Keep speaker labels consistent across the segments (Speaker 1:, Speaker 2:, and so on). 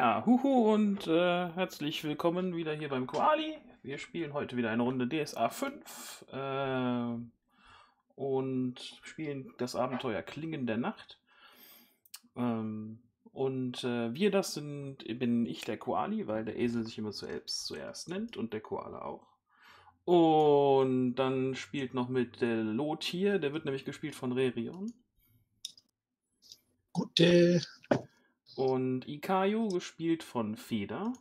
Speaker 1: Ja, huhu und äh, herzlich willkommen wieder hier beim Koali. Wir spielen heute wieder eine Runde DSA 5 äh, und spielen das Abenteuer Klingen der Nacht. Ähm, und äh, wir, das sind, bin ich der Koali, weil der Esel sich immer selbst zuerst nennt und der Koala auch. Und dann spielt noch mit der Lot hier, der wird nämlich gespielt von Rerion.
Speaker 2: Gute.
Speaker 1: Und Ikayo, gespielt von Feder.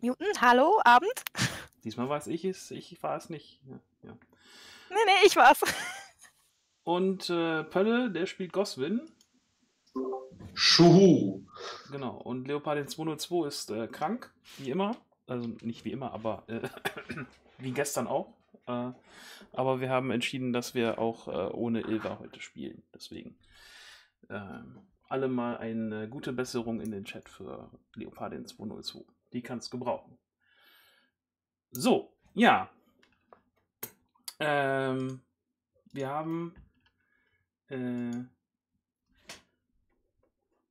Speaker 3: Newton, hallo, Abend.
Speaker 1: Diesmal weiß ich es, ich war es nicht. Ja, ja.
Speaker 3: Nee, nee, ich war's.
Speaker 1: Und äh, Pölle, der spielt Goswin.
Speaker 4: Schuhu.
Speaker 1: Genau. Und Leopardin 202 ist äh, krank, wie immer. Also nicht wie immer, aber äh, wie gestern auch. Äh, aber wir haben entschieden, dass wir auch äh, ohne Ilva heute spielen. Deswegen ähm, alle mal eine gute Besserung in den Chat für Leopardin 202. Die kannst gebrauchen. So, ja. Ähm, wir haben äh,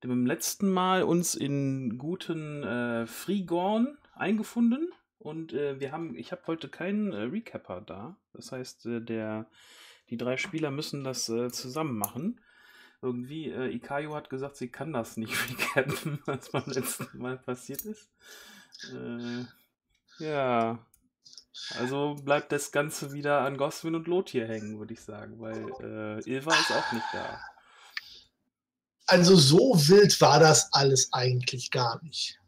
Speaker 1: beim letzten Mal uns in guten äh, Frigorn eingefunden und äh, wir haben, ich habe heute keinen äh, Recapper da. Das heißt, äh, der, die drei Spieler müssen das äh, zusammen machen. Irgendwie, äh, Ikayo hat gesagt, sie kann das nicht recappen, was beim letzten Mal passiert ist. Äh, ja. Also bleibt das Ganze wieder an Goswin und Lot hier hängen, würde ich sagen, weil äh, Ilva ist auch nicht da.
Speaker 2: Also so wild war das alles eigentlich gar nicht.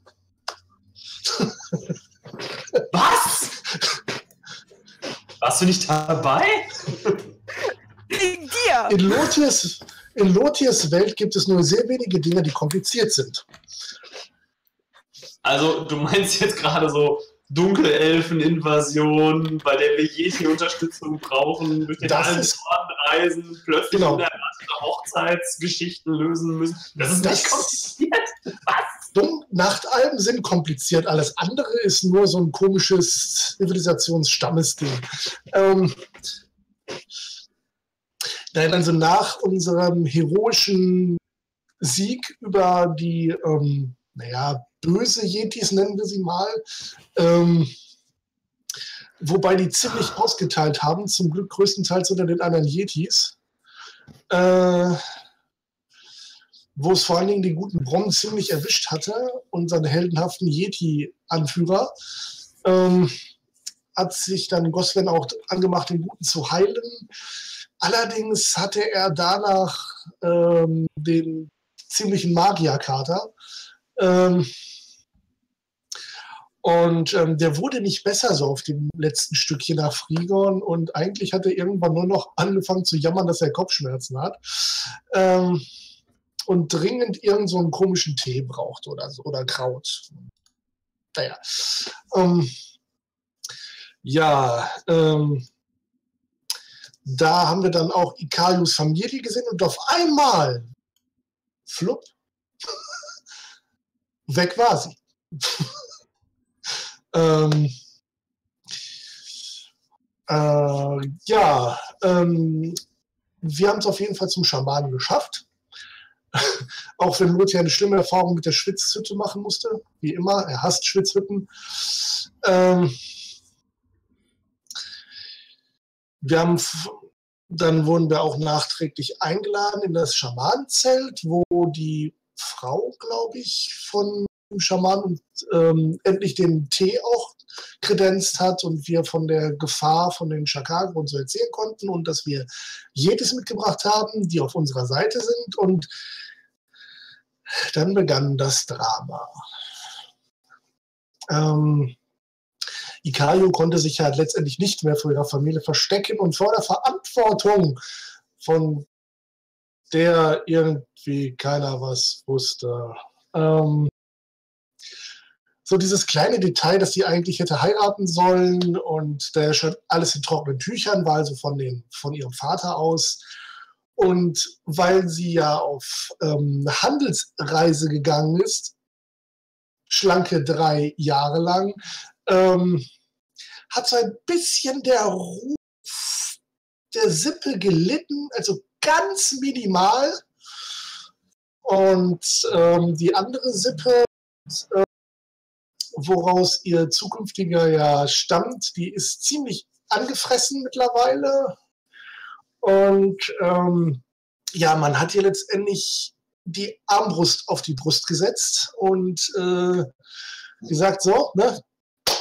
Speaker 4: Was? Warst du nicht dabei?
Speaker 3: Wegen dir.
Speaker 2: In Lotiers, in Lotiers Welt gibt es nur sehr wenige Dinge, die kompliziert sind.
Speaker 4: Also, du meinst jetzt gerade so Dunkelelfen-Invasion, bei der wir Yeti-Unterstützung brauchen, durch den
Speaker 2: Das
Speaker 4: allen
Speaker 2: ist-
Speaker 4: reisen, plötzlich
Speaker 2: Genau.
Speaker 4: unerwartete Hochzeitsgeschichten lösen müssen. Das ist nicht
Speaker 2: Das-
Speaker 4: kompliziert. Was?
Speaker 2: Dumm, Nachtalben sind kompliziert. Alles andere ist nur so ein komisches Zivilisationsstammesding. Ähm, nein, also nach unserem heroischen Sieg über die, ähm, naja, böse Yetis nennen wir sie mal, ähm, wobei die ziemlich ausgeteilt haben, zum Glück größtenteils unter den anderen Yetis. Äh, wo es vor allen Dingen den guten Bronn ziemlich erwischt hatte, unseren heldenhaften Yeti-Anführer, ähm, hat sich dann Goswen auch angemacht, den Guten zu heilen. Allerdings hatte er danach ähm, den ziemlichen Magierkater. Ähm, und ähm, der wurde nicht besser so auf dem letzten Stückchen nach Frigorn und eigentlich hat er irgendwann nur noch angefangen zu jammern, dass er Kopfschmerzen hat. Ähm, und dringend irgend so komischen Tee braucht oder so, oder Kraut. Naja. Ähm, ja, ähm, da haben wir dann auch Ikalius Familie gesehen und auf einmal, flupp, weg war sie. ähm, äh, ja, ähm, wir haben es auf jeden Fall zum Schamanen geschafft. Auch wenn Lothar eine schlimme Erfahrung mit der Schwitzhütte machen musste. Wie immer, er hasst Schwitzhütten. Ähm, wir haben, dann wurden wir auch nachträglich eingeladen in das Schamanenzelt, wo die Frau, glaube ich, von dem Schaman und ähm, endlich den Tee auch kredenzt hat und wir von der Gefahr von den Chakagen und so erzählen konnten und dass wir jedes mitgebracht haben, die auf unserer Seite sind und dann begann das Drama. Ähm, Ikario konnte sich halt letztendlich nicht mehr vor ihrer Familie verstecken und vor der Verantwortung, von der irgendwie keiner was wusste. Ähm, so dieses kleine Detail, dass sie eigentlich hätte heiraten sollen und da schon alles in trockenen Tüchern war, also von, den, von ihrem Vater aus. Und weil sie ja auf ähm, Handelsreise gegangen ist, schlanke drei Jahre lang, ähm, hat so ein bisschen der Ruf der Sippe gelitten, also ganz minimal. Und ähm, die andere Sippe, äh, woraus ihr zukünftiger ja stammt, die ist ziemlich angefressen mittlerweile. Und ähm, ja, man hat ihr letztendlich die Armbrust auf die Brust gesetzt und äh, gesagt, so, ne,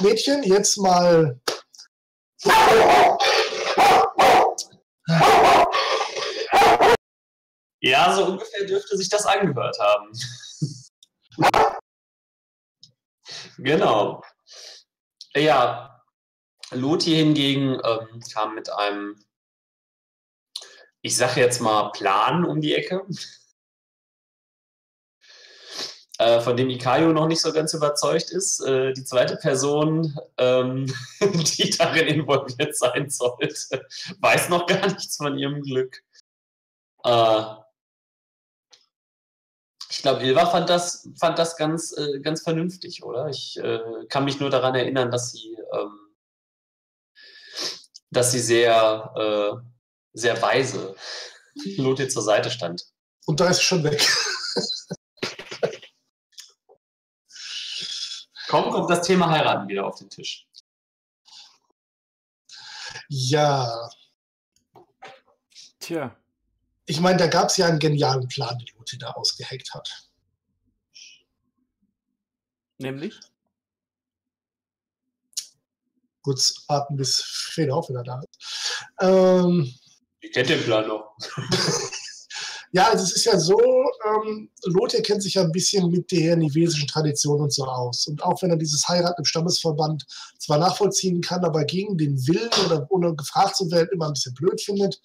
Speaker 2: Mädchen, jetzt mal
Speaker 4: Ja, so ungefähr dürfte sich das angehört haben. genau. Ja, Loti hingegen ähm, kam mit einem, ich sage jetzt mal, Plan um die Ecke, äh, von dem Ikayo noch nicht so ganz überzeugt ist. Äh, die zweite Person, ähm, die darin involviert sein sollte, weiß noch gar nichts von ihrem Glück. Äh, ich glaube, Ilva fand das, fand das ganz, äh, ganz vernünftig, oder? Ich äh, kann mich nur daran erinnern, dass sie, ähm, dass sie sehr, äh, sehr weise Lotte zur Seite stand.
Speaker 2: und da ist sie schon weg.
Speaker 4: Kaum kommt das Thema Heiraten wieder auf den Tisch.
Speaker 2: Ja,
Speaker 1: Tja,
Speaker 2: ich meine, da gab es ja einen genialen Plan, den Luthi da ausgeheckt hat.
Speaker 1: nämlich?
Speaker 2: Kurz warten, bis Feder auch wieder da ist. Ähm,
Speaker 4: Ihr kennt den Plan noch.
Speaker 2: ja, also es ist ja so, ähm, Lothar kennt sich ja ein bisschen mit der nivesischen Tradition und so aus. Und auch wenn er dieses Heiraten im Stammesverband zwar nachvollziehen kann, aber gegen den Willen oder ohne gefragt zu werden immer ein bisschen blöd findet.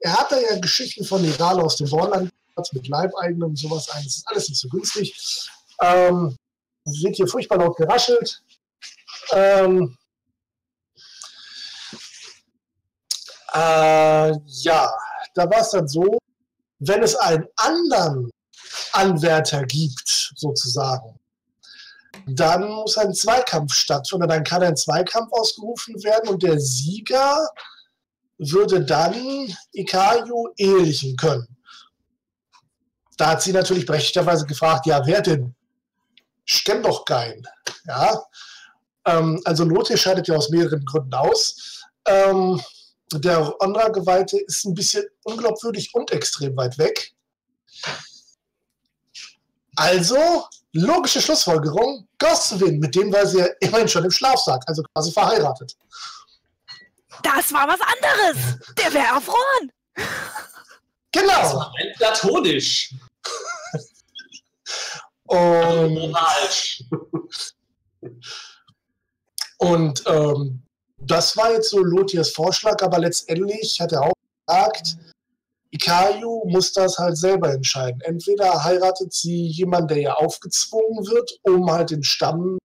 Speaker 2: Er hat da ja Geschichten von Egal aus dem Bornland mit Leibeigenen und sowas ein. Das ist alles nicht so günstig. Ähm, wird hier furchtbar laut geraschelt. Ähm, äh, ja, da war es dann so, wenn es einen anderen Anwärter gibt, sozusagen, dann muss ein Zweikampf stattfinden. Dann kann ein Zweikampf ausgerufen werden und der Sieger würde dann Ikayu ehelichen können. Da hat sie natürlich berechtigterweise gefragt, ja, wer denn? Ich kenn doch keinen. Ja, ähm, also Lothar scheidet ja aus mehreren Gründen aus. Ähm, der Ondra-Geweihte ist ein bisschen unglaubwürdig und extrem weit weg. Also, logische Schlussfolgerung, Goswin, mit dem war sie ja immerhin schon im Schlafsack, also quasi verheiratet.
Speaker 3: Das war was anderes. Der wäre erfroren.
Speaker 4: Das
Speaker 2: Genau.
Speaker 4: war rein platonisch.
Speaker 2: Und,
Speaker 4: Moralisch.
Speaker 2: und ähm, das war jetzt so Lothiers Vorschlag, aber letztendlich hat er auch gesagt, Ikayu muss das halt selber entscheiden. Entweder heiratet sie jemanden, der ihr aufgezwungen wird, um halt den Stamm,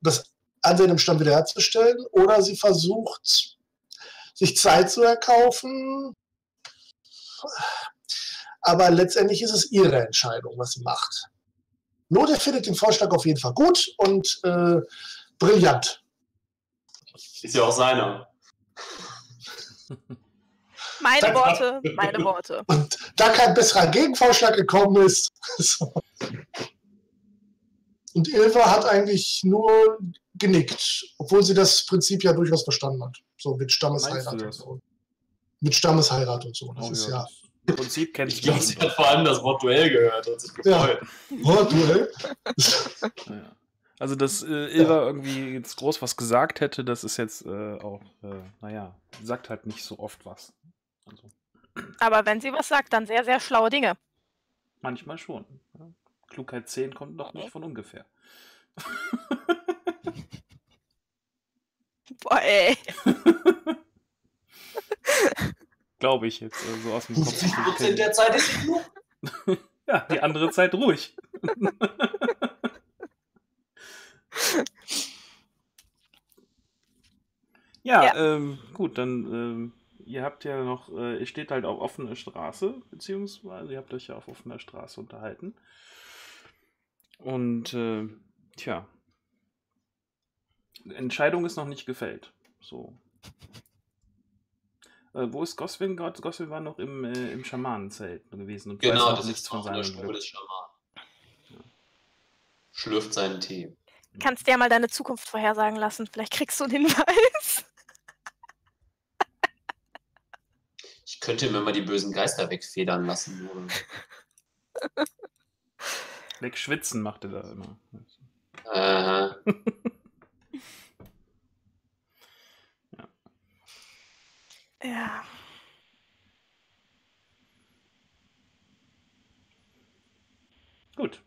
Speaker 2: das Ansehen im Stamm wiederherzustellen, oder sie versucht, sich Zeit zu erkaufen. Aber letztendlich ist es ihre Entscheidung, was sie macht. Lothar findet den Vorschlag auf jeden Fall gut und äh, brillant.
Speaker 4: Ist ja auch seiner.
Speaker 3: Meine Worte, meine Worte.
Speaker 2: Und da kein besserer Gegenvorschlag gekommen ist. Und Ilva hat eigentlich nur genickt, obwohl sie das Prinzip ja durchaus verstanden hat. So mit Stammesheirat und so. Mit Stammesheirat und so. Das
Speaker 1: Oh
Speaker 2: ist
Speaker 1: ja,
Speaker 2: ja.
Speaker 1: das Im Prinzip kennt
Speaker 4: Ich glaube, sie hat vor allem das Wort Duell gehört und sich gefreut.
Speaker 2: Oh, Duell?
Speaker 1: Ja. Also, dass äh, Ilva irgendwie jetzt groß was gesagt hätte, das ist jetzt äh, auch, äh, naja, sagt halt nicht so oft was. Also,
Speaker 3: Aber wenn sie was sagt, dann sehr, sehr schlaue Dinge.
Speaker 1: manchmal schon. Ja. Klugheit 10 kommt noch nicht von ungefähr.
Speaker 3: Boah, ey.
Speaker 1: Glaube ich jetzt, äh, so aus dem Kopf.
Speaker 4: 50 Prozent der Zeit ist genug.
Speaker 1: Ja, die andere Zeit ruhig. ja,
Speaker 3: Ja.
Speaker 1: Ähm, gut, dann, ähm, ihr habt ja noch, äh, ihr steht halt auf offener Straße, beziehungsweise ihr habt euch ja auf offener Straße unterhalten. Und, äh, tja, Entscheidung ist noch nicht gefällt. So. Äh, wo ist Goswin gerade? Goswin war noch im, äh, im Schamanenzelt gewesen und
Speaker 4: Genau, das
Speaker 1: nichts
Speaker 4: ist
Speaker 1: von seinem
Speaker 4: Stube des Schamanen. Schlürft seinen Tee.
Speaker 3: Kannst dir ja mal deine Zukunft vorhersagen lassen. Vielleicht kriegst du einen Hinweis.
Speaker 4: Ich könnte mir mal die bösen Geister wegfedern lassen. Oder?
Speaker 1: Wegschwitzen macht er da immer.
Speaker 4: Äh,
Speaker 3: Ja.
Speaker 1: Gut.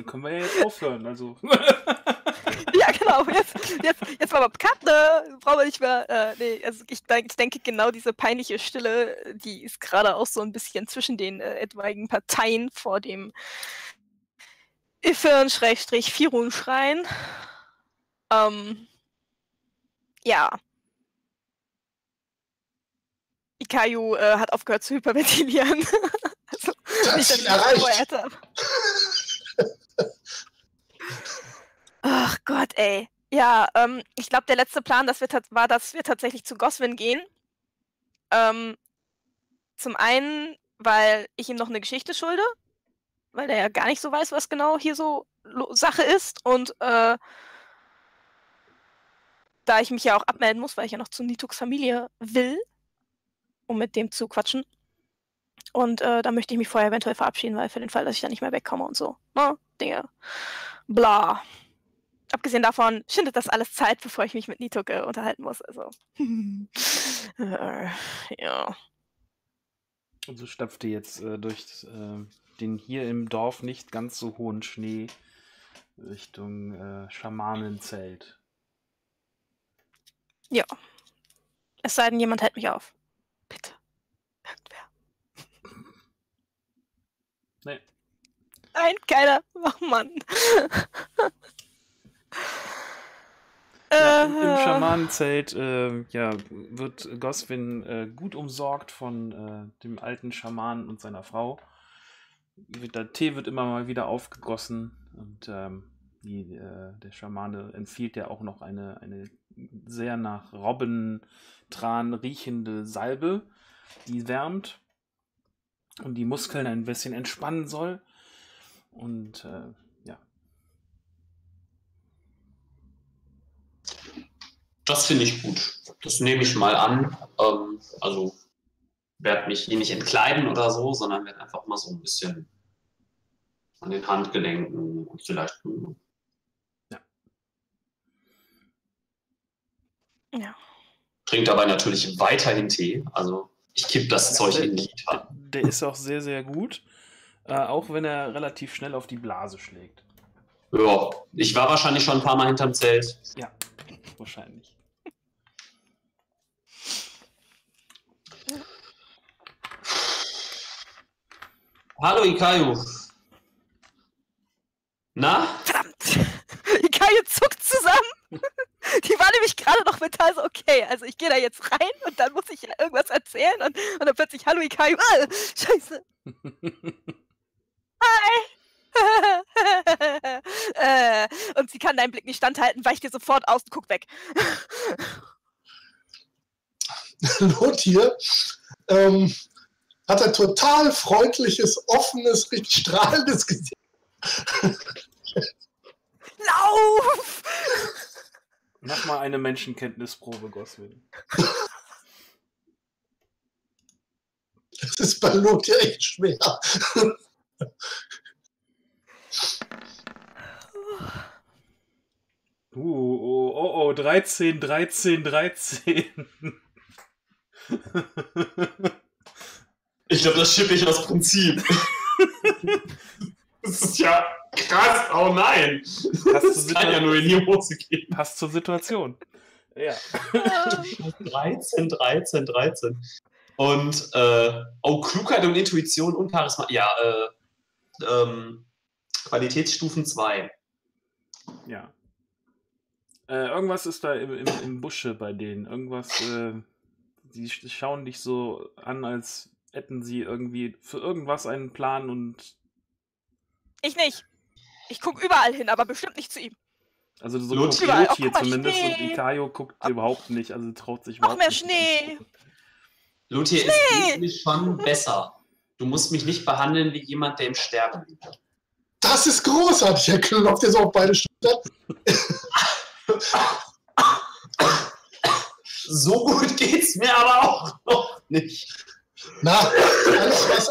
Speaker 1: Dann können wir ja jetzt aufhören. Also.
Speaker 3: Ja, genau. Jetzt, jetzt, jetzt mal Cut, ne? Brauchen wir nicht mehr. Äh, nee, also ich, ich denke, genau diese peinliche Stille, die ist gerade auch so ein bisschen zwischen den äh, etwaigen Parteien vor dem Ifirn-Firun-Schrein. Ähm, ja. Ikayu äh, hat aufgehört zu hyperventilieren. also,
Speaker 2: Das
Speaker 3: nicht, dass ich das
Speaker 2: erreicht.
Speaker 3: gefeuert habe. Ach Gott, ey. Ja, ähm, ich glaube, der letzte Plan dass wir war, dass wir tatsächlich zu Goswin gehen. Ähm, zum einen, weil ich ihm noch eine Geschichte schulde, weil der ja gar nicht so weiß, was genau hier so Sache ist. Und äh, da ich mich ja auch abmelden muss, weil ich ja noch zu Nituks Familie will, um mit dem zu quatschen. Und äh, da möchte ich mich vorher eventuell verabschieden, weil für den Fall, dass ich da nicht mehr wegkomme und so. Ne? Dinge. Bla. Abgesehen davon schindet das alles Zeit, bevor ich mich mit Nituk äh, unterhalten muss. Also. äh, ja.
Speaker 1: Und so stapfte jetzt äh, durch äh, den hier im Dorf nicht ganz so hohen Schnee Richtung äh, Schamanenzelt.
Speaker 3: Ja. Es sei denn, jemand hält mich auf. Bitte. Irgendwer.
Speaker 1: Nee.
Speaker 3: Nein, keiner. Ach Mann.
Speaker 1: Ja, im,
Speaker 3: Äh,
Speaker 1: Schamanenzelt äh, ja, wird Goswin äh, gut umsorgt von äh, dem alten Schamanen und seiner Frau. Der Tee wird immer mal wieder aufgegossen und ähm, die, äh, der Schamane empfiehlt ja auch noch eine, eine sehr nach Robbentran riechende Salbe, die wärmt und die Muskeln ein bisschen entspannen soll. Und äh, ja,
Speaker 4: das finde ich gut. Das nehme ich mal an. Ähm, also werde mich hier nicht entkleiden oder so, sondern werde einfach mal so ein bisschen an den Handgelenken und vielleicht
Speaker 3: ja.
Speaker 4: trinkt dabei natürlich weiterhin Tee. Also ich kipp das
Speaker 1: Ja,
Speaker 4: Zeug
Speaker 1: der-
Speaker 4: in die Liter.
Speaker 1: Der ist auch sehr, sehr gut. Äh, auch wenn er relativ schnell auf die Blase schlägt.
Speaker 4: Ja, ich war wahrscheinlich schon ein paar Mal hinterm Zelt.
Speaker 1: Ja, wahrscheinlich.
Speaker 4: Hallo Ikayu. Na?
Speaker 3: Verdammt! Kaje zuckt zusammen. Die war nämlich gerade noch mental so, okay, also ich gehe da jetzt rein und dann muss ich irgendwas erzählen und, und dann plötzlich, hallo Ikayu, ah, scheiße. äh, und sie kann deinen Blick nicht standhalten, weicht dir sofort aus und guckt weg.
Speaker 2: Lothir ähm, hat ein total freundliches, offenes, richtig strahlendes Gesicht.
Speaker 3: Lauf!
Speaker 1: Mach mal eine Menschenkenntnisprobe, Goswin.
Speaker 2: Das ist bei Lothir echt schwer.
Speaker 1: Uh, oh, oh, oh, 13, 13, 13.
Speaker 4: Ich glaube, das schippe ich aus Prinzip. das ist ja krass. Oh nein. Das
Speaker 1: du
Speaker 4: kann ja nur in die Hose gehen.
Speaker 1: Passt zur Situation. Ja.
Speaker 4: 13, 13, 13. Und, äh, oh, Klugheit und Intuition und Charisma. Ja, äh, ähm, Qualitätsstufen 2.
Speaker 1: Ja. Äh, irgendwas ist da im, im, im Busche bei denen. Irgendwas, äh, die sch- schauen dich so an, als hätten sie irgendwie für irgendwas einen Plan und
Speaker 3: Ich nicht. Ich gucke überall hin, aber bestimmt nicht zu ihm.
Speaker 1: Also so
Speaker 4: Lot-
Speaker 3: Oh,
Speaker 1: hier
Speaker 3: mal,
Speaker 1: zumindest
Speaker 3: Schnee.
Speaker 1: und Ikayo guckt überhaupt nicht, also traut sich
Speaker 3: Noch
Speaker 1: überhaupt
Speaker 3: mehr
Speaker 1: nicht.
Speaker 3: Schnee.
Speaker 4: Es geht mir schon besser. Du musst mich nicht behandeln wie jemand, der im Sterben liegt.
Speaker 2: Das ist großartig. Er klopft jetzt auf beide Schultern.
Speaker 4: So gut geht's mir aber auch noch nicht.
Speaker 2: Na, alles was,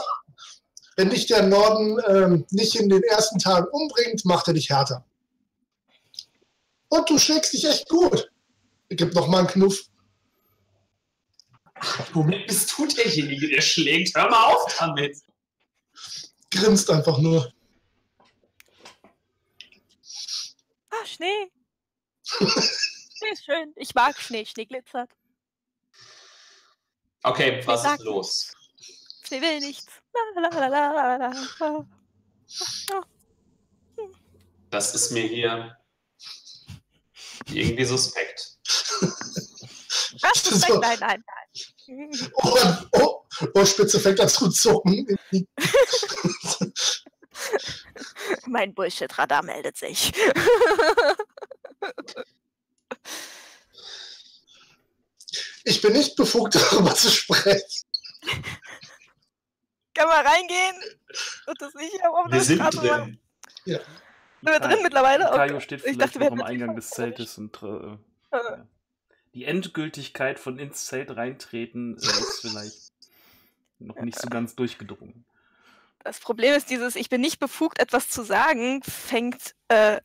Speaker 2: wenn dich der Norden ähm, nicht in den ersten Tagen umbringt, macht er dich härter. Und du schlägst dich echt gut. Gib noch mal einen Knuff.
Speaker 4: Womit bist du derjenige, der schlägt? Hör mal auf damit.
Speaker 2: Grinst einfach nur.
Speaker 3: Ah, Schnee. Schnee ist schön. Ich mag Schnee. Schnee glitzert.
Speaker 4: Okay, was ist los?
Speaker 3: Schnee will nichts.
Speaker 4: Das ist mir hier irgendwie suspekt.
Speaker 3: Was ist
Speaker 2: So.
Speaker 3: Nein, nein, nein.
Speaker 2: Oh, oh, oh Spitze fängt an zu zucken.
Speaker 3: Mein Bullshit-Radar meldet sich.
Speaker 2: Ich bin nicht befugt, darüber zu sprechen.
Speaker 3: Kann man reingehen? Und das nicht auf
Speaker 4: Wir
Speaker 3: der
Speaker 4: sind
Speaker 3: Straße machen?
Speaker 4: drin.
Speaker 3: Sind wir drin mittlerweile?
Speaker 1: Ikayo
Speaker 3: Okay.
Speaker 1: steht
Speaker 3: Ich
Speaker 1: vielleicht
Speaker 3: dachte, wir
Speaker 1: noch am Eingang des Zeltes und äh,
Speaker 3: Äh,
Speaker 1: ja. die Endgültigkeit von ins Zelt reintreten äh, ist vielleicht noch nicht so ganz durchgedrungen.
Speaker 3: Das Problem ist dieses, ich bin nicht befugt, etwas zu sagen, fängt äh,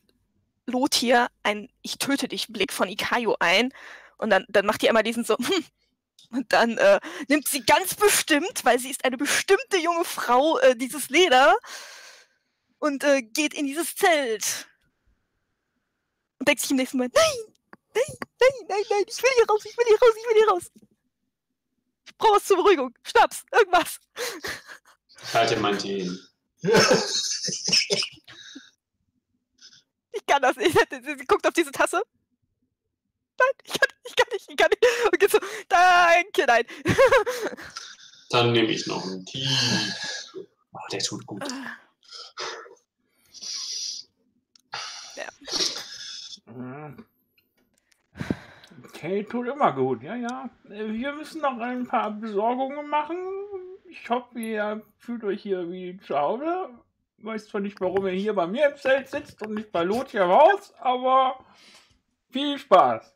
Speaker 3: Lothir ein Ich töte dich Blick von Ikayo ein. Und dann, dann macht die einmal diesen so, hm. und dann äh, nimmt sie ganz bestimmt, weil sie ist eine bestimmte junge Frau, äh, dieses Leder und äh, geht in dieses Zelt. Und denkt sich im nächsten Moment, nein, nein, nein, nein, nein, ich will hier raus, ich will hier raus, ich will hier raus. Ich brauche was zur Beruhigung. Schnaps, irgendwas.
Speaker 4: Halte mein Tee.
Speaker 3: Ich kann das nicht. Sie guckt auf diese Tasse. Nein, ich kann, ich kann nicht, ich kann nicht. Und geht so, danke, nein.
Speaker 4: Dann nehme ich noch einen Tee. Oh, der tut gut.
Speaker 1: Mhm. Okay, tut immer gut, ja, ja. Wir müssen noch ein paar Besorgungen machen. Ich hoffe, ihr fühlt euch hier wie zu Hause. Weiß zwar nicht, warum ihr hier bei mir im Zelt sitzt und nicht bei Lothar im Haus, aber viel Spaß.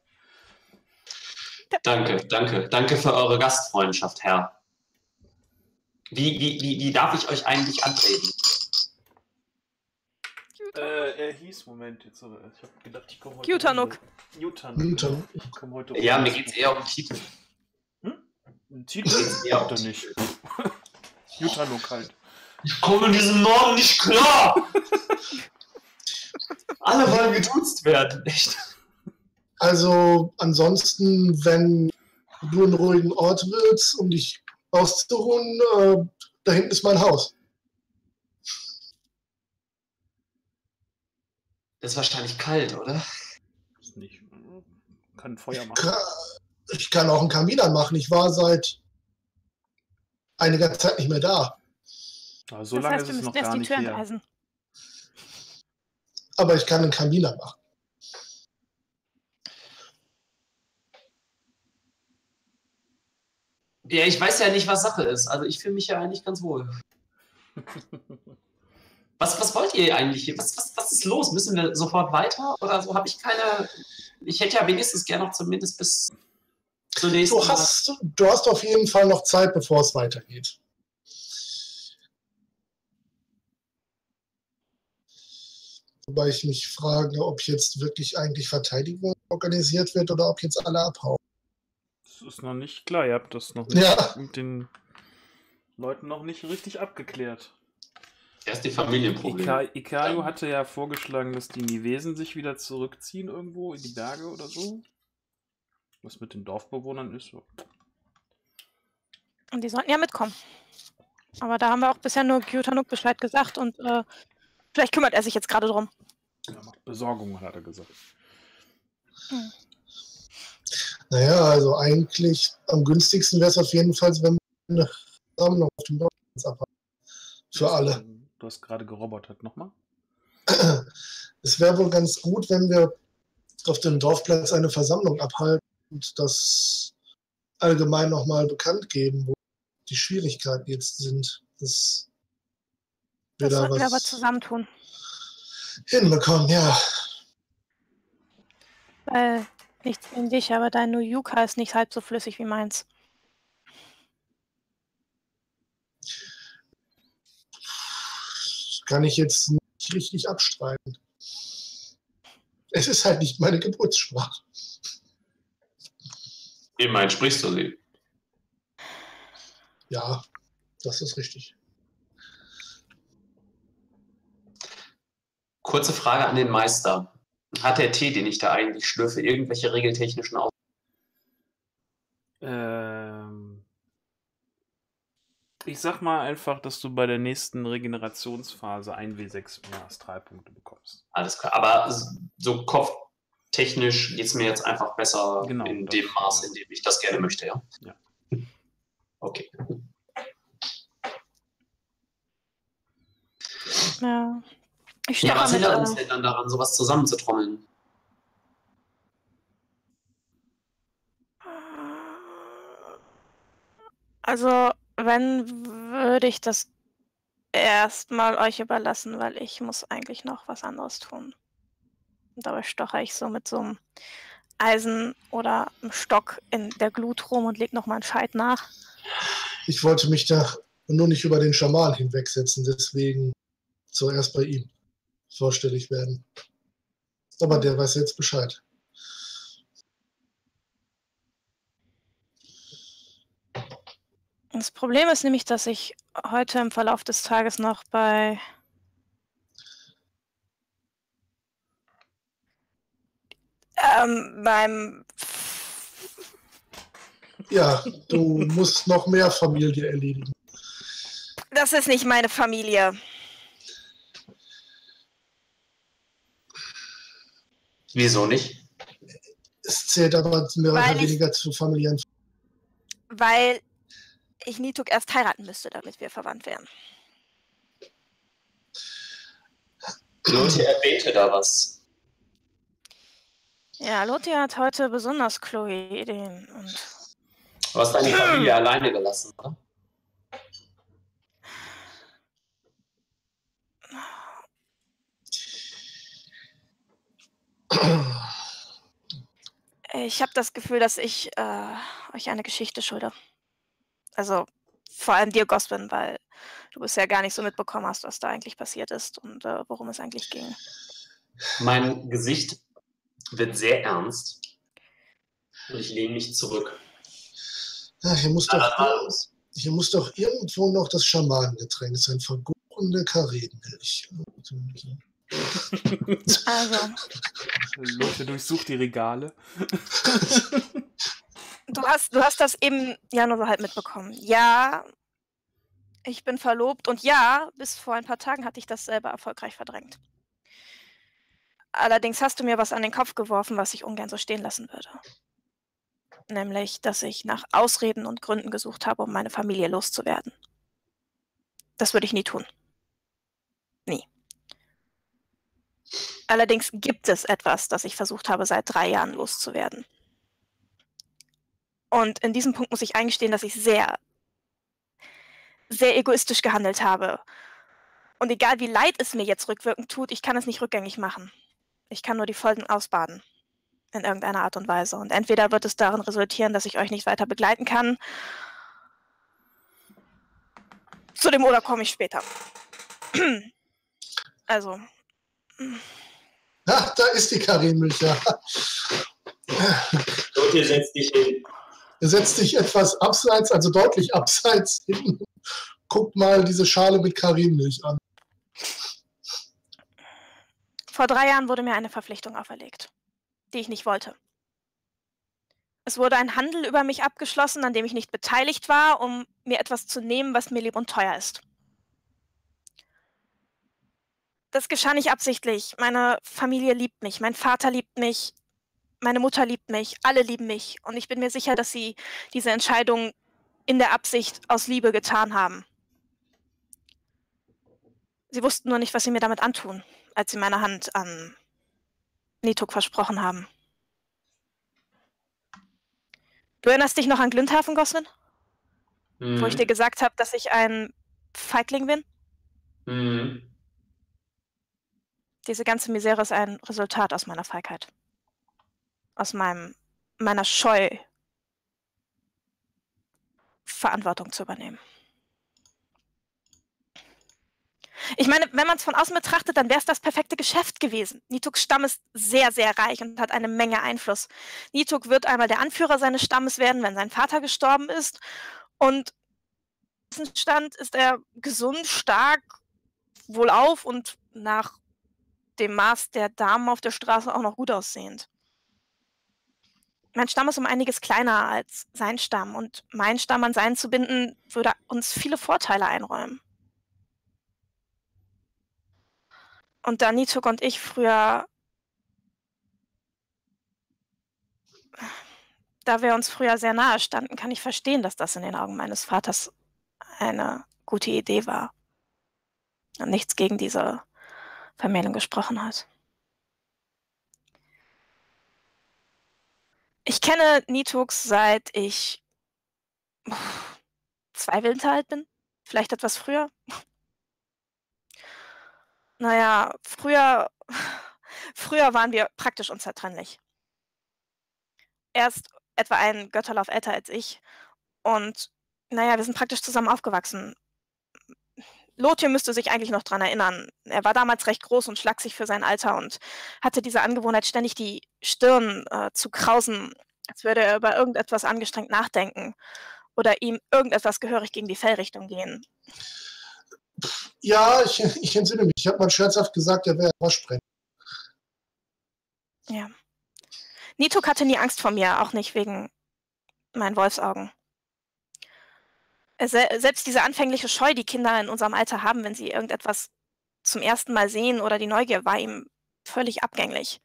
Speaker 4: Danke, danke. Danke für eure Gastfreundschaft, Herr. Wie, wie, wie, wie darf ich euch eigentlich antreten?
Speaker 1: Äh, er hieß, Moment, jetzt, aber ich hab gedacht, ich komme heute.
Speaker 3: Jutanuk.
Speaker 1: Jutanuk.
Speaker 2: Jutanuk.
Speaker 1: Ich komme heute
Speaker 4: Ja, mir geht es eher um Titel.
Speaker 1: Ein Titel
Speaker 4: Ja.
Speaker 1: hat er nicht. Jutanuk halt.
Speaker 4: Ich komme in diesem Norden nicht klar! Alle wollen geduzt werden, echt.
Speaker 2: Also ansonsten, wenn du einen ruhigen Ort willst, um dich auszuruhen, äh, da hinten ist mein Haus.
Speaker 4: Das ist wahrscheinlich kalt, oder?
Speaker 1: Ist nicht. Kann Feuer machen.
Speaker 2: Ich kann auch einen Kamin anmachen. Ich war seit einiger Zeit nicht mehr da.
Speaker 1: Aber so
Speaker 3: das
Speaker 1: lange
Speaker 3: heißt,
Speaker 1: ist
Speaker 3: wir
Speaker 1: es
Speaker 3: müssen
Speaker 1: noch
Speaker 3: erst
Speaker 1: gar
Speaker 3: die
Speaker 1: nicht
Speaker 3: Tür
Speaker 1: her.
Speaker 3: entweisen.
Speaker 2: Aber ich kann einen Kamin anmachen.
Speaker 4: Ja, ich weiß ja nicht, was Sache ist. Also ich fühle mich ja eigentlich ganz wohl. Was, was wollt ihr eigentlich hier? Was, was, was ist los? Müssen wir sofort weiter? Oder so habe ich keine. Ich hätte ja wenigstens gerne noch zumindest bis zur nächsten.
Speaker 2: Du hast, du hast auf jeden Fall noch Zeit, bevor es weitergeht. Wobei ich mich frage, ob jetzt wirklich eigentlich Verteidigung organisiert wird oder ob jetzt alle abhauen.
Speaker 1: Das ist noch nicht klar. Ihr habt das noch nicht
Speaker 2: Ja.
Speaker 1: mit den Leuten noch nicht richtig abgeklärt.
Speaker 4: Erst die Familienprobleme.
Speaker 1: Ika Ikayo hatte ja vorgeschlagen, dass die Nivesen sich wieder zurückziehen irgendwo in die Berge oder so. Was mit den Dorfbewohnern ist.
Speaker 3: Und die sollten ja mitkommen. Aber da haben wir auch bisher nur Gyutanuk Bescheid gesagt und äh, vielleicht kümmert er sich jetzt gerade drum.
Speaker 1: Er macht Besorgung, hat er gesagt.
Speaker 2: Naja, also eigentlich am günstigsten wäre es auf jeden Fall, wenn wir eine Sammlung auf dem Dorfplatz abhalten. Für alle.
Speaker 1: Du hast gerade gerobotert. Nochmal?
Speaker 2: Es wäre wohl ganz gut, wenn wir auf dem Dorfplatz eine Versammlung abhalten und das allgemein nochmal bekannt geben, wo die Schwierigkeiten jetzt sind. Dass
Speaker 3: das sollten wir aber zusammentun.
Speaker 2: Hinbekommen, ja.
Speaker 3: Weil nichts gegen dich, aber dein New Yuka ist nicht halb so flüssig wie meins.
Speaker 2: Kann ich jetzt nicht richtig abstreiten. Es ist halt nicht meine Geburtssprache.
Speaker 4: Immerhin sprichst du sie.
Speaker 2: Ja, das ist richtig.
Speaker 4: Kurze Frage an den Meister. Hat der Tee, den ich da eigentlich schlürfe, irgendwelche regeltechnischen Aus
Speaker 1: Ähm, ich sag mal einfach, dass du bei der nächsten Regenerationsphase 1W6 mehr Astralpunkte bekommst.
Speaker 4: Alles klar. Aber so kopftechnisch geht es mir jetzt einfach besser
Speaker 1: Genau,
Speaker 4: in dem Maß, in dem ich das gerne möchte, ja?
Speaker 1: Ja.
Speaker 4: Okay.
Speaker 3: Ja. Ich
Speaker 4: Ja, was hindert uns denn dann daran, sowas zusammenzutrommeln?
Speaker 3: Also, wenn, würde ich das erstmal euch überlassen, weil ich muss eigentlich noch was anderes tun. Und dabei stocher ich so mit so einem Eisen oder einem Stock in der Glut rum und leg noch mal einen Scheit nach.
Speaker 2: Ich wollte mich da nur nicht über den Schaman hinwegsetzen, deswegen zuerst bei ihm vorstellig werden. Aber der weiß jetzt Bescheid.
Speaker 3: Das Problem ist nämlich, dass ich heute im Verlauf des Tages noch bei ähm, beim
Speaker 2: Ja, du musst noch mehr Familie erledigen.
Speaker 3: Das ist nicht meine Familie.
Speaker 4: Wieso nicht?
Speaker 2: Es zählt aber mehr oder
Speaker 3: Weil ich-
Speaker 2: weniger zu familiären.
Speaker 3: Weil ich Nituk erst heiraten müsste, damit wir verwandt wären.
Speaker 4: Leute, erbete da was.
Speaker 3: Ja, Lotti hat heute besonders kluge Ideen. Und
Speaker 4: Du hast deine Familie alleine gelassen, oder?
Speaker 3: Ich habe das Gefühl, dass ich äh, euch eine Geschichte schulde. Also vor allem dir, Goswin, weil du bisher gar nicht so mitbekommen hast, was da eigentlich passiert ist und äh, worum es eigentlich ging.
Speaker 4: Mein Gesicht wird sehr ernst. Und ich lehne mich zurück.
Speaker 2: Ja, hier, muss doch, hier muss doch irgendwo noch das Schamanengetränk sein. Vergorene Karetenmilch.
Speaker 3: Also,
Speaker 1: Leute, durchsucht die Regale.
Speaker 3: du hast, du hast das eben ja nur so halt mitbekommen. Ja, ich bin verlobt und ja, bis vor ein paar Tagen hatte ich das selber erfolgreich verdrängt. Allerdings hast du mir was an den Kopf geworfen, was ich ungern so stehen lassen würde. Nämlich, dass ich nach Ausreden und Gründen gesucht habe, um meine Familie loszuwerden. Das würde ich nie tun. Nie. Allerdings gibt es etwas, das ich versucht habe, seit drei Jahren loszuwerden. Und in diesem Punkt muss ich eingestehen, dass ich sehr, sehr egoistisch gehandelt habe. Und egal wie leid es mir jetzt rückwirkend tut, ich kann es nicht rückgängig machen. Ich kann nur die Folgen ausbaden. In irgendeiner Art und Weise. Und entweder wird es darin resultieren, dass ich euch nicht weiter begleiten kann. Zu dem oder komme ich später. Also,
Speaker 2: Ach, da ist die Karenmilch. Ja.
Speaker 4: Leute, setz dich hin.
Speaker 2: Er setzt sich etwas abseits, also deutlich abseits hin. Guckt mal diese Schale mit Karenmilch an.
Speaker 3: Vor drei Jahren wurde mir eine Verpflichtung auferlegt, die ich nicht wollte. Es wurde ein Handel über mich abgeschlossen, an dem ich nicht beteiligt war, um mir etwas zu nehmen, was mir lieb und teuer ist. Das geschah nicht absichtlich. Meine Familie liebt mich, mein Vater liebt mich, meine Mutter liebt mich, alle lieben mich. Und ich bin mir sicher, dass sie diese Entscheidung in der Absicht aus Liebe getan haben. Sie wussten nur nicht, was sie mir damit antun, als sie meine Hand an Nituk versprochen haben. Du erinnerst dich noch an Glündhafen, Goswin?
Speaker 4: Mhm.
Speaker 3: Wo ich dir gesagt habe, dass ich ein Feigling bin?
Speaker 4: Mhm.
Speaker 3: Diese ganze Misere ist ein Resultat aus meiner Feigheit. Aus meinem, meiner Scheu, Verantwortung zu übernehmen. Ich meine, wenn man es von außen betrachtet, dann wäre es das perfekte Geschäft gewesen. Nituks Stamm ist sehr, sehr reich und hat eine Menge Einfluss. Nituk wird einmal der Anführer seines Stammes werden, wenn sein Vater gestorben ist. Und Stand ist er gesund, stark, wohlauf und nach dem Maß der Damen auf der Straße auch noch gut aussehend. Mein Stamm ist um einiges kleiner als sein Stamm und mein Stamm an seinen zu binden, würde uns viele Vorteile einräumen. Und da Nituk und ich früher, da wir uns früher sehr nahe standen, kann ich verstehen, dass das in den Augen meines Vaters eine gute Idee war und nichts gegen diese Vermählung gesprochen hat. Ich kenne Nitux seit ich zwei Winter alt bin, vielleicht etwas früher. Naja, früher, früher waren wir praktisch unzertrennlich. Er ist etwa ein Götterlauf älter als ich und naja, wir sind praktisch zusammen aufgewachsen. Lothar müsste sich eigentlich noch dran erinnern. Er war damals recht groß und schlaksig für sein Alter und hatte diese Angewohnheit, ständig die Stirn äh, zu krausen, als würde er über irgendetwas angestrengt nachdenken oder ihm irgendetwas gehörig gegen die Fellrichtung gehen.
Speaker 2: Ja, ich, ich entsinne mich. Ich habe mal scherzhaft gesagt, er wäre Waschbrenner.
Speaker 3: Ja. Nituk hatte nie Angst vor mir, auch nicht wegen meinen Wolfsaugen. Se selbst diese anfängliche Scheu, die Kinder in unserem Alter haben, wenn sie irgendetwas zum ersten Mal sehen oder die Neugier, war ihm völlig abgänglich.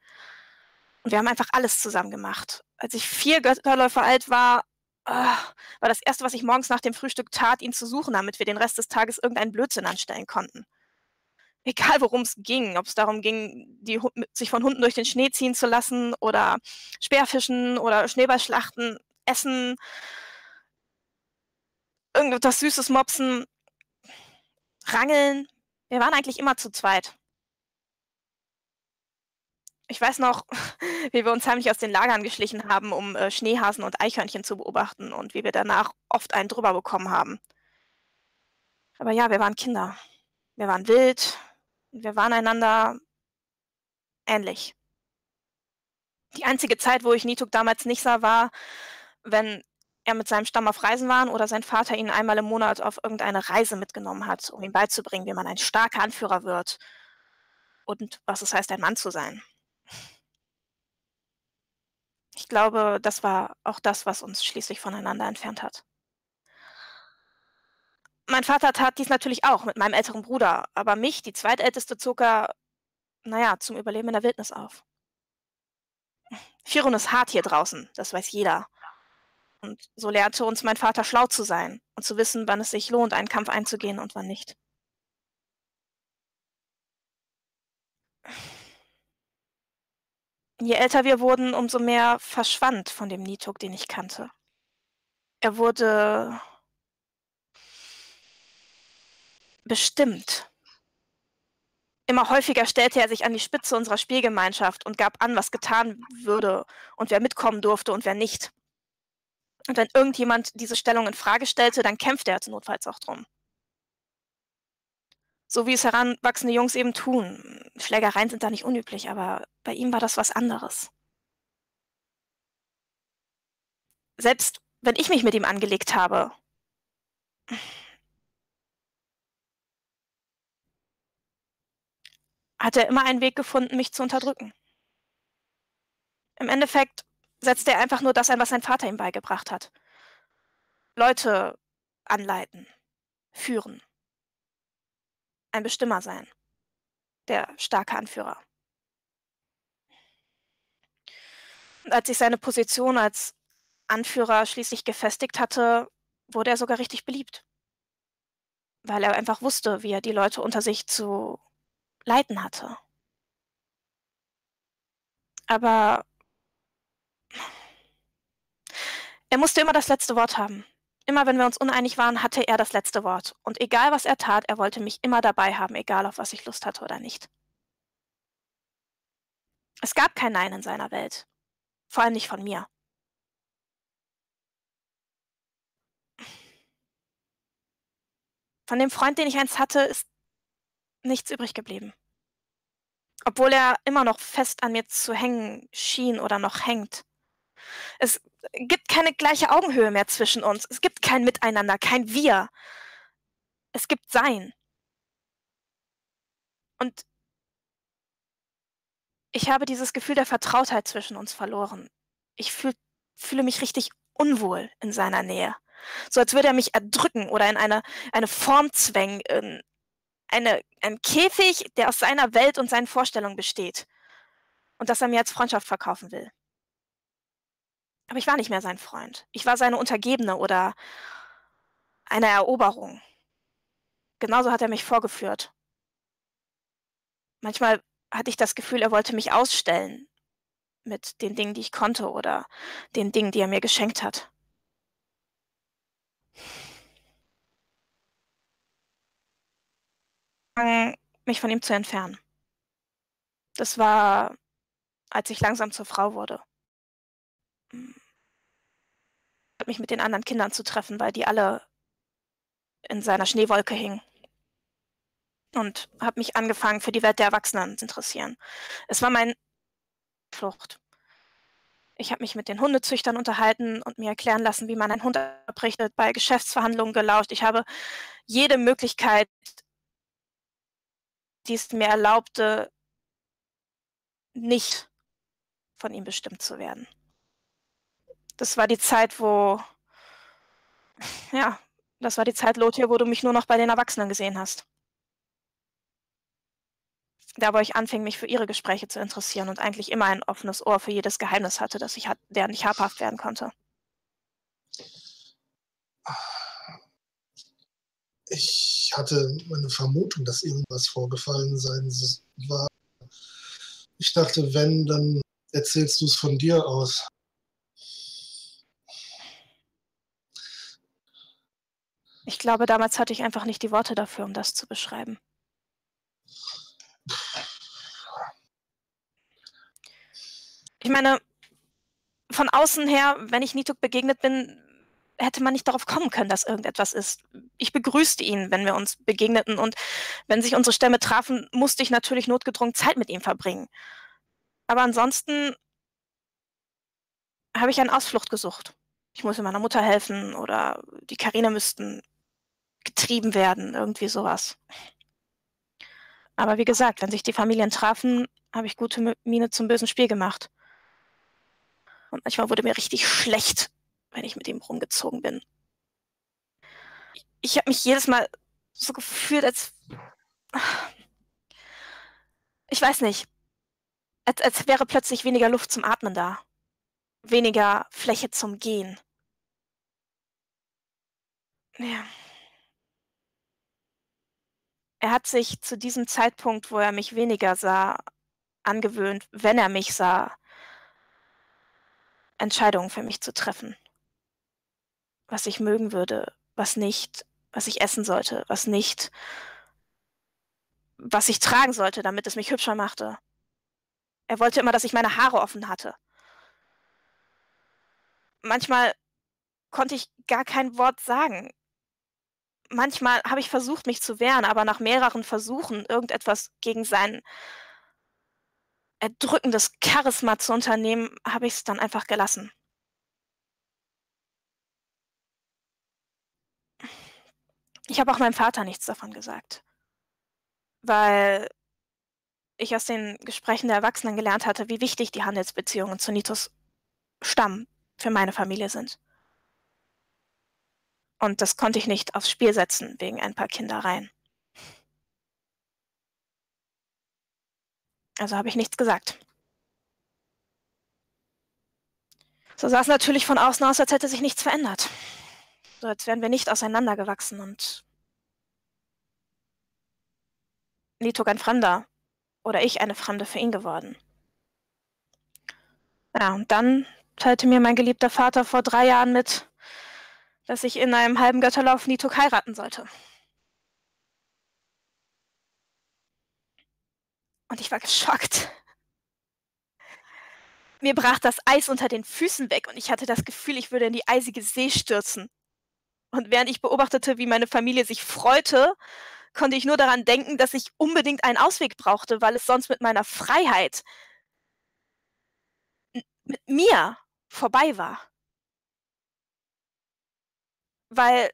Speaker 3: Und wir haben einfach alles zusammen gemacht. Als ich vier Götterläufer alt war, äh, war das Erste, was ich morgens nach dem Frühstück tat, ihn zu suchen, damit wir den Rest des Tages irgendeinen Blödsinn anstellen konnten. Egal, worum es ging, ob es darum ging, die, sich von Hunden durch den Schnee ziehen zu lassen oder Speerfischen oder Schneeballschlachten, Essen, irgendetwas Süßes mopsen, rangeln. Wir waren eigentlich immer zu zweit. Ich weiß noch, wie wir uns heimlich aus den Lagern geschlichen haben, um äh, Schneehasen und Eichhörnchen zu beobachten und wie wir danach oft einen drüber bekommen haben. Aber ja, wir waren Kinder. Wir waren wild. Wir waren einander ähnlich. Die einzige Zeit, wo ich Nituk damals nicht sah, war, wenn er mit seinem Stamm auf Reisen war oder sein Vater ihn einmal im Monat auf irgendeine Reise mitgenommen hat, um ihm beizubringen, wie man ein starker Anführer wird und was es heißt, ein Mann zu sein. Ich glaube, das war auch das, was uns schließlich voneinander entfernt hat. Mein Vater tat dies natürlich auch mit meinem älteren Bruder, aber mich, die zweitälteste, zog er, naja, zum Überleben in der Wildnis auf. Firun ist hart hier draußen, das weiß jeder. Und so lehrte uns mein Vater schlau zu sein und zu wissen, wann es sich lohnt, einen Kampf einzugehen und wann nicht. Je älter wir wurden, umso mehr verschwand von dem Nituk, den ich kannte. Er wurde bestimmt. Immer häufiger stellte er sich an die Spitze unserer Spielgemeinschaft und gab an, was getan würde und wer mitkommen durfte und wer nicht. Und wenn irgendjemand diese Stellung in Frage stellte, dann kämpfte er notfalls auch drum. So wie es heranwachsende Jungs eben tun. Schlägereien sind da nicht unüblich, aber bei ihm war das was anderes. Selbst wenn ich mich mit ihm angelegt habe, hat er immer einen Weg gefunden, mich zu unterdrücken. Im Endeffekt setzte er einfach nur das ein, was sein Vater ihm beigebracht hat. Leute anleiten, führen ein Bestimmer sein, der starke Anführer. Und als sich seine Position als Anführer schließlich gefestigt hatte, wurde er sogar richtig beliebt. Weil er einfach wusste, wie er die Leute unter sich zu leiten hatte. Aber er musste immer das letzte Wort haben. Immer wenn wir uns uneinig waren, hatte er das letzte Wort. Und egal was er tat, er wollte mich immer dabei haben, egal auf was ich Lust hatte oder nicht. Es gab kein Nein in seiner Welt. Vor allem nicht von mir. Von dem Freund, den ich einst hatte, ist nichts übrig geblieben. Obwohl er immer noch fest an mir zu hängen schien oder noch hängt. Es gibt keine gleiche Augenhöhe mehr zwischen uns. Es gibt kein Miteinander, kein Wir. Es gibt Sein. Und ich habe dieses Gefühl der Vertrautheit zwischen uns verloren. Ich fühl, fühle mich richtig unwohl in seiner Nähe. So als würde er mich erdrücken oder in eine, eine Form zwängen, in eine, ein Käfig, der aus seiner Welt und seinen Vorstellungen besteht. Und das er mir als Freundschaft verkaufen will. Aber ich war nicht mehr sein Freund. Ich war seine Untergebene oder eine Eroberung. Genauso hat er mich vorgeführt. Manchmal hatte ich das Gefühl, er wollte mich ausstellen mit den Dingen, die ich konnte oder den Dingen, die er mir geschenkt hat. mich von ihm zu entfernen. Das war, als ich langsam zur Frau wurde mich mit den anderen Kindern zu treffen, weil die alle in seiner Schneewolke hingen. Und habe mich angefangen, für die Welt der Erwachsenen zu interessieren. Es war mein Flucht. Ich habe mich mit den Hundezüchtern unterhalten und mir erklären lassen, wie man einen Hund abrichtet, bei Geschäftsverhandlungen gelauscht. Ich habe jede Möglichkeit, die es mir erlaubte, nicht von ihm bestimmt zu werden das war die Zeit, wo, ja, das war die Zeit, Lothar, wo du mich nur noch bei den Erwachsenen gesehen hast. Da, wo ich anfing, mich für ihre Gespräche zu interessieren und eigentlich immer ein offenes Ohr für jedes Geheimnis hatte, das ich deren ich habhaft werden konnte.
Speaker 2: Ich hatte eine Vermutung, dass irgendwas vorgefallen sein war. Ich dachte, wenn, dann erzählst du es von dir aus.
Speaker 3: Ich glaube, damals hatte ich einfach nicht die Worte dafür, um das zu beschreiben. Ich meine, von außen her, wenn ich Nituk begegnet bin, hätte man nicht darauf kommen können, dass irgendetwas ist. Ich begrüßte ihn, wenn wir uns begegneten und wenn sich unsere Stämme trafen, musste ich natürlich notgedrungen Zeit mit ihm verbringen. Aber ansonsten habe ich eine Ausflucht gesucht. Ich musste meiner Mutter helfen oder die Karina müssten getrieben werden, irgendwie sowas. Aber wie gesagt, wenn sich die Familien trafen, habe ich gute Miene zum bösen Spiel gemacht. Und manchmal wurde mir richtig schlecht, wenn ich mit ihm rumgezogen bin. Ich habe mich jedes Mal so gefühlt, als. Ich weiß nicht. Als, als wäre plötzlich weniger Luft zum Atmen da. Weniger Fläche zum Gehen. Ja er hat sich zu diesem Zeitpunkt, wo er mich weniger sah, angewöhnt, wenn er mich sah, Entscheidungen für mich zu treffen. Was ich mögen würde, was nicht, was ich essen sollte, was nicht, was ich tragen sollte, damit es mich hübscher machte. Er wollte immer, dass ich meine Haare offen hatte. Manchmal konnte ich gar kein Wort sagen manchmal habe ich versucht, mich zu wehren, aber nach mehreren Versuchen, irgendetwas gegen sein erdrückendes Charisma zu unternehmen, habe ich es dann einfach gelassen. Ich habe auch meinem Vater nichts davon gesagt, weil ich aus den Gesprächen der Erwachsenen gelernt hatte, wie wichtig die Handelsbeziehungen zu Nitos Stamm für meine Familie sind. Und das konnte ich nicht aufs Spiel setzen wegen ein paar Kindereien. Also habe ich nichts gesagt. So sah es natürlich von außen aus, als hätte sich nichts verändert. So als wären wir nicht auseinandergewachsen und Nitok ein Fremder oder ich eine Fremde für ihn geworden. Ja, und dann teilte mir mein geliebter Vater vor drei Jahren mit, dass ich in einem halben Götterlauf Nitok heiraten sollte. Und ich war geschockt. Mir brach das Eis unter den Füßen weg und ich hatte das Gefühl, ich würde in die eisige See stürzen. Und während ich beobachtete, wie meine Familie sich freute, konnte ich nur daran denken, dass ich unbedingt einen Ausweg brauchte, weil es sonst mit meiner Freiheit, mit mir vorbei war. Weil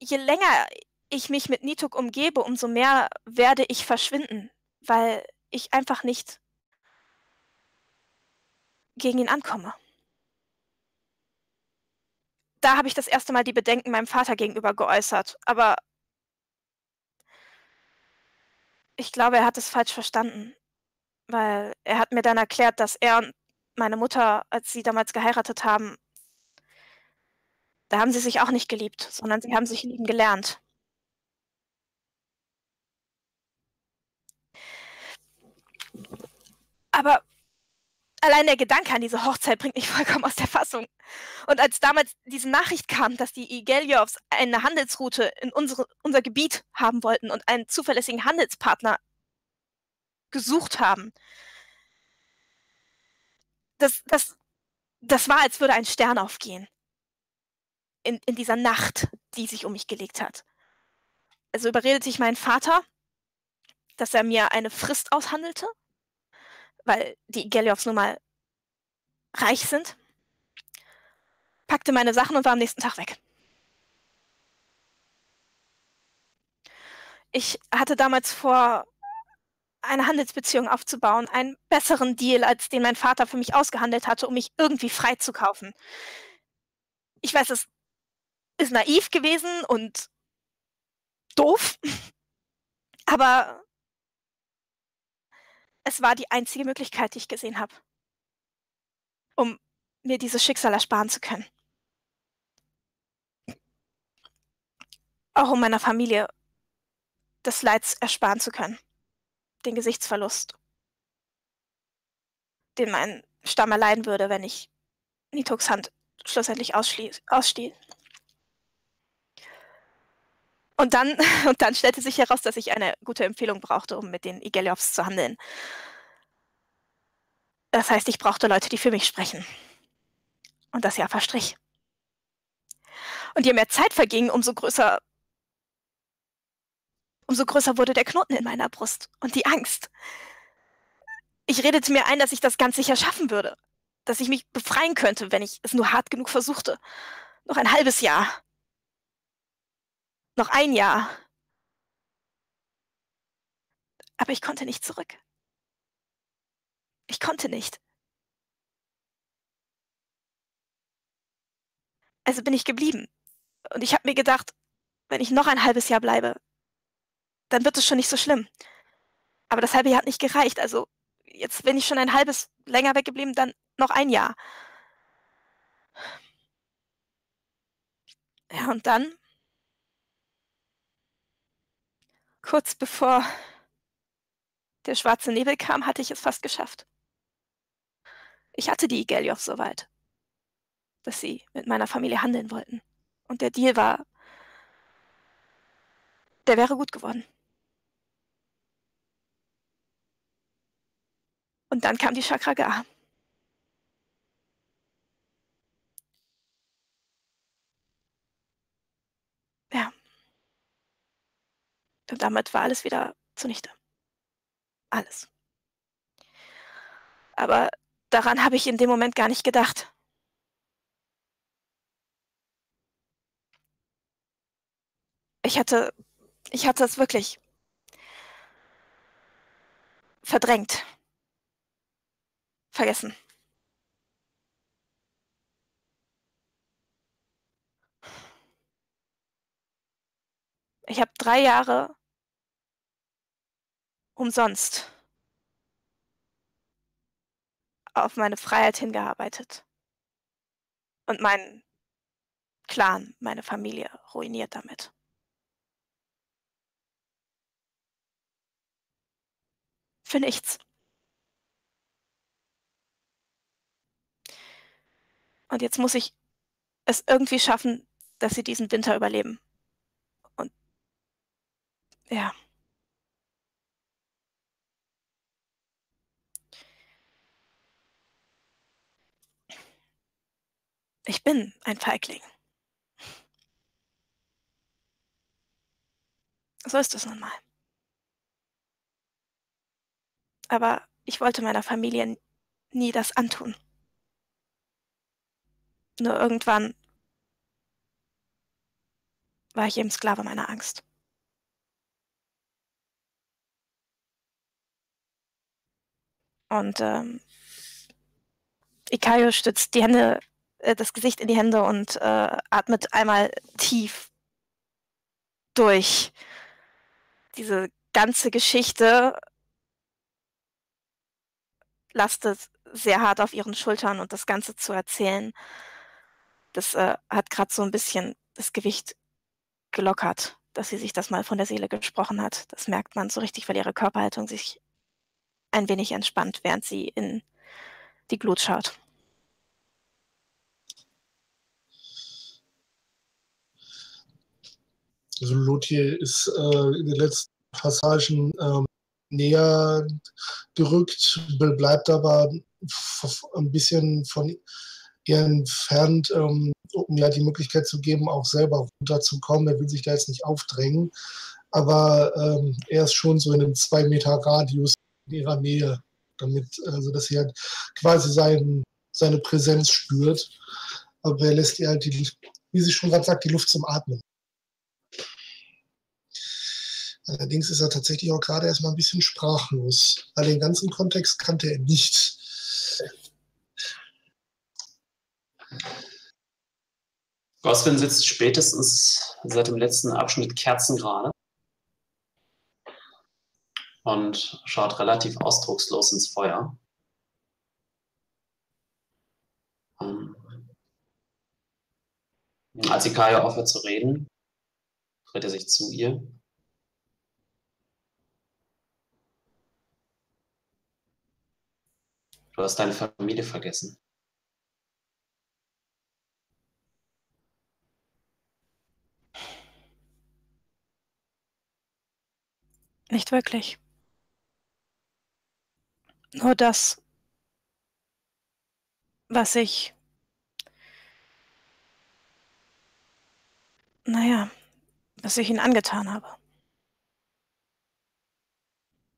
Speaker 3: je länger ich mich mit Nituk umgebe, umso mehr werde ich verschwinden, weil ich einfach nicht gegen ihn ankomme. Da habe ich das erste Mal die Bedenken meinem Vater gegenüber geäußert, aber ich glaube, er hat es falsch verstanden, weil er hat mir dann erklärt, dass er und meine Mutter, als sie damals geheiratet haben, da haben sie sich auch nicht geliebt, sondern sie haben sich lieben gelernt. Aber allein der Gedanke an diese Hochzeit bringt mich vollkommen aus der Fassung. Und als damals diese Nachricht kam, dass die Igeliovs eine Handelsroute in unsere, unser Gebiet haben wollten und einen zuverlässigen Handelspartner gesucht haben, das, das, das war, als würde ein Stern aufgehen. In, in dieser Nacht, die sich um mich gelegt hat. Also überredete ich meinen Vater, dass er mir eine Frist aushandelte weil die Geliovs nun mal reich sind, packte meine Sachen und war am nächsten Tag weg. Ich hatte damals vor, eine Handelsbeziehung aufzubauen, einen besseren Deal, als den mein Vater für mich ausgehandelt hatte, um mich irgendwie freizukaufen. Ich weiß, es ist naiv gewesen und doof, aber es war die einzige Möglichkeit, die ich gesehen habe, um mir dieses Schicksal ersparen zu können. Auch um meiner Familie des Leids ersparen zu können. Den Gesichtsverlust, den mein Stamm erleiden würde, wenn ich Nitoks Hand schlussendlich ausstiehl. Und dann, und dann stellte sich heraus, dass ich eine gute Empfehlung brauchte, um mit den Igeliovs zu handeln. Das heißt, ich brauchte Leute, die für mich sprechen. Und das Jahr verstrich. Und je mehr Zeit verging, umso größer, umso größer wurde der Knoten in meiner Brust und die Angst. Ich redete mir ein, dass ich das ganz sicher schaffen würde, dass ich mich befreien könnte, wenn ich es nur hart genug versuchte. Noch ein halbes Jahr, noch ein Jahr. Aber ich konnte nicht zurück. Ich konnte nicht. Also bin ich geblieben. Und ich habe mir gedacht, wenn ich noch ein halbes Jahr bleibe, dann wird es schon nicht so schlimm. Aber das halbe Jahr hat nicht gereicht. Also jetzt bin ich schon ein halbes länger weggeblieben, dann noch ein Jahr. Ja, und dann Kurz bevor der schwarze Nebel kam, hatte ich es fast geschafft. Ich hatte die Igeliow so weit, dass sie mit meiner Familie handeln wollten. Und der Deal war, der wäre gut geworden. Und dann kam die Chakraga. Und damit war alles wieder zunichte. Alles. Aber daran habe ich in dem Moment gar nicht gedacht. Ich hatte, ich hatte es wirklich verdrängt, vergessen. Ich habe drei Jahre umsonst auf meine Freiheit hingearbeitet und meinen Clan, meine Familie ruiniert damit. Für nichts. Und jetzt muss ich es irgendwie schaffen, dass sie diesen Winter überleben. Und ja. Ich bin ein Feigling. So ist es nun mal. Aber ich wollte meiner Familie nie das antun. Nur irgendwann war ich eben Sklave meiner Angst. Und ähm, Ikayo stützt die Hände, äh, das Gesicht in die Hände und äh, atmet einmal tief durch. Diese ganze Geschichte lastet sehr hart auf ihren Schultern und das Ganze zu erzählen, das äh, hat gerade so ein bisschen das Gewicht gelockert, dass sie sich das mal von der Seele gesprochen hat. Das merkt man so richtig, weil ihre Körperhaltung sich ein wenig entspannt, während sie in die Glut schaut.
Speaker 2: Also Lothier ist äh, in den letzten Passagen ähm, näher gerückt, bleibt aber ein bisschen von ihr entfernt, ähm, um ja die Möglichkeit zu geben, auch selber runterzukommen. Er will sich da jetzt nicht aufdrängen, aber ähm, er ist schon so in einem zwei Meter Radius in ihrer Nähe, damit, also dass sie halt quasi sein, seine Präsenz spürt. Aber er lässt ihr halt, die, wie sie schon gerade sagt, die Luft zum Atmen. Allerdings ist er tatsächlich auch gerade erstmal ein bisschen sprachlos, weil den ganzen Kontext kannte er nicht.
Speaker 4: Goswin sitzt spätestens seit dem letzten Abschnitt kerzengerade und schaut relativ ausdruckslos ins Feuer. Ähm, als Ikayo aufhört zu reden, dreht er sich zu ihr Du hast deine Familie vergessen.
Speaker 3: Nicht wirklich. Nur das, was ich, naja, was ich ihnen angetan habe.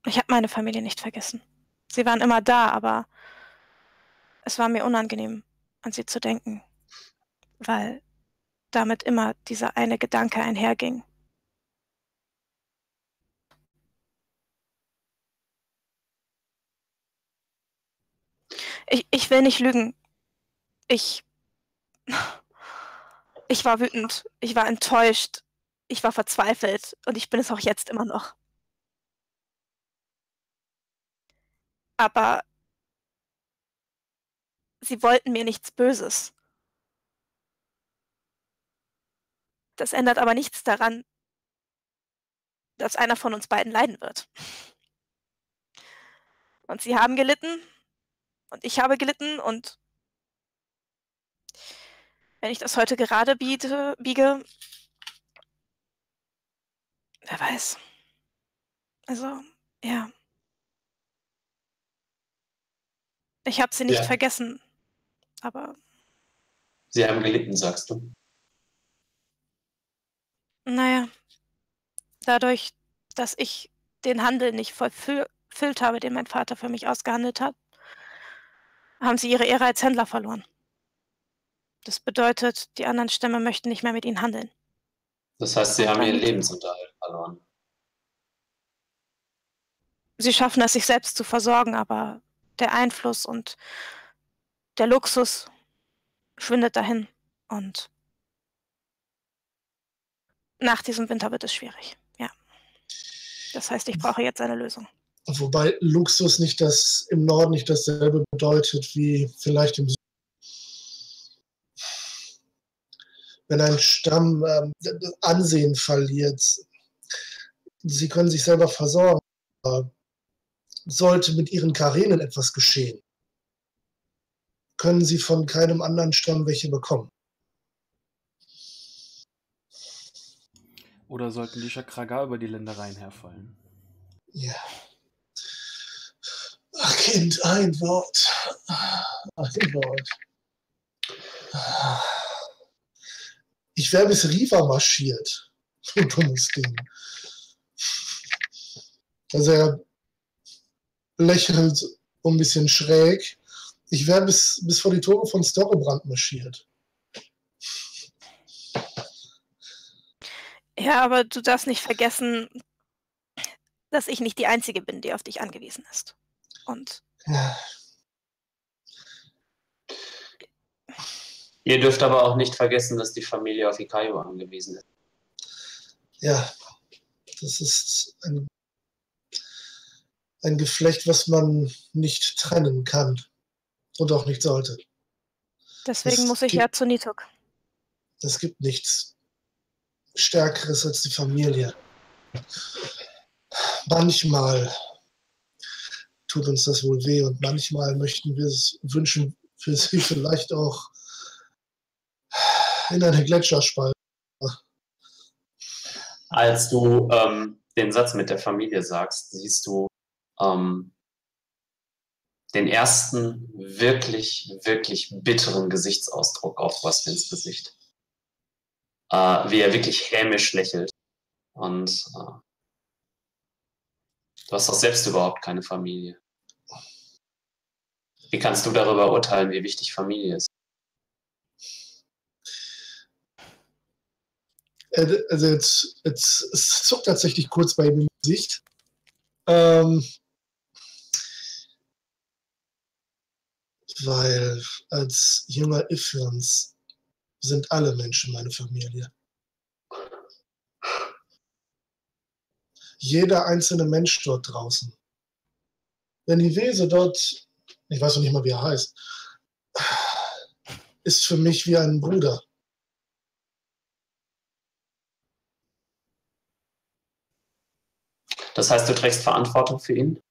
Speaker 3: Ich habe meine Familie nicht vergessen. Sie waren immer da, aber es war mir unangenehm, an sie zu denken, weil damit immer dieser eine Gedanke einherging. Ich, ich will nicht lügen. Ich. Ich war wütend, ich war enttäuscht, ich war verzweifelt und ich bin es auch jetzt immer noch. Aber sie wollten mir nichts Böses. Das ändert aber nichts daran, dass einer von uns beiden leiden wird. Und sie haben gelitten und ich habe gelitten und wenn ich das heute gerade biete, biege, wer weiß. Also, ja. Ich habe sie nicht ja. vergessen, aber.
Speaker 4: Sie haben gelitten, sagst du?
Speaker 3: Naja, dadurch, dass ich den Handel nicht vollfüllt habe, den mein Vater für mich ausgehandelt hat, haben sie ihre Ehre als Händler verloren. Das bedeutet, die anderen Stämme möchten nicht mehr mit ihnen handeln.
Speaker 4: Das heißt, sie haben ihren Lebensunterhalt verloren.
Speaker 3: Sie schaffen es, sich selbst zu versorgen, aber der Einfluss und der Luxus schwindet dahin. Und nach diesem Winter wird es schwierig. Ja. Das heißt, ich brauche jetzt eine Lösung.
Speaker 2: Wobei Luxus nicht das im Norden nicht dasselbe bedeutet wie vielleicht im Süden. Wenn ein Stamm ähm, Ansehen verliert, sie können sich selber versorgen, aber sollte mit ihren Karenen etwas geschehen, können sie von keinem anderen Stamm welche bekommen.
Speaker 1: Oder sollten die Chakraga über die Ländereien herfallen?
Speaker 2: Ja. Ach, Kind, ein Wort. Ein Wort. Ich wäre bis Riva marschiert. So dummes Ding. Also er lächelt ein bisschen schräg. Ich wäre bis, bis vor die Tore von Storebrand marschiert.
Speaker 3: Ja, aber du darfst nicht vergessen, dass ich nicht die Einzige bin, die auf dich angewiesen ist. Und
Speaker 2: Ja,
Speaker 4: Ihr dürft aber auch nicht vergessen, dass die Familie auf Ikayo angewiesen ist.
Speaker 2: ja, das ist ein, ein Geflecht, was man nicht trennen kann und auch nicht sollte.
Speaker 3: deswegen
Speaker 2: Es
Speaker 3: muss ich
Speaker 2: gibt-
Speaker 3: ja zu Nituk.
Speaker 2: Es gibt nichts Stärkeres als die Familie. Manchmal tut uns das wohl weh und manchmal möchten wir es wünschen, für sie vielleicht auch in eine Gletscherspalte.
Speaker 4: Als du ähm, den Satz mit der Familie sagst, siehst du ähm, den ersten wirklich, wirklich bitteren Gesichtsausdruck auf Rostins Gesicht. Äh, wie er wirklich hämisch lächelt. Und äh, du hast doch selbst überhaupt keine Familie. Wie kannst du darüber urteilen, wie wichtig Familie ist?
Speaker 2: Äh, Also jetzt, jetzt, es zuckt tatsächlich kurz bei im Gesicht. Ähm, weil als junger Ifirns sind alle Menschen meine Familie. Jeder einzelne Mensch dort draußen. Wenn die Wese dort, ich weiß noch nicht mal, wie er heißt, ist für mich wie ein Bruder.
Speaker 4: Das heißt, du trägst Verantwortung für ihn?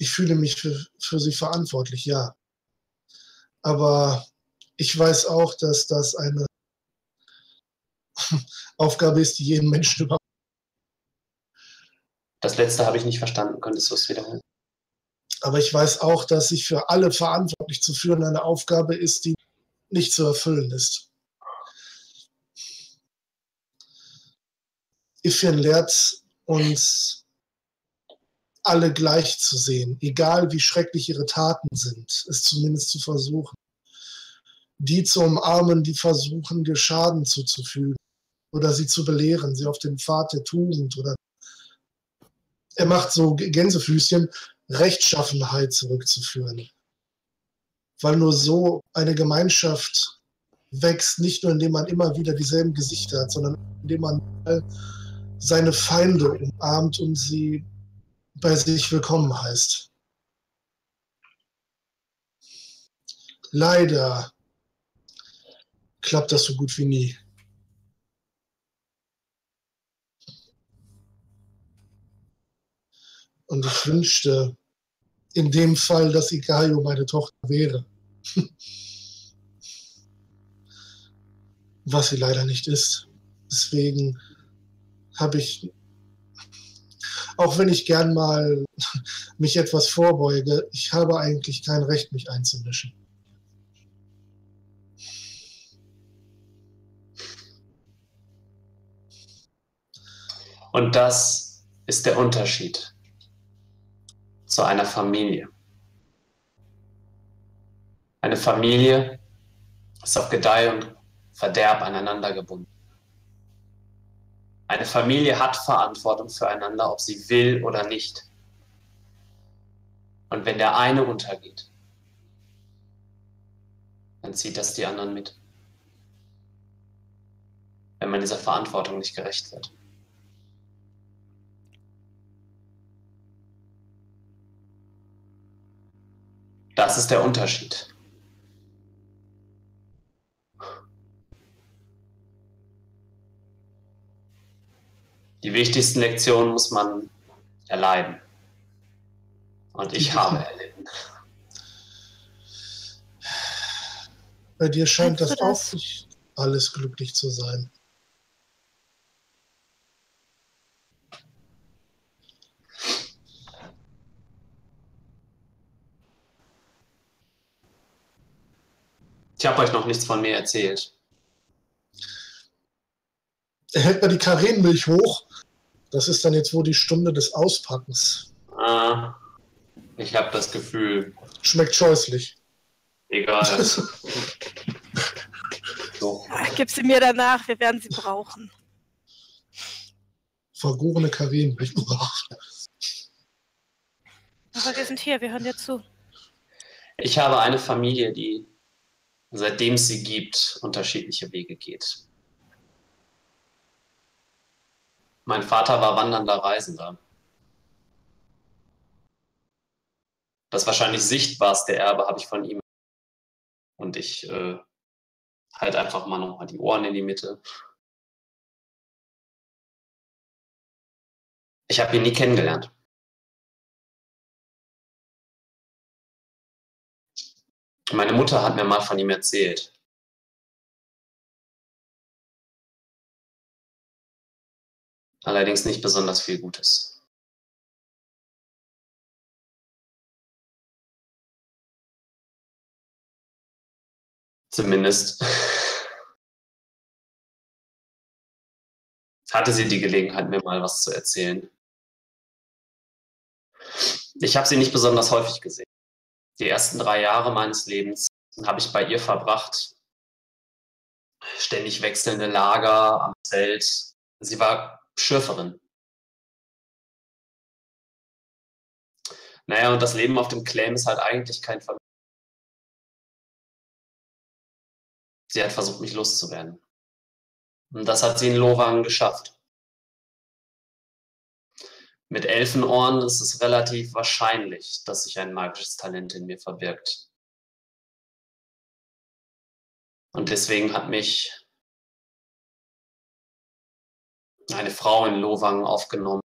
Speaker 2: Ich fühle mich für, für sie verantwortlich, ja. Aber ich weiß auch, dass das eine Aufgabe ist, die jeden Menschen über.
Speaker 4: Das letzte habe ich nicht verstanden. Könntest du es wiederholen?
Speaker 2: Aber ich weiß auch, dass sich für alle verantwortlich zu führen eine Aufgabe ist, die nicht zu erfüllen ist. Ifjen lehrt uns alle gleich zu sehen, egal wie schrecklich ihre Taten sind, es zumindest zu versuchen. Die zu umarmen, die versuchen, dir Schaden zuzufügen oder sie zu belehren, sie auf den Pfad der Tugend oder er macht so Gänsefüßchen, Rechtschaffenheit zurückzuführen. Weil nur so eine Gemeinschaft wächst, nicht nur indem man immer wieder dieselben Gesichter hat, sondern indem man seine Feinde umarmt und sie bei sich willkommen heißt. Leider klappt das so gut wie nie. Und ich wünschte in dem Fall, dass Ikayo meine Tochter wäre. Was sie leider nicht ist. Deswegen habe ich, auch wenn ich gern mal mich etwas vorbeuge, ich habe eigentlich kein Recht, mich einzumischen.
Speaker 4: Und das ist der Unterschied zu einer Familie. Eine Familie ist auf Gedeih und Verderb aneinander gebunden. Eine Familie hat Verantwortung füreinander, ob sie will oder nicht. Und wenn der eine untergeht, dann zieht das die anderen mit. Wenn man dieser Verantwortung nicht gerecht wird. Das ist der Unterschied. Die wichtigsten Lektionen muss man erleiden. Und ich habe erlitten.
Speaker 2: Bei dir scheint das,
Speaker 3: das?
Speaker 2: auch nicht alles glücklich zu sein.
Speaker 4: Ich habe euch noch nichts von mir erzählt.
Speaker 2: Er hält mal die Karenmilch hoch. Das ist dann jetzt wohl die Stunde des Auspackens.
Speaker 4: Ah, ich habe das Gefühl,
Speaker 2: Schmeckt scheußlich.
Speaker 4: egal. So.
Speaker 3: Ach, gib sie mir danach, wir werden sie brauchen.
Speaker 2: Vergorene Karenmilch.
Speaker 3: Aber wir sind hier, wir hören dir zu.
Speaker 4: Ich habe eine Familie, die seitdem es sie gibt, unterschiedliche Wege geht. Mein Vater war wandernder Reisender. Das wahrscheinlich sichtbarste Erbe habe ich von ihm. Und ich äh, halt einfach mal nochmal die Ohren in die Mitte. Ich habe ihn nie kennengelernt. Meine Mutter hat mir mal von ihm erzählt. Allerdings nicht besonders viel Gutes. Zumindest hatte sie die Gelegenheit, mir mal was zu erzählen. Ich habe sie nicht besonders häufig gesehen. Die ersten drei Jahre meines Lebens habe ich bei ihr verbracht. Ständig wechselnde Lager am Zelt. Sie war Schürferin. Naja, und das Leben auf dem Claim ist halt eigentlich kein Vergnügen. Sie hat versucht, mich loszuwerden. Und das hat sie in Lowang geschafft. Mit Elfenohren ist es relativ wahrscheinlich, dass sich ein magisches Talent in mir verbirgt. Und deswegen hat mich eine Frau in Lowang aufgenommen,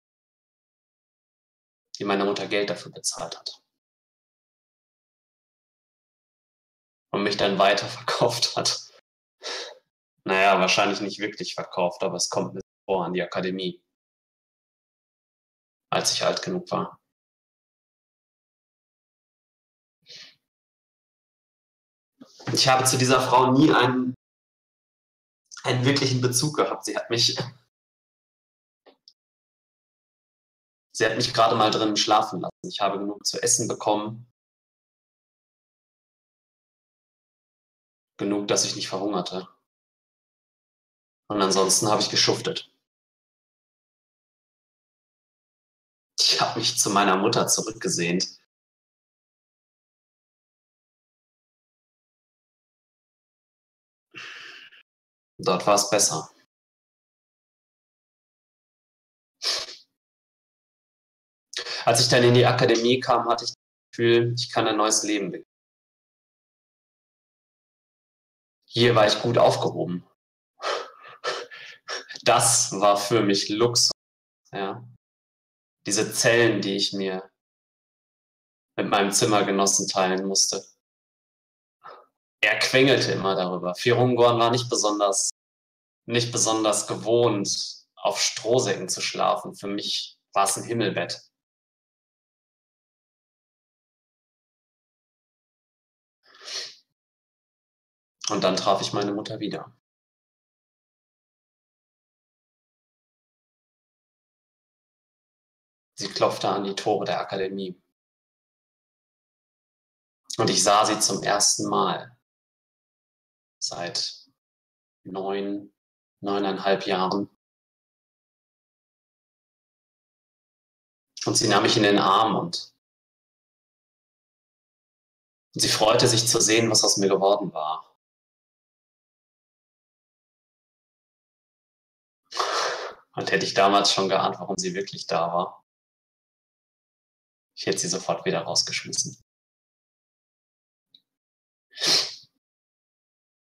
Speaker 4: die meiner Mutter Geld dafür bezahlt hat. Und mich dann weiterverkauft hat. Naja, wahrscheinlich nicht wirklich verkauft, aber es kommt mir vor an die Akademie als ich alt genug war. Ich habe zu dieser Frau nie einen, einen wirklichen Bezug gehabt. Sie hat mich, sie hat mich gerade mal drinnen schlafen lassen. Ich habe genug zu essen bekommen. Genug, dass ich nicht verhungerte. Und ansonsten habe ich geschuftet. Ich habe mich zu meiner Mutter zurückgesehnt. Dort war es besser. Als ich dann in die Akademie kam, hatte ich das Gefühl, ich kann ein neues Leben beginnen. Hier war ich gut aufgehoben. Das war für mich Luxus. Ja diese Zellen, die ich mir mit meinem Zimmergenossen teilen musste. Er quengelte immer darüber. Firungorn war nicht besonders, nicht besonders gewohnt, auf Strohsäcken zu schlafen. Für mich war es ein Himmelbett. Und dann traf ich meine Mutter wieder. Sie klopfte an die Tore der Akademie. Und ich sah sie zum ersten Mal seit neun, neuneinhalb Jahren. Und sie nahm mich in den Arm und sie freute sich zu sehen, was aus mir geworden war. Und hätte ich damals schon geahnt, warum sie wirklich da war. Ich hätte sie sofort wieder rausgeschmissen.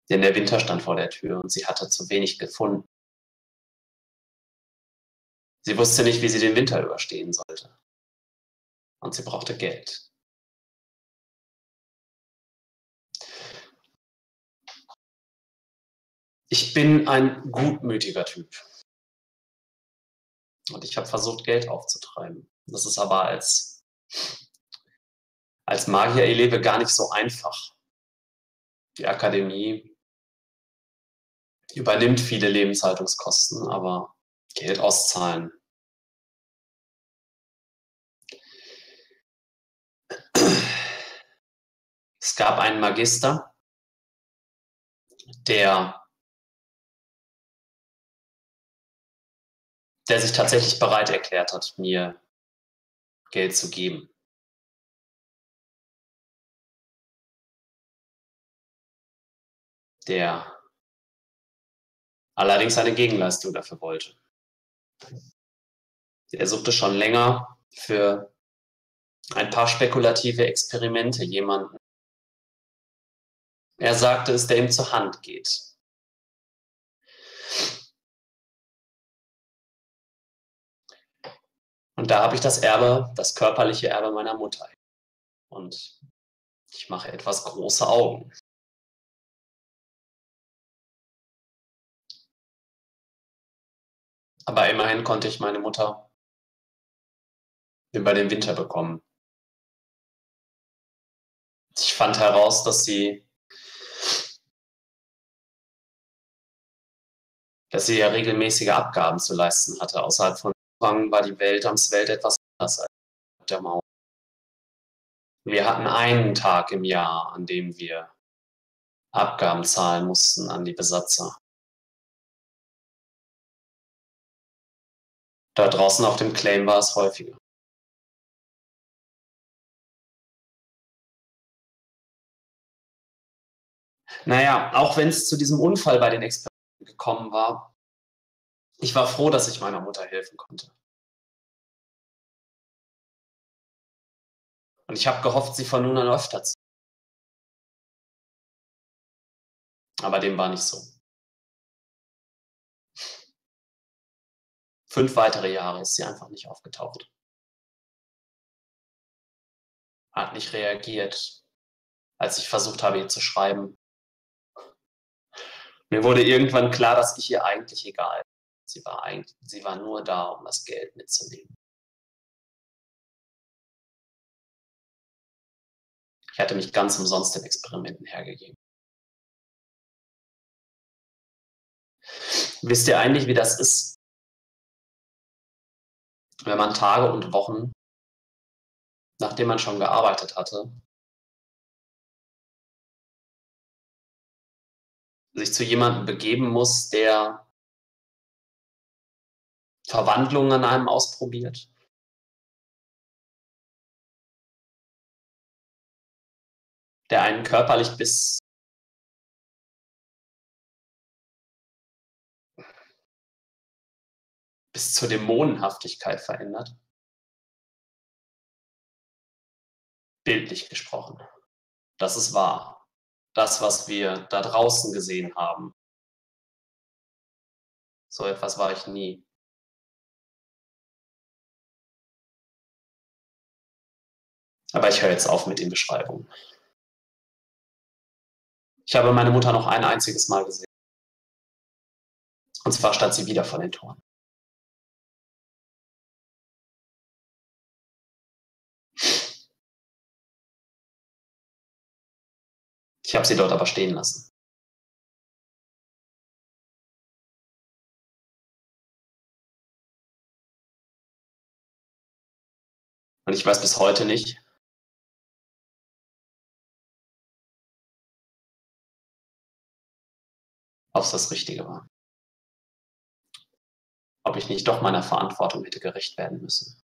Speaker 4: Denn der Winter stand vor der Tür und sie hatte zu wenig gefunden. Sie wusste nicht, wie sie den Winter überstehen sollte. Und sie brauchte Geld. Ich bin ein gutmütiger Typ. Und ich habe versucht, Geld aufzutreiben. Das ist aber als, als Magier-Eleve gar nicht so einfach. Die Akademie übernimmt viele Lebenshaltungskosten, aber Geld auszahlen. Es gab einen Magister, der der sich tatsächlich bereit erklärt hat, mir Geld zu geben. Der allerdings eine Gegenleistung dafür wollte. Er suchte schon länger für ein paar spekulative Experimente jemanden. Er sagte es, der ihm zur Hand geht. Und da habe ich das Erbe, das körperliche Erbe meiner Mutter. Und ich mache etwas große Augen. Aber immerhin konnte ich meine Mutter über den Winter bekommen. Ich fand heraus, dass sie, dass sie ja regelmäßige Abgaben zu leisten hatte außerhalb von Anfang war die Welt am Welt etwas anders als der Mauer. Wir hatten einen Tag im Jahr, an dem wir Abgaben zahlen mussten an die Besatzer. Da draußen auf dem Claim war es häufiger. Naja, auch wenn es zu diesem Unfall bei den Experimenten gekommen war, ich war froh, dass ich meiner Mutter helfen konnte. Und ich habe gehofft, sie von nun an öfter zu. Aber dem war nicht so. Fünf weitere Jahre ist sie einfach nicht aufgetaucht. Hat nicht reagiert, als ich versucht habe, ihr zu schreiben. Mir wurde irgendwann klar, dass ich ihr eigentlich egal. Sie war, eigentlich, sie war nur da, um das Geld mitzunehmen. Ich hatte mich ganz umsonst den Experimenten hergegeben. Wisst ihr eigentlich, wie das ist, wenn man Tage und Wochen, nachdem man schon gearbeitet hatte, sich zu jemandem begeben muss, der Verwandlungen an einem ausprobiert? Der einen körperlich bis bis zur Dämonenhaftigkeit verändert. Bildlich gesprochen. Das ist wahr. Das, was wir da draußen gesehen haben. So etwas war ich nie. Aber ich höre jetzt auf mit den Beschreibungen. Ich habe meine Mutter noch ein einziges Mal gesehen. Und zwar stand sie wieder vor den Toren. Ich habe sie dort aber stehen lassen. Und ich weiß bis heute nicht, ob es das Richtige war. Ob ich nicht doch meiner Verantwortung hätte gerecht werden müssen.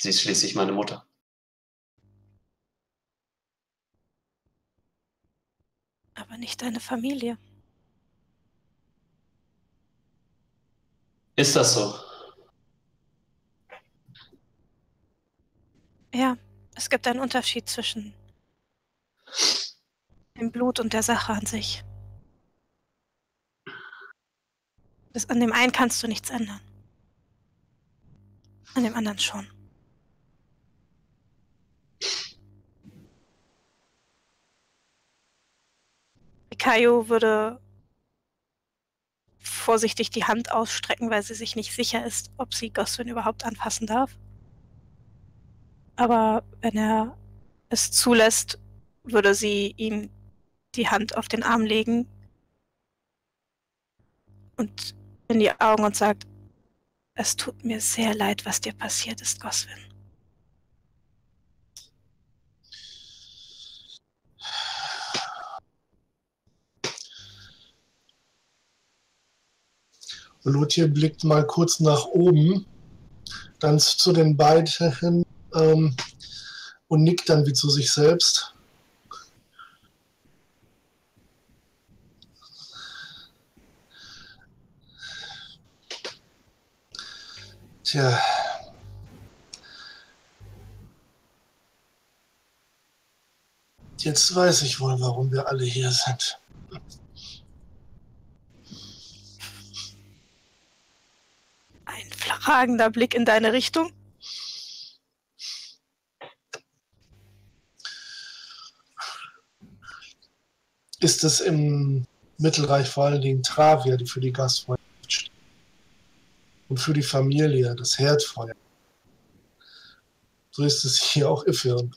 Speaker 4: Sie ist schließlich meine Mutter.
Speaker 3: Aber nicht deine Familie.
Speaker 4: Ist das so?
Speaker 3: Ja, es gibt einen Unterschied zwischen dem Blut und der Sache an sich. Das, an dem einen kannst du nichts ändern. An dem anderen schon. Kaio würde vorsichtig die Hand ausstrecken, weil sie sich nicht sicher ist, ob sie Goswin überhaupt anfassen darf. Aber wenn er es zulässt, würde sie ihm die Hand auf den Arm legen und in die Augen und sagt, es tut mir sehr leid, was dir passiert ist, Goswin.
Speaker 2: Lothier blickt mal kurz nach oben, dann zu den beiden ähm, und nickt dann wie zu sich selbst. Tja. Jetzt weiß ich wohl, warum wir alle hier sind.
Speaker 3: fragender Blick in deine Richtung.
Speaker 2: Ist es im Mittelreich vor allen Dingen Travia, die für die Gastfreundschaft steht. Und für die Familie, das Herdfeuer. So ist es hier auch Ifirn.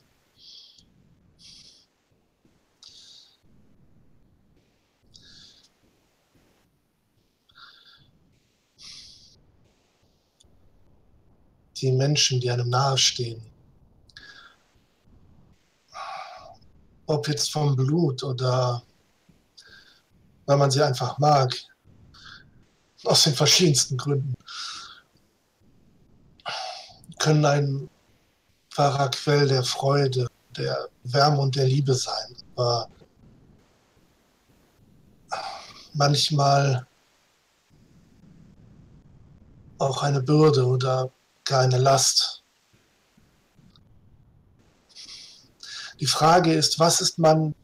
Speaker 2: die Menschen, die einem nahestehen. Ob jetzt vom Blut oder weil man sie einfach mag. Aus den verschiedensten Gründen. Können ein wahrer Quell der Freude, der Wärme und der Liebe sein. Aber manchmal auch eine Bürde oder keine Last. Die Frage ist, was ist man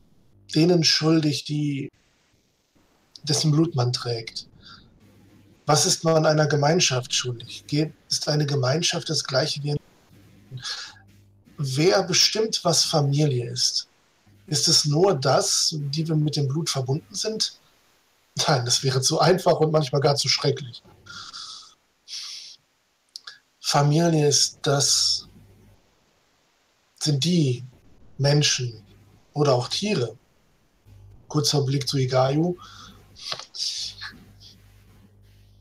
Speaker 2: denen schuldig, die dessen Blut man trägt? Was ist man einer Gemeinschaft schuldig? Ist eine Gemeinschaft das gleiche wie ein Wer bestimmt, was Familie ist? Ist es nur das, die wir mit dem Blut verbunden sind? Nein, das wäre zu einfach und manchmal gar zu schrecklich. Familie ist das, sind die Menschen oder auch Tiere. Kurzer Blick zu Igayu,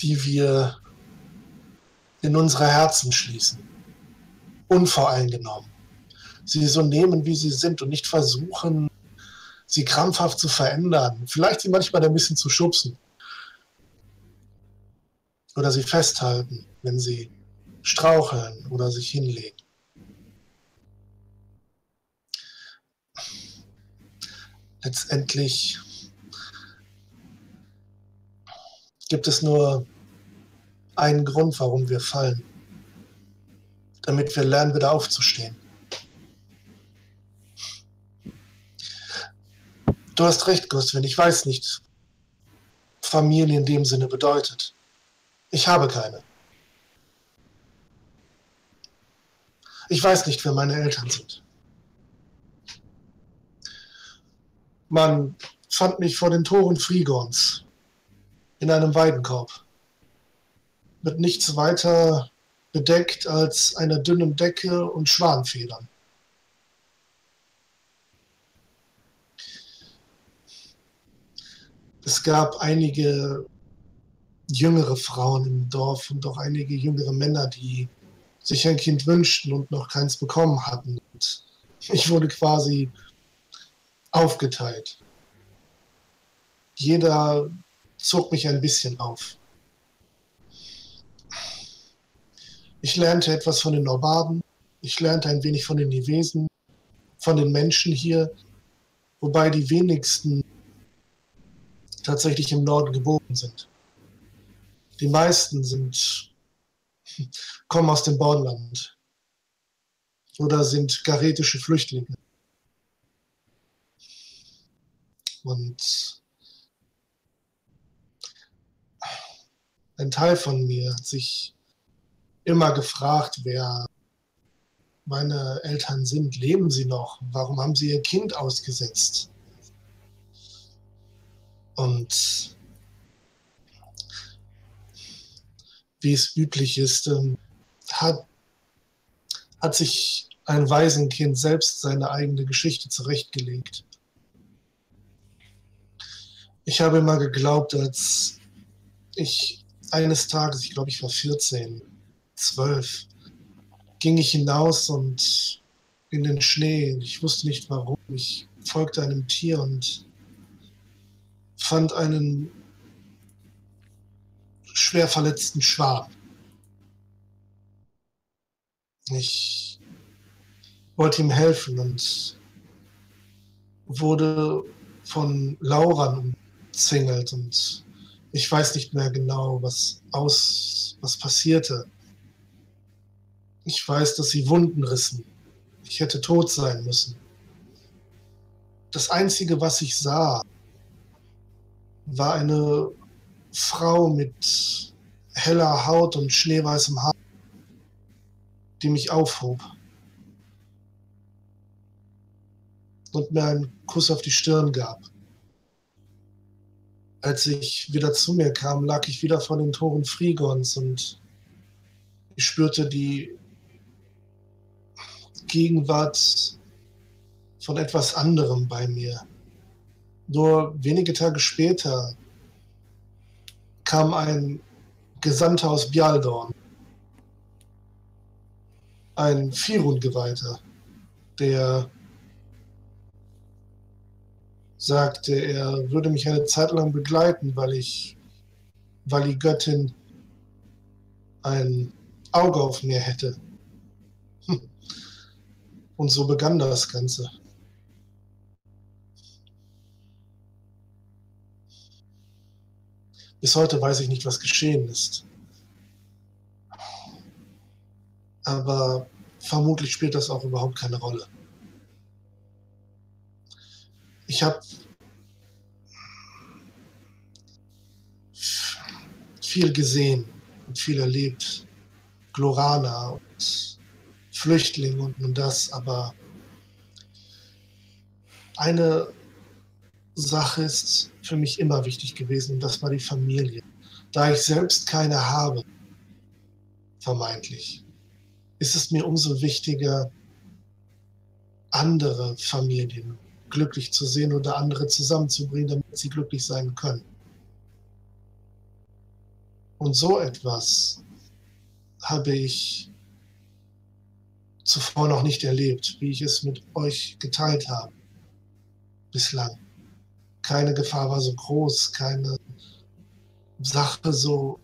Speaker 2: die wir in unsere Herzen schließen. Unvoreingenommen. Sie so nehmen, wie sie sind und nicht versuchen, sie krampfhaft zu verändern. Vielleicht sie manchmal ein bisschen zu schubsen. Oder sie festhalten, wenn sie straucheln oder sich hinlegen. Letztendlich gibt es nur einen Grund, warum wir fallen. Damit wir lernen, wieder aufzustehen. Du hast recht, Gustwin. Ich weiß nicht, Familie in dem Sinne bedeutet. Ich habe keine. Ich weiß nicht, wer meine Eltern sind. Man fand mich vor den Toren Frigons in einem Weidenkorb. Mit nichts weiter bedeckt als einer dünnen Decke und Schwanfedern. Es gab einige jüngere Frauen im Dorf und auch einige jüngere Männer, die sich ein Kind wünschten und noch keins bekommen hatten. Und ich wurde quasi aufgeteilt. Jeder zog mich ein bisschen auf. Ich lernte etwas von den Norbaden, ich lernte ein wenig von den Nivesen, von den Menschen hier, wobei die wenigsten tatsächlich im Norden geboren sind. Die meisten sind kommen aus dem Bornland oder sind garetische Flüchtlinge. Und ein Teil von mir hat sich immer gefragt, wer meine Eltern sind. Leben sie noch? Warum haben sie ihr Kind ausgesetzt? Und wie es üblich ist, ähm, hat, hat sich ein Waisenkind selbst seine eigene Geschichte zurechtgelegt. Ich habe immer geglaubt, als ich eines Tages, ich glaube, ich war 14, 12, ging ich hinaus und in den Schnee. Ich wusste nicht warum. Ich folgte einem Tier und fand einen schwer verletzten Schwan. Ich wollte ihm helfen und wurde von Lauran umzingelt und ich weiß nicht mehr genau, was aus, was passierte. Ich weiß, dass sie Wunden rissen. Ich hätte tot sein müssen. Das Einzige, was ich sah, war eine Frau mit heller Haut und schneeweißem Haar, die mich aufhob und mir einen Kuss auf die Stirn gab. Als ich wieder zu mir kam, lag ich wieder vor den Toren Frigons und ich spürte die Gegenwart von etwas anderem bei mir. Nur wenige Tage später kam ein Gesandter aus Bialdorn, ein Firun-Geweihter, der sagte, er würde mich eine Zeit lang begleiten, weil ich, weil die Göttin ein Auge auf mir hätte. Und so begann das Ganze. Bis heute weiß ich nicht, was geschehen ist. Aber vermutlich spielt das auch überhaupt keine Rolle. Ich habe viel gesehen und viel erlebt. Glorana und Flüchtlinge und nun das, aber eine Sache ist für mich immer wichtig gewesen und das war die Familie. Da ich selbst keine habe, vermeintlich, ist es mir umso wichtiger, andere Familien glücklich zu sehen oder andere zusammenzubringen, damit sie glücklich sein können. Und so etwas habe ich zuvor noch nicht erlebt, wie ich es mit euch geteilt habe. Bislang. Keine Gefahr war so groß, keine Sache so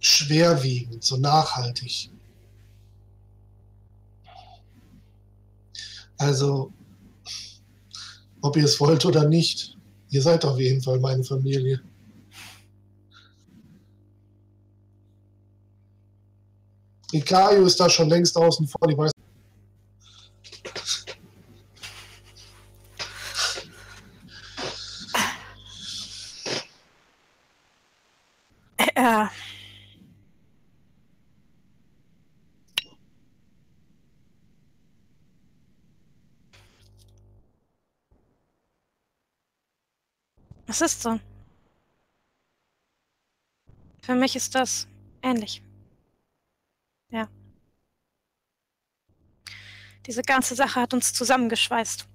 Speaker 2: schwerwiegend, so nachhaltig. Also, ob ihr es wollt oder nicht, ihr seid auf jeden Fall meine Familie. Ikario ist da schon längst außen vor, die weiß
Speaker 3: Ja. Es ist so. Für mich ist das ähnlich. Ja. Diese ganze Sache hat uns zusammengeschweißt.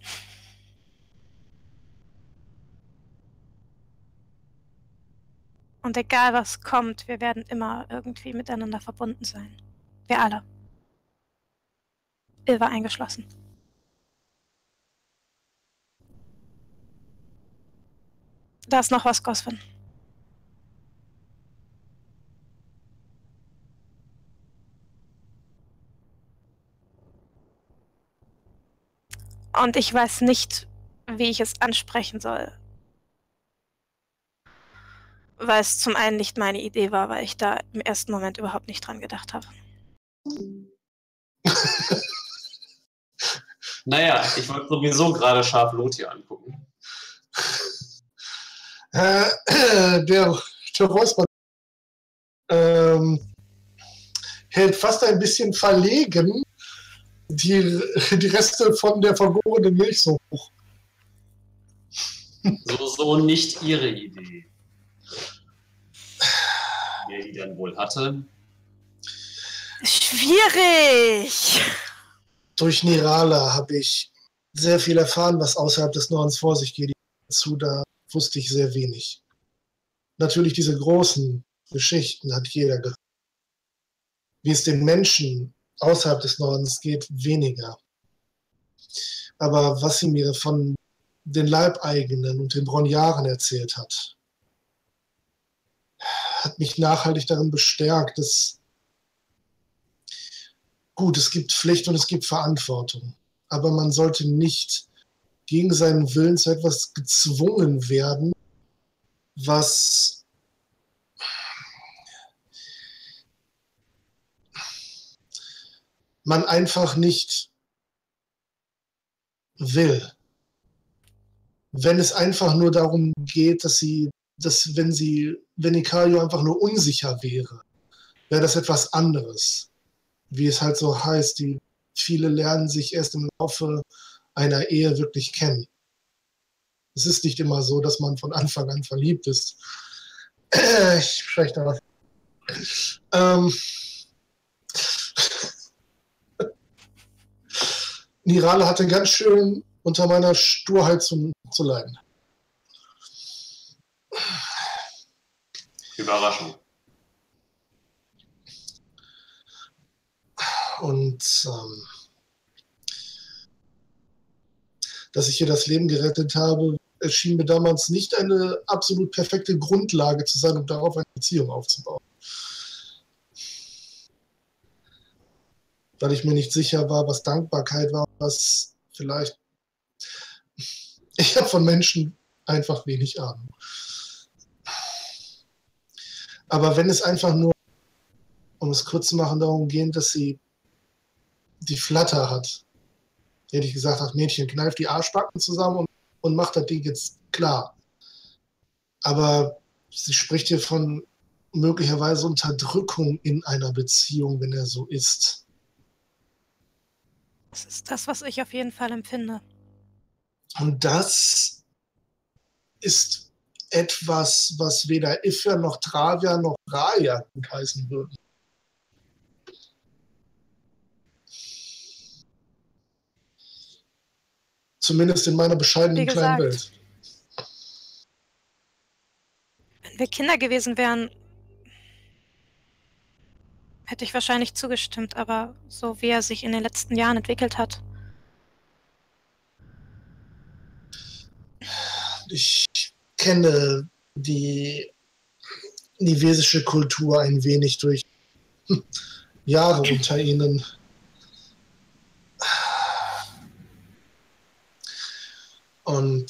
Speaker 3: Und egal was kommt, wir werden immer irgendwie miteinander verbunden sein. Wir alle. Ilva eingeschlossen. Da ist noch was, Goswin. Und ich weiß nicht, wie ich es ansprechen soll. Weil es zum einen nicht meine Idee war, weil ich da im ersten Moment überhaupt nicht dran gedacht habe.
Speaker 4: Naja, ich wollte sowieso gerade scharf Loti angucken.
Speaker 2: Äh, der, der Räusper ähm, hält fast ein bisschen verlegen die, die Reste von der vergorenen Milch so hoch.
Speaker 4: So, so nicht ihre Idee. Wer die dann wohl hatte.
Speaker 3: Schwierig!
Speaker 2: Durch Nirala habe ich sehr viel erfahren, was außerhalb des Nordens vor sich geht. Dazu da wusste ich sehr wenig. Natürlich diese großen Geschichten hat jeder gehört. Wie es den Menschen außerhalb des Nordens geht, weniger. Aber was sie mir von den Leibeigenen und den Bronjaren erzählt hat, hat mich nachhaltig darin bestärkt, dass gut, es gibt Pflicht und es gibt Verantwortung, aber man sollte nicht gegen seinen Willen zu etwas gezwungen werden, was man einfach nicht will. Wenn es einfach nur darum geht, dass sie, dass wenn sie, wenn Ikario einfach nur unsicher wäre, wäre das etwas anderes. Wie es halt so heißt, die viele lernen sich erst im Laufe einer Ehe wirklich kennen. Es ist nicht immer so, dass man von Anfang an verliebt ist. Ich spreche da. Ähm, Nirale hatte ganz schön unter meiner Sturheit zu, zu leiden.
Speaker 4: Überraschung.
Speaker 2: Und ähm, dass ich ihr das Leben gerettet habe, erschien mir damals nicht eine absolut perfekte Grundlage zu sein, um darauf eine Beziehung aufzubauen. Weil ich mir nicht sicher war, was Dankbarkeit war, was vielleicht. Ich habe von Menschen einfach wenig Ahnung. Aber wenn es einfach nur, um es kurz zu machen, darum geht, dass sie die Flatter hat, hätte ich gesagt, ach Mädchen, kneif die Arschbacken zusammen und, und mach das Ding jetzt klar. Aber sie spricht hier von möglicherweise Unterdrückung in einer Beziehung, wenn er so ist.
Speaker 3: Das ist das, was ich auf jeden Fall empfinde.
Speaker 2: Und das ist etwas, was weder Iffer noch Travia noch Raya gut heißen würden. Zumindest in meiner bescheidenen
Speaker 3: Wie
Speaker 2: kleinen
Speaker 3: gesagt.
Speaker 2: Welt.
Speaker 3: Wenn wir Kinder gewesen wären, hätte ich wahrscheinlich zugestimmt, aber so wie er sich in den letzten Jahren entwickelt hat.
Speaker 2: Ich kenne die nivesische Kultur ein wenig durch Jahre unter ihnen. Und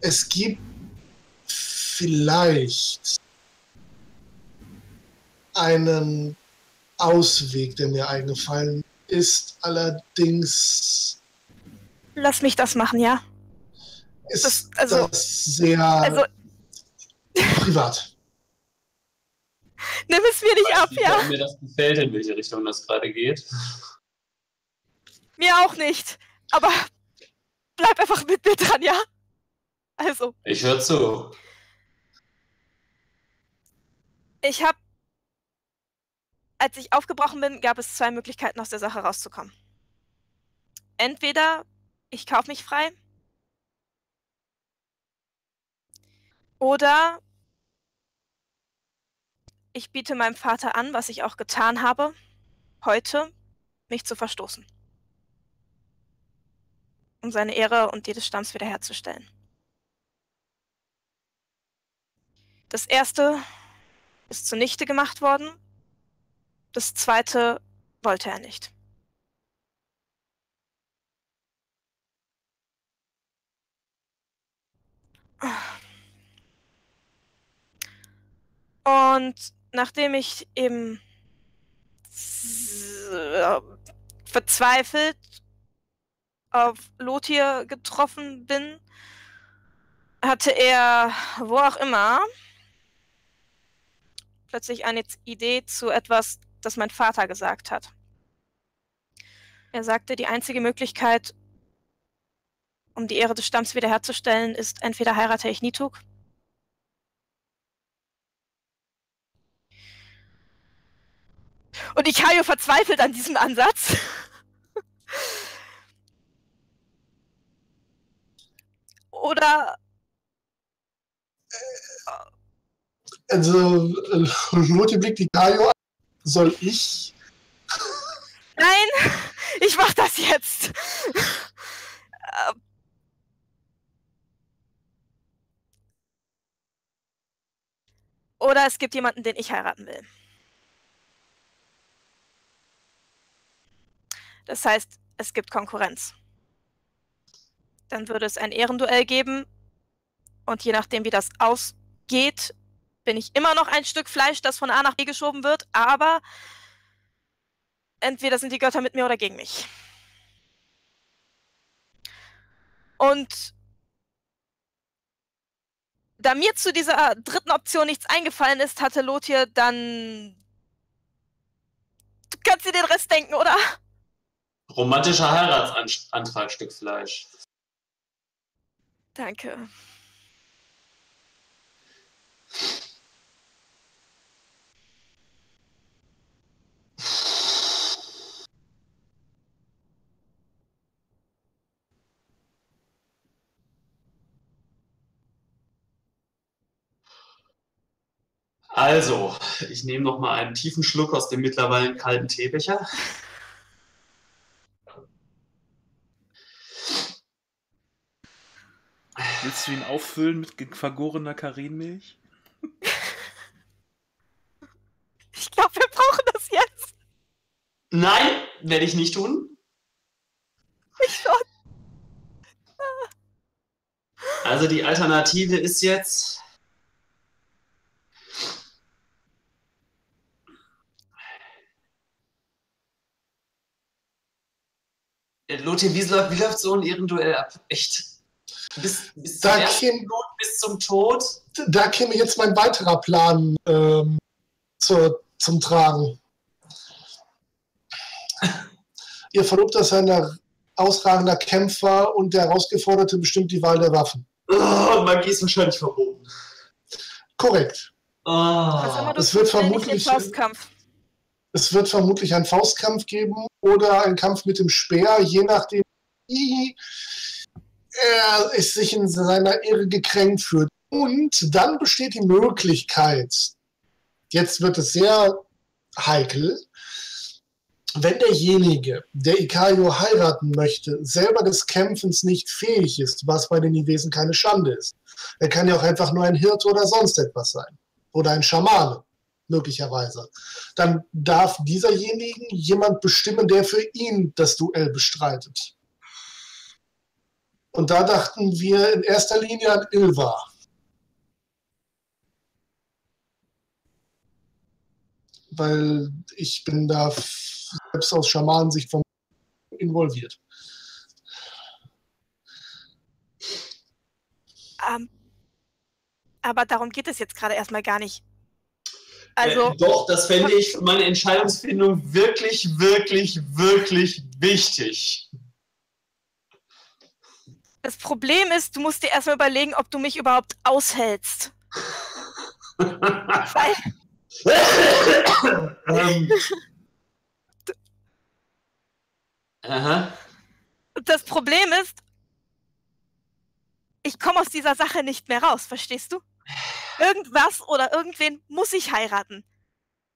Speaker 2: es gibt vielleicht einen Ausweg, der mir eingefallen ist. Allerdings
Speaker 3: Lass mich das machen, ja?
Speaker 2: ist
Speaker 3: Das- also-
Speaker 2: das sehr
Speaker 3: Also,
Speaker 2: privat.
Speaker 3: nimm es mir nicht ab, ja?
Speaker 4: mir das gefällt, in welche Richtung das gerade geht.
Speaker 3: Mir auch nicht. Aber bleib einfach mit mir dran, ja? Also,
Speaker 4: Ich höre zu.
Speaker 3: ich habe, als ich aufgebrochen bin, gab es zwei Möglichkeiten, aus der Sache rauszukommen. Entweder ich kaufe mich frei oder ich biete meinem Vater an, was ich auch getan habe, heute mich zu verstoßen, um seine Ehre und die des Stamms wiederherzustellen. Das erste ist zunichte gemacht worden. Das zweite wollte er nicht. Und nachdem ich eben äh, verzweifelt auf Lothir getroffen bin, hatte er, wo auch immer, plötzlich eine Idee zu etwas, das mein Vater gesagt hat. Er sagte, die einzige Möglichkeit, um die Ehre des Stamms wiederherzustellen, ist entweder heirate ich Nituk Und Ikayo verzweifelt an diesem Ansatz. Oder.
Speaker 2: Also, Lotte blickt Ikayo an. Soll ich?
Speaker 3: Nein, ich mach das jetzt. Oder es gibt jemanden, den ich heiraten will. Das heißt, es gibt Konkurrenz. Dann würde es ein Ehrenduell geben. Und je nachdem, wie das ausgeht, bin ich immer noch ein Stück Fleisch, das von A nach B geschoben wird. Aber entweder sind die Götter mit mir oder gegen mich. Und da mir zu dieser dritten Option nichts eingefallen ist, hatte Lothir dann. Du kannst dir den Rest denken, oder?
Speaker 4: Romantischer Heiratsantrag, Stück Fleisch.
Speaker 3: Danke.
Speaker 4: Also, ich nehme noch mal einen tiefen Schluck aus dem mittlerweile kalten Teebecher.
Speaker 1: Willst du ihn auffüllen mit vergorener Karinmilch?
Speaker 3: Ich glaube, wir brauchen das jetzt.
Speaker 4: Nein, werde ich nicht tun.
Speaker 3: Ich schon.
Speaker 4: Also die Alternative ist jetzt. Lothar, wie läuft, wie läuft so ein Ehrenduell ab? Echt? Bis, bis, zum
Speaker 2: käme-
Speaker 4: Blut, bis zum Tod?
Speaker 2: Da käme jetzt mein weiterer Plan ähm, zur, zum Tragen. Ihr Verlobter ist ein ausragender Kämpfer und der Herausgeforderte bestimmt die Wahl der Waffen.
Speaker 4: Oh, Magie ist wahrscheinlich verboten.
Speaker 2: Korrekt.
Speaker 4: Oh.
Speaker 2: es wird vermutlich-
Speaker 3: Faustkampf.
Speaker 2: Es wird vermutlich einen Faustkampf geben oder einen Kampf mit dem Speer, je nachdem, wie er es sich in seiner Ehre gekränkt fühlt. Und dann besteht die Möglichkeit, jetzt wird es sehr heikel, wenn derjenige, der Ikayo heiraten möchte, selber des Kämpfens nicht fähig ist, was bei den Nivesen keine Schande ist. Er kann ja auch einfach nur ein Hirte oder sonst etwas sein. Oder ein Schamane, möglicherweise dann darf dieserjenigen jemand bestimmen, der für ihn das Duell bestreitet. Und da dachten wir in erster Linie an Ilva. Weil ich bin da selbst aus Schamanensicht von involviert.
Speaker 3: Ähm, aber darum geht es jetzt gerade erstmal gar nicht. Also,
Speaker 4: äh, doch, das fände ich für meine Entscheidungsfindung wirklich, wirklich, wirklich wichtig.
Speaker 3: Das Problem ist, du musst dir erstmal überlegen, ob du mich überhaupt aushältst. Weil,
Speaker 4: ähm. Aha.
Speaker 3: das Problem ist, ich komme aus dieser Sache nicht mehr raus, verstehst du? Irgendwas oder irgendwen muss ich heiraten.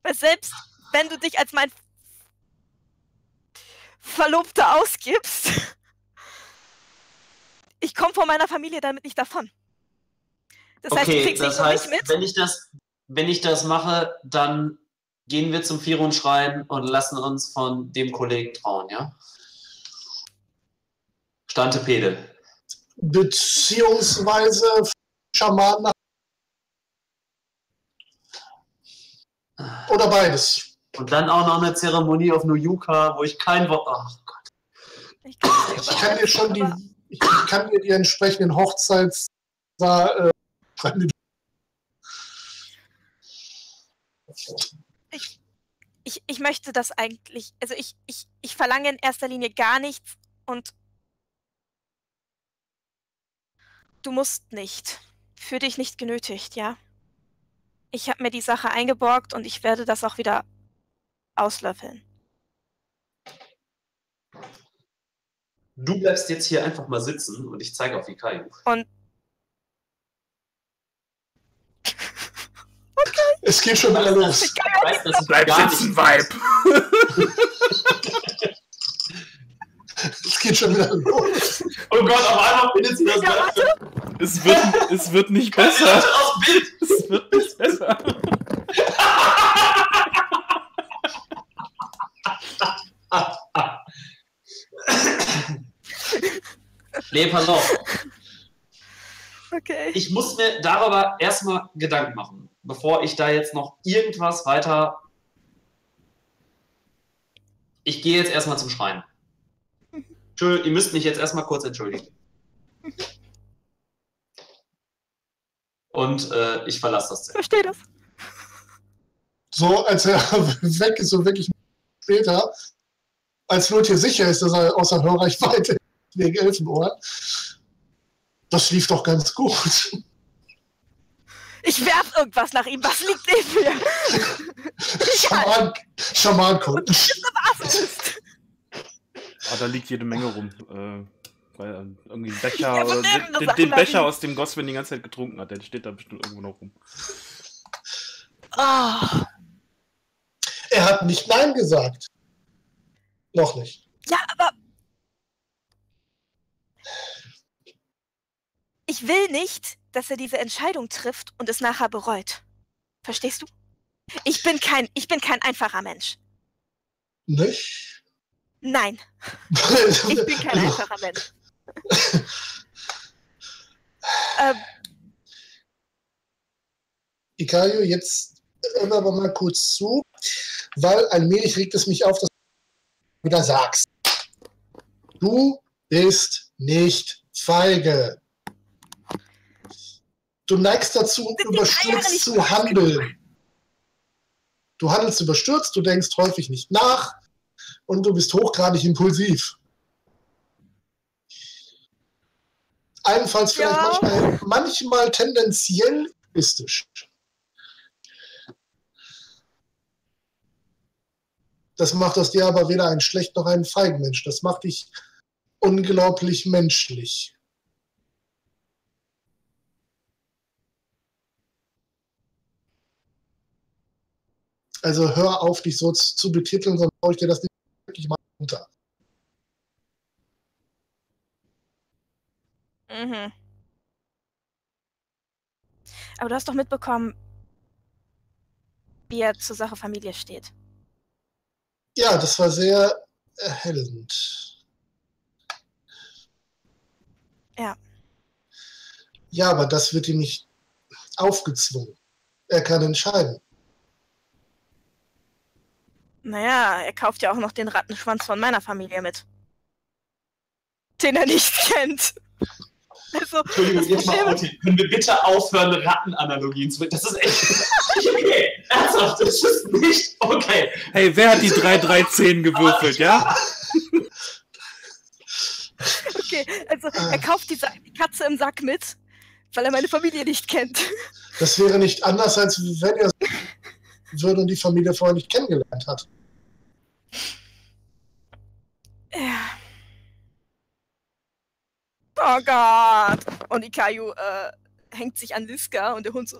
Speaker 3: Weil selbst wenn du dich als mein Verlobter ausgibst, ich komme von meiner Familie damit nicht davon. Das heißt, du
Speaker 4: Okay,
Speaker 3: kriegst
Speaker 4: das
Speaker 3: nicht nur
Speaker 4: heißt,
Speaker 3: mich mit.
Speaker 4: wenn ich das, wenn ich das mache, dann gehen wir zum Firun-Schrein und lassen uns von dem Kollegen trauen, ja? Stantepede.
Speaker 2: Beziehungsweise Schamanen nach oder beides.
Speaker 4: Und dann auch noch eine Zeremonie auf Nuyuka, wo ich kein Wort. Ach Gott.
Speaker 3: Ich kann,
Speaker 2: Ich kann dir schon die, ich kann dir die entsprechenden Hochzeits äh,
Speaker 3: ich ich möchte das eigentlich, also ich, ich, ich verlange in erster Linie gar nichts und du musst nicht. Für dich nicht genötigt, ja? Ich habe mir die Sache eingeborgt und ich werde das auch wieder auslöffeln.
Speaker 4: Du bleibst jetzt hier einfach mal sitzen und ich zeige auf Ikayu.
Speaker 3: Und
Speaker 2: Es geht schon wieder los.
Speaker 4: Ich weiß, dass ich
Speaker 1: Bleib sitzen, Vibe.
Speaker 2: Es geht schon wieder los.
Speaker 4: Oh Gott, auf einmal findet sie das Ganze.
Speaker 1: Es wird, es wird nicht besser.
Speaker 4: Leute aus Bild.
Speaker 1: Es wird nicht besser.
Speaker 4: Nee, pass auf.
Speaker 3: okay.
Speaker 4: Ich muss mir darüber erstmal Gedanken machen, bevor ich da jetzt noch irgendwas weiter. Ich gehe jetzt erstmal zum Schrein. Entschuldigung, ihr müsst mich jetzt erstmal kurz entschuldigen. Und äh, ich verlasse das
Speaker 3: Ich
Speaker 4: Zelt.
Speaker 3: verstehe das.
Speaker 2: So, als er weg ist und wirklich später, als Lot hier sicher ist, dass er außer Hörreichweite ist, wegen Elfenohr. Das lief doch ganz gut.
Speaker 3: Ich werf irgendwas nach ihm. Was liegt neben mir?
Speaker 2: Schaman, Schaman-Kunden.
Speaker 3: Was ist?
Speaker 1: Ah, da liegt jede Menge rum. Äh, weil äh, irgendwie ein Becher,
Speaker 3: Ja,
Speaker 1: den, den, den Becher aus dem Goswin die ganze Zeit getrunken hat, der steht da bestimmt irgendwo noch rum.
Speaker 3: Oh.
Speaker 2: Er hat nicht Nein gesagt. Noch nicht.
Speaker 3: Ja, aber. Ich will nicht, dass er diese Entscheidung trifft und es nachher bereut. Verstehst du? Ich bin kein, ich bin kein einfacher Mensch.
Speaker 2: Nicht?
Speaker 3: Nein, ich bin kein einfacher Mensch. ähm,
Speaker 2: Ikayo, jetzt wir aber mal kurz zu, weil allmählich regt es mich auf, dass du wieder sagst. Du bist nicht feige. Du neigst dazu, überstürzt zu handeln. Du handelst überstürzt, du denkst häufig nicht nach und du bist hochgradig impulsiv. Allenfalls vielleicht
Speaker 3: Ja.
Speaker 2: manchmal, manchmal tendenziell egoistisch. Das macht aus dir aber weder einen schlecht noch einen feigen Mensch. Das macht dich unglaublich menschlich. Also hör auf, dich so zu betiteln, sonst brauche ich dir das nicht wirklich mal runter.
Speaker 3: mhm. Aber du hast doch mitbekommen, wie er zur Sache Familie steht.
Speaker 2: Ja, das war sehr erhellend.
Speaker 3: Ja.
Speaker 2: Ja, aber das wird ihm nicht aufgezwungen. Er kann entscheiden.
Speaker 3: Naja, er kauft ja auch noch den Rattenschwanz von meiner Familie mit. Den er nicht kennt. Also,
Speaker 4: Entschuldigung, jetzt mal Outing. Können wir bitte aufhören, Rattenanalogien zu Das ist echt nicht okay. Ernsthaft, das ist nicht okay.
Speaker 1: Hey, wer hat die 3-3-10 gewürfelt, ja?
Speaker 3: Okay, also er kauft die, Sa die Katze im Sack mit, weil er meine Familie nicht kennt.
Speaker 2: Das wäre nicht anders, als wenn er würde und die Familie vorher nicht kennengelernt hat.
Speaker 3: Ja. Oh Gott. Und Ikayu äh, hängt sich an Liska und der Hund so,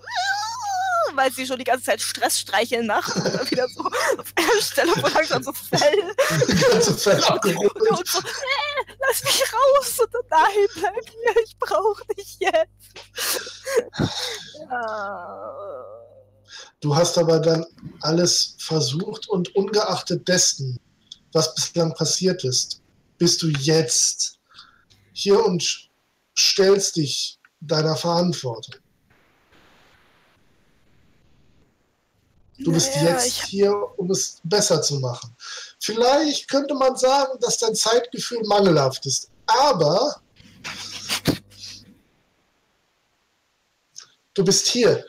Speaker 3: weil sie schon die ganze Zeit Stressstreicheln macht und dann wieder so auf einer Stelle, wo langsam so fällt.
Speaker 2: Die ganze Fell
Speaker 3: Und der. Hund so, äh, lass mich raus. Und dann, nein, bleib hier, ich brauche dich jetzt. Ja.
Speaker 2: Du hast aber dann alles versucht und ungeachtet dessen, was bislang passiert ist, bist du jetzt hier und stellst dich deiner Verantwortung. Du bist
Speaker 3: Naja,
Speaker 2: jetzt hier, um es besser zu machen. Vielleicht könnte man sagen, dass dein Zeitgefühl mangelhaft ist, aber du bist hier.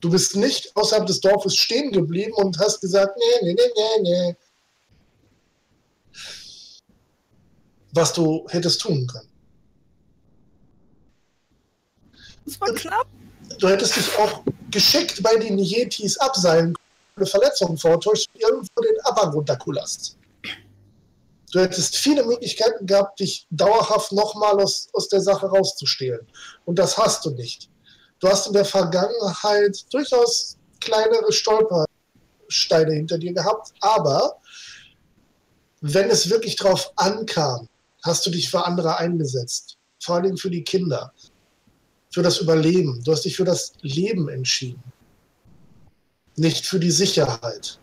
Speaker 2: Du bist nicht außerhalb des Dorfes stehen geblieben und hast gesagt, nee, nee, nee, nee, nee. Was du hättest tun können.
Speaker 3: Das war knapp.
Speaker 2: Du hättest dich auch geschickt bei den Yetis abseilen eine Verletzung vortäuscht und irgendwo den Abhang runterkullerst. Du hättest viele Möglichkeiten gehabt, dich dauerhaft nochmal aus, aus der Sache rauszustehlen. Und das hast du nicht. Du hast in der Vergangenheit durchaus kleinere Stolpersteine hinter dir gehabt, aber wenn es wirklich drauf ankam, hast du dich für andere eingesetzt. Vor allem für die Kinder. Für das Überleben. Du hast dich für das Leben entschieden. Nicht für die Sicherheit.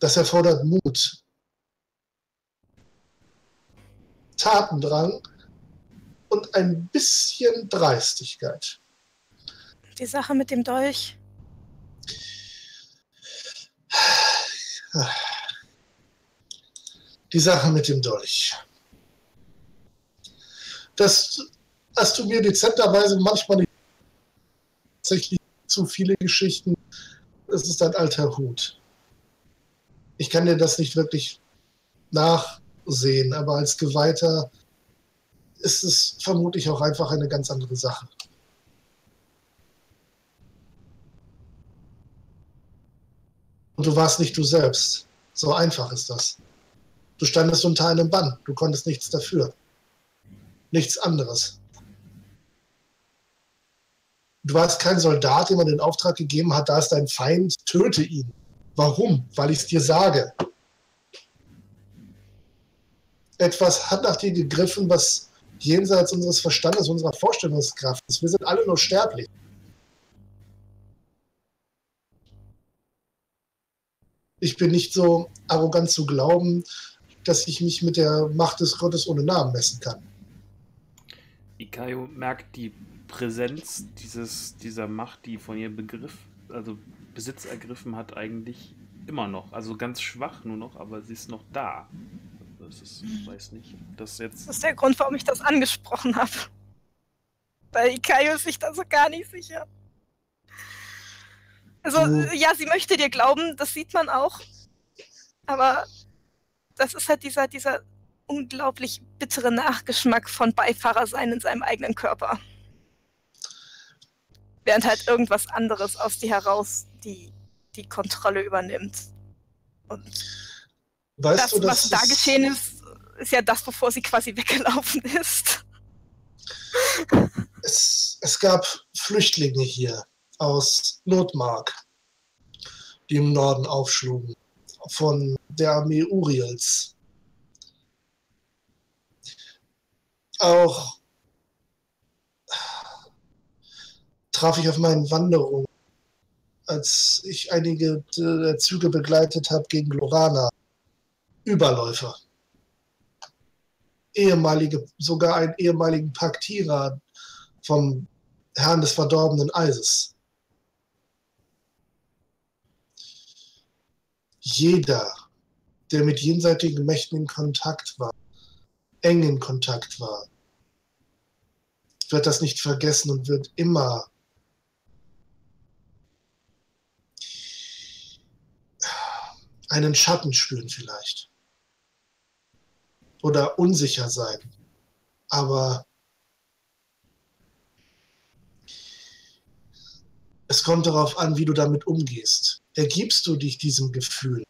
Speaker 2: Das erfordert Mut. Tatendrang und ein bisschen Dreistigkeit.
Speaker 3: Die Sache mit dem Dolch.
Speaker 2: Die Sache mit dem Dolch. Das hast du mir dezenterweise manchmal nicht tatsächlich zu viele Geschichten. Es ist ein alter Hut. Ich kann dir das nicht wirklich nachsehen, aber als Geweihter ist es vermutlich auch einfach eine ganz andere Sache. Und du warst nicht du selbst. So einfach ist das. Du standest unter einem Bann. Du konntest nichts dafür. Nichts anderes. Du warst kein Soldat, dem man den Auftrag gegeben hat, da ist dein Feind, töte ihn. Warum? Weil ich es dir sage. Etwas hat nach dir gegriffen, was jenseits unseres Verstandes, unserer Vorstellungskraft ist. Wir sind alle nur sterblich. Ich bin nicht so arrogant zu glauben, dass ich mich mit der Macht des Gottes ohne Namen messen kann.
Speaker 1: Ikayo merkt die Präsenz dieses, dieser Macht, die von ihr Begriff, also Besitz ergriffen hat, eigentlich immer noch. Also ganz schwach nur noch, aber sie ist noch da. Das ist, ich weiß nicht, das jetzt.
Speaker 3: Das ist der Grund, warum ich das angesprochen habe. Weil Ikayo ist sich da so gar nicht sicher. Also, oh. ja, sie möchte dir glauben, das sieht man auch. Aber das ist halt dieser, dieser unglaublich bittere Nachgeschmack von Beifahrersein in seinem eigenen Körper. Während halt irgendwas anderes aus dir heraus die, die Kontrolle übernimmt. Und weißt das, du, was da geschehen ist, ist ja das, bevor sie quasi weggelaufen ist.
Speaker 2: Es, es gab Flüchtlinge hier aus Notmark, die im Norden aufschlugen, von der Armee Uriels. Auch traf ich auf meinen Wanderungen, als ich einige der Züge begleitet habe gegen Glorana. Überläufer. Ehemalige, sogar einen ehemaligen Paktierer vom Herrn des verdorbenen Eises. Jeder, der mit jenseitigen Mächten in Kontakt war, eng in Kontakt war, wird das nicht vergessen und wird immer einen Schatten spüren vielleicht. Oder unsicher sein. Aber es kommt darauf an, wie du damit umgehst. Ergibst du dich diesem Gefühl?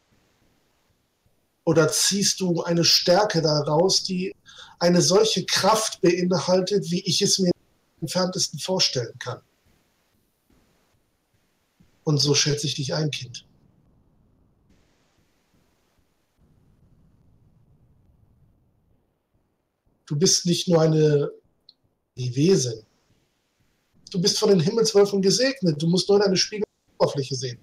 Speaker 2: Oder ziehst du eine Stärke daraus, die eine solche Kraft beinhaltet, wie ich es mir im entferntesten vorstellen kann? Und so schätze ich dich ein, Kind. Du bist nicht nur eine Wesen. Du bist von den Himmelswölfen gesegnet. Du musst nur deine Spiegeloberfläche sehen.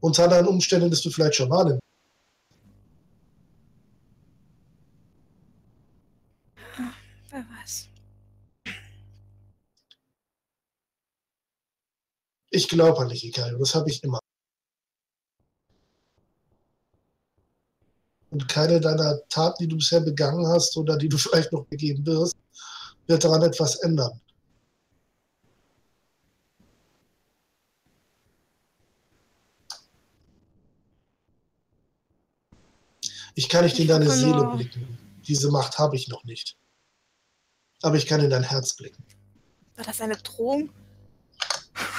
Speaker 2: Unter anderen Umständen bist du vielleicht Schamanin.
Speaker 3: Wer weiß.
Speaker 2: Ich glaube an dich, Ikayo. Das habe ich immer. Und keine deiner Taten, die du bisher begangen hast oder die du vielleicht noch begeben wirst, wird daran etwas ändern. Ich kann nicht in deine Seele blicken. Diese Macht habe ich noch nicht. Aber ich kann in dein Herz blicken.
Speaker 3: War das eine Drohung?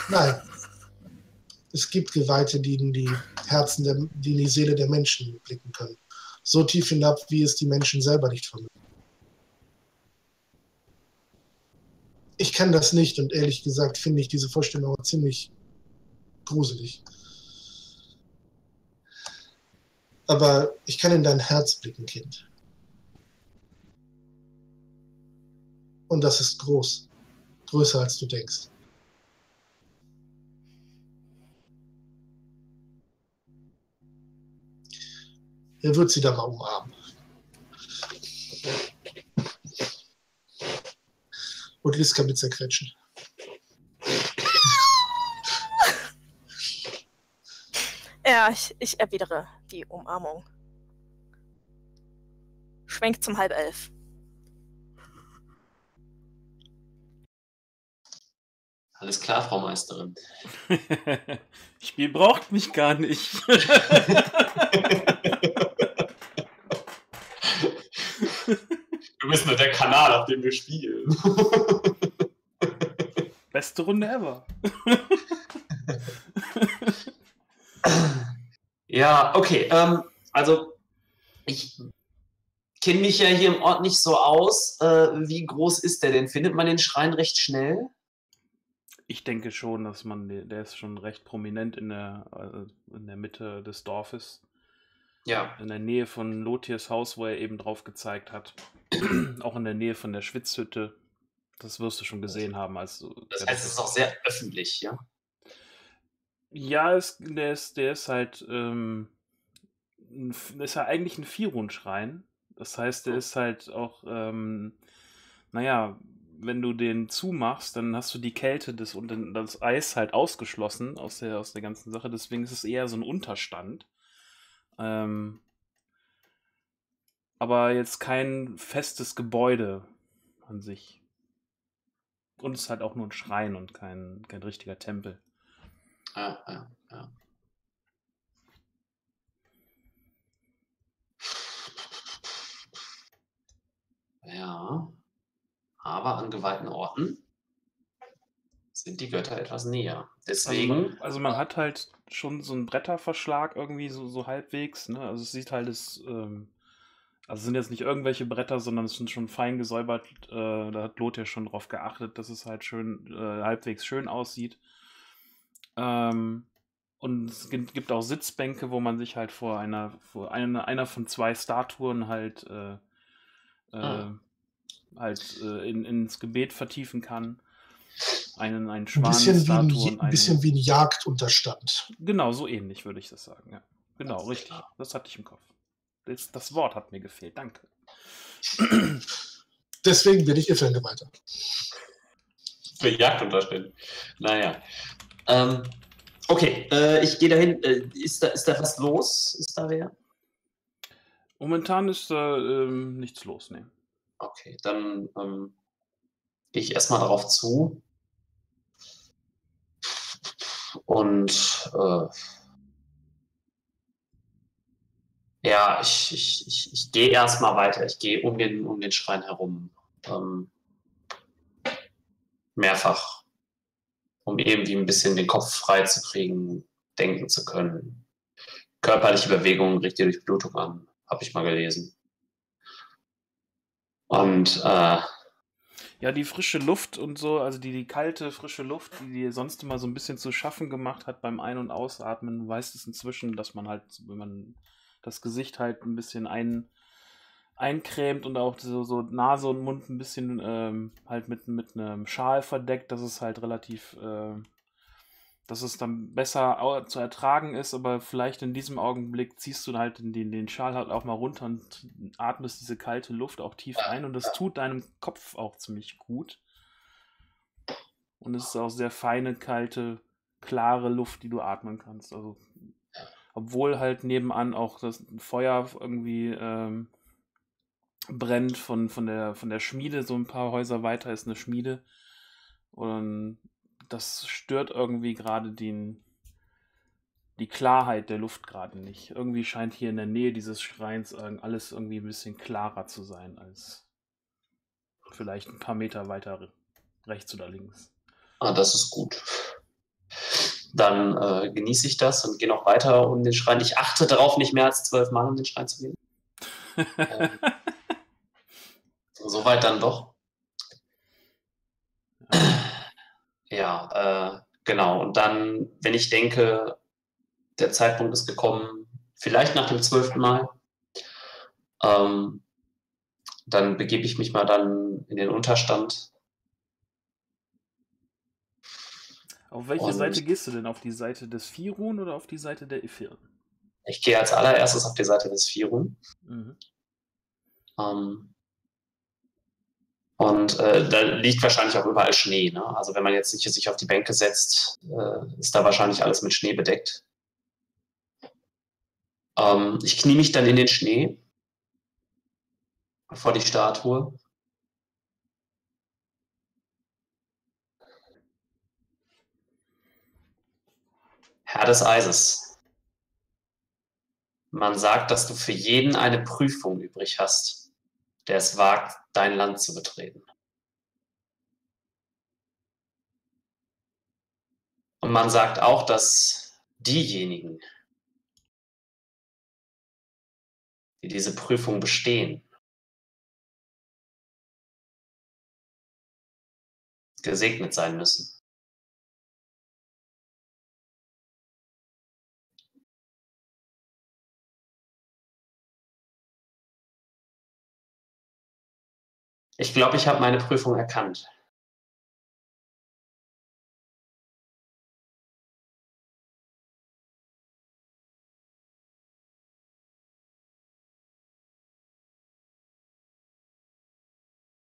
Speaker 2: Nein. Es gibt Geweihte, die in die Herzen, der, die in die Seele der Menschen blicken können. So tief hinab, wie es die Menschen selber nicht vermögen. Ich kann das nicht und ehrlich gesagt finde ich diese Vorstellung auch ziemlich gruselig. Aber ich kann in dein Herz blicken, Kind. Und das ist groß. Größer als du denkst. Er wird sie dann mal umarmen. Und Liska mit zerquetschen.
Speaker 3: Ja, ich, ich erwidere die Umarmung. Schwenk zum halb elf.
Speaker 4: Alles klar, Frau Meisterin.
Speaker 1: Spiel braucht mich gar nicht.
Speaker 4: Du bist nur der Kanal, auf dem wir spielen.
Speaker 1: Beste Runde ever.
Speaker 4: Ja, okay. Ähm, also, ich kenne mich ja hier im Ort nicht so aus. Äh, wie groß ist der denn? Findet man den Schrein recht schnell?
Speaker 1: Ich denke schon, dass man, den- der ist schon recht prominent in der, äh, in der Mitte des Dorfes.
Speaker 4: Ja.
Speaker 1: In der Nähe von Lotiers Haus, wo er eben drauf gezeigt hat. auch in der Nähe von der Schwitzhütte. Das wirst du schon gesehen haben. Als
Speaker 4: Das heißt, es ist auch sehr öffentlich, ja.
Speaker 1: Ja, es, der, ist, der ist halt, ähm, ist ja eigentlich ein Firun-Schrein. Das heißt, der ist halt auch, ähm, naja, wenn du den zumachst, dann hast du die Kälte des, und das Eis halt ausgeschlossen aus der, aus der ganzen Sache. Deswegen ist es eher so ein Unterstand. Ähm, aber jetzt kein festes Gebäude an sich. Und es ist halt auch nur ein Schrein und kein, kein richtiger Tempel.
Speaker 4: Ja, ja, ja. Ja, aber an geweihten Orten sind die Götter etwas näher.
Speaker 1: Also
Speaker 4: Deswegen,
Speaker 1: man, also man hat halt schon so einen Bretterverschlag irgendwie so, so halbwegs, ne? Also es sieht halt es, ähm, also es sind jetzt nicht irgendwelche Bretter, sondern es sind schon fein gesäubert. Äh, da hat Lothar schon drauf geachtet, dass es halt schön, äh, halbwegs schön aussieht. Ähm, und es gibt, gibt auch Sitzbänke, wo man sich halt vor einer, vor einer, einer von zwei Statuen halt, äh, äh,
Speaker 4: Ah.
Speaker 1: halt äh, in, ins Gebet vertiefen kann. Einen, einen
Speaker 2: Ein bisschen, wie ein, ein bisschen wie ein Jagdunterstand.
Speaker 1: Genau, so ähnlich würde ich das sagen, ja. Genau, richtig. Das hatte ich im Kopf. Das, das Wort hat mir gefehlt, danke.
Speaker 2: Deswegen bin ich Iffeln weiter.
Speaker 4: für Jagdunterstände. Naja. Ähm, okay, äh, ich gehe dahin. Äh, ist, da, ist da was los? Ist da wer?
Speaker 1: Momentan ist da ähm, nichts los, ne.
Speaker 4: Okay, dann ähm, gehe ich erstmal darauf zu. Und äh, ja, ich, ich, ich, ich gehe erstmal weiter. Ich gehe um den, um den Schrein herum. Ähm, mehrfach. Um irgendwie ein bisschen den Kopf frei zu kriegen, denken zu können. Körperliche Bewegungen regt die Durchblutung an, habe ich mal gelesen. Und äh,
Speaker 1: Ja, die frische Luft und so, also die, die kalte, frische Luft, die dir sonst immer so ein bisschen zu schaffen gemacht hat beim Ein- und Ausatmen, du weißt es inzwischen, dass man halt, wenn man das Gesicht halt ein bisschen ein, eincremt und auch so, so Nase und Mund ein bisschen ähm, halt mit, mit einem Schal verdeckt, dass es halt relativ, äh, dass es dann besser zu ertragen ist, aber vielleicht in diesem Augenblick ziehst du halt den, den, den Schal halt auch mal runter und atmest diese kalte Luft auch tief ein und das tut deinem Kopf auch ziemlich gut. Und es ist auch sehr feine, kalte, klare Luft, die du atmen kannst. Also, obwohl halt nebenan auch das Feuer irgendwie ähm, brennt von, von, der, von der Schmiede, so ein paar Häuser weiter ist eine Schmiede. Und das stört irgendwie gerade den, die Klarheit der Luft gerade nicht. Irgendwie scheint hier in der Nähe dieses Schreins alles irgendwie ein bisschen klarer zu sein als vielleicht ein paar Meter weiter rechts oder links.
Speaker 4: Ah, das ist gut. Dann äh, genieße ich das und gehe noch weiter um den Schrein. Ich achte darauf, nicht mehr als zwölf Mal um den Schrein zu gehen. ähm, Soweit dann doch. Ja, äh, genau. Und dann, wenn ich denke, der Zeitpunkt ist gekommen, vielleicht nach dem zwölften Mal, ähm, dann begebe ich mich mal dann in den Unterstand.
Speaker 1: Auf welche Und Seite gehst du denn? Auf die Seite des Firun oder auf die Seite der Ifir?
Speaker 4: Ich gehe als allererstes auf die Seite des Firun. Mhm. Ähm, und äh, da liegt wahrscheinlich auch überall Schnee. Ne? Also wenn man jetzt nicht sich auf die Bänke setzt, äh, ist da wahrscheinlich alles mit Schnee bedeckt. Ähm, ich knie mich dann in den Schnee vor die Statue. Herr des Eises, man sagt, dass du für jeden eine Prüfung übrig hast, der es wagt, dein Land zu betreten. Und man sagt auch, dass diejenigen, die diese Prüfung bestehen, gesegnet sein müssen. Ich glaube, ich habe meine Prüfung erkannt.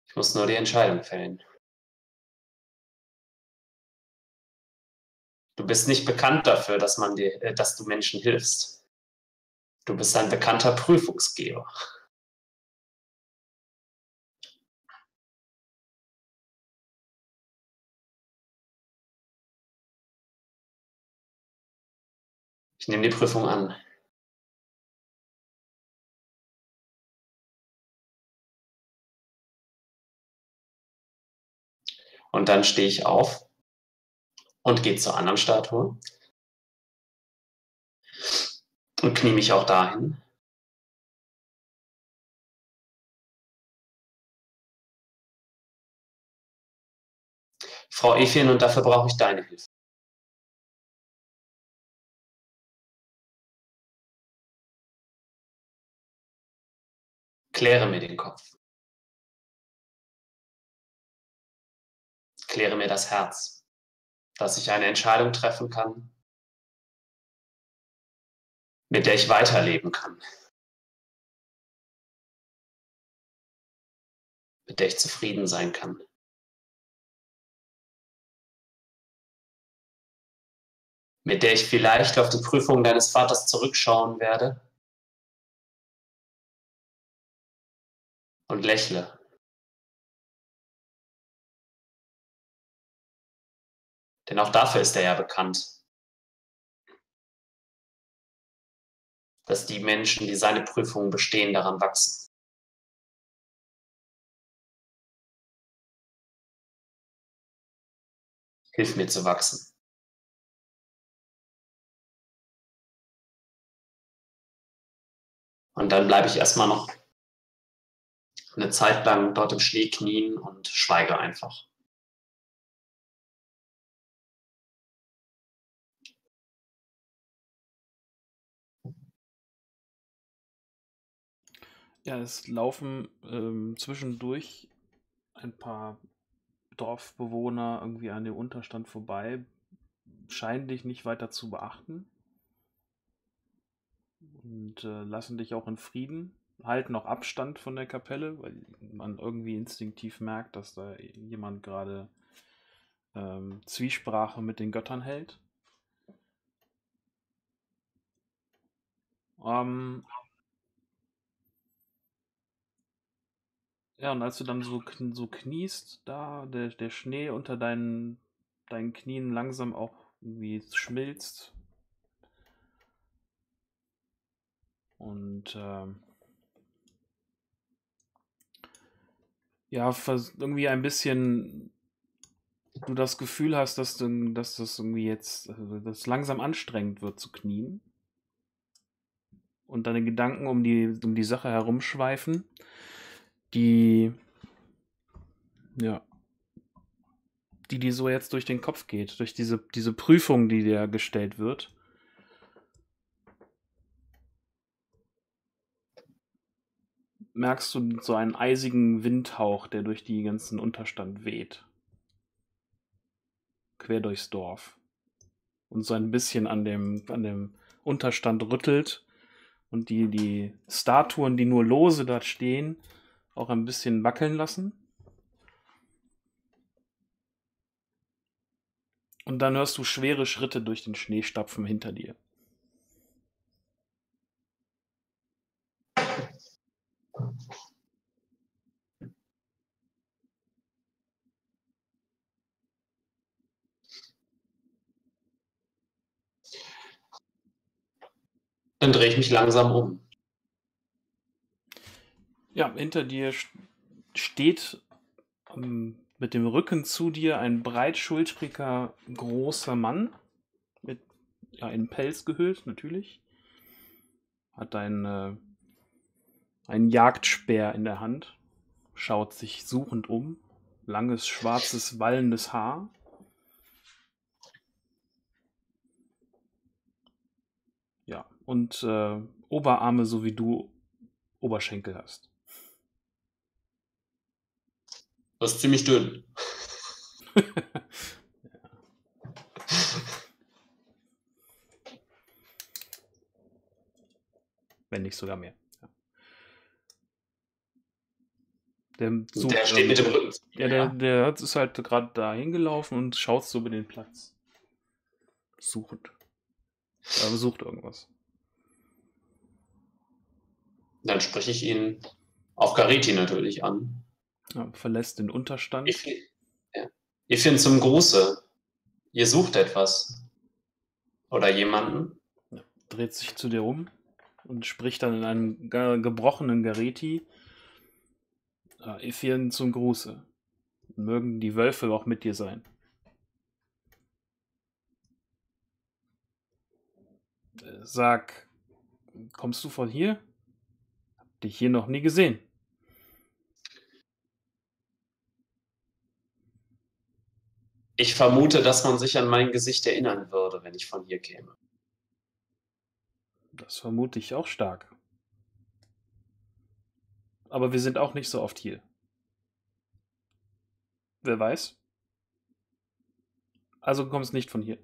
Speaker 4: Ich muss nur die Entscheidung fällen. Du bist nicht bekannt dafür, dass, man dir, äh, dass du Menschen hilfst. Du bist ein bekannter Prüfungsgeber. Ich nehme die Prüfung an. Und dann stehe ich auf und gehe zur anderen Statue und knie mich auch dahin. Frau Efien, und dafür brauche ich deine Hilfe. Kläre mir den Kopf. Kläre mir das Herz, dass ich eine Entscheidung treffen kann, mit der ich weiterleben kann, mit der ich zufrieden sein kann. mit der ich vielleicht auf die Prüfung deines Vaters zurückschauen werde und lächle. Denn auch dafür ist er ja bekannt, dass die Menschen, die seine Prüfungen bestehen, daran wachsen. Hilf mir zu wachsen. Und dann bleibe ich erstmal noch eine Zeit lang dort im Schnee knien und schweige einfach.
Speaker 1: Ja, es laufen ähm, zwischendurch ein paar Dorfbewohner irgendwie an dem Unterstand vorbei, scheinen dich nicht weiter zu beachten und äh, lassen dich auch in Frieden halten auch Abstand von der Kapelle, weil man irgendwie instinktiv merkt, dass da jemand gerade ähm, Zwiesprache mit den Göttern hält. Ähm, ja, und als du dann so, so kniest, da der, der Schnee unter deinen, deinen Knien langsam auch irgendwie schmilzt, Und ähm, ja, irgendwie ein bisschen du das Gefühl hast, dass, du, dass das irgendwie jetzt also, dass langsam anstrengend wird zu knien und deine Gedanken um die, um die Sache herumschweifen, die ja die dir so jetzt durch den Kopf geht, durch diese, diese Prüfung, die dir gestellt wird. Merkst du so einen eisigen Windhauch, der durch die ganzen Unterstand weht. Quer durchs Dorf. Und so ein bisschen an dem, an dem Unterstand rüttelt und die, die Statuen, die nur lose dort stehen, auch ein bisschen wackeln lassen. Und dann hörst du schwere Schritte durch den Schnee stapfen hinter dir.
Speaker 4: Dann drehe ich mich langsam um.
Speaker 1: Ja, hinter dir st- steht ähm, mit dem Rücken zu dir ein breitschultriger, großer Mann. Mit ja, in Pelz gehüllt, natürlich. Hat ein, äh, einen Jagdspeer in der Hand. Schaut sich suchend um. Langes, schwarzes, wallendes Haar. Ja, und äh, Oberarme, so wie du Oberschenkel hast.
Speaker 4: Das ist ziemlich dünn.
Speaker 1: Wenn nicht sogar mehr. Der,
Speaker 4: Der steht mit dem Rücken.
Speaker 1: Ja, der, der hat- ist halt gerade da hingelaufen und schaut so über den Platz. Suchend. Er sucht irgendwas.
Speaker 4: Dann spreche ich ihn auf Gareti natürlich an.
Speaker 1: Ja, verlässt den Unterstand.
Speaker 4: Ich, ja. Ihr findet zum Gruße. Ihr sucht etwas. Oder jemanden.
Speaker 1: dreht sich zu dir um und spricht dann in einem ge gebrochenen Gareti. Ephien zum Gruße. Mögen die Wölfe auch mit dir sein. Äh, Sag, kommst du von hier? Hab dich hier noch nie gesehen.
Speaker 4: Ich vermute, dass man sich an mein Gesicht erinnern würde, wenn ich von hier käme.
Speaker 1: Das vermute ich auch stark. Aber wir sind auch nicht so oft hier. Wer weiß? Also du kommst nicht von hier.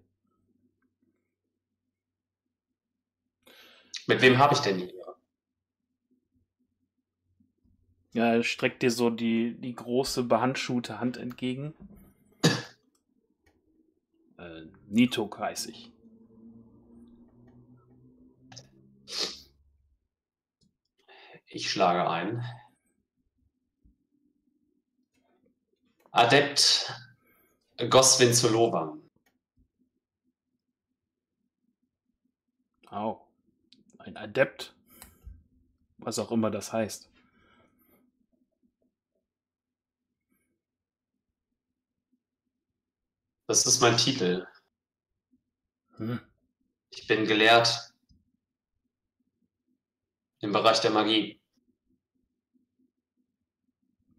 Speaker 4: Mit wem habe ich denn hier?
Speaker 1: Ja, er streckt dir so die, die große behandschuhte Hand entgegen. Äh, Nitok heiß ich.
Speaker 4: Ich schlage ein. Adept Goswin Zolovan.
Speaker 1: Au. Ein Adept. Was auch immer das heißt.
Speaker 4: Das ist mein Titel.
Speaker 1: Hm.
Speaker 4: Ich bin gelehrt im Bereich der Magie.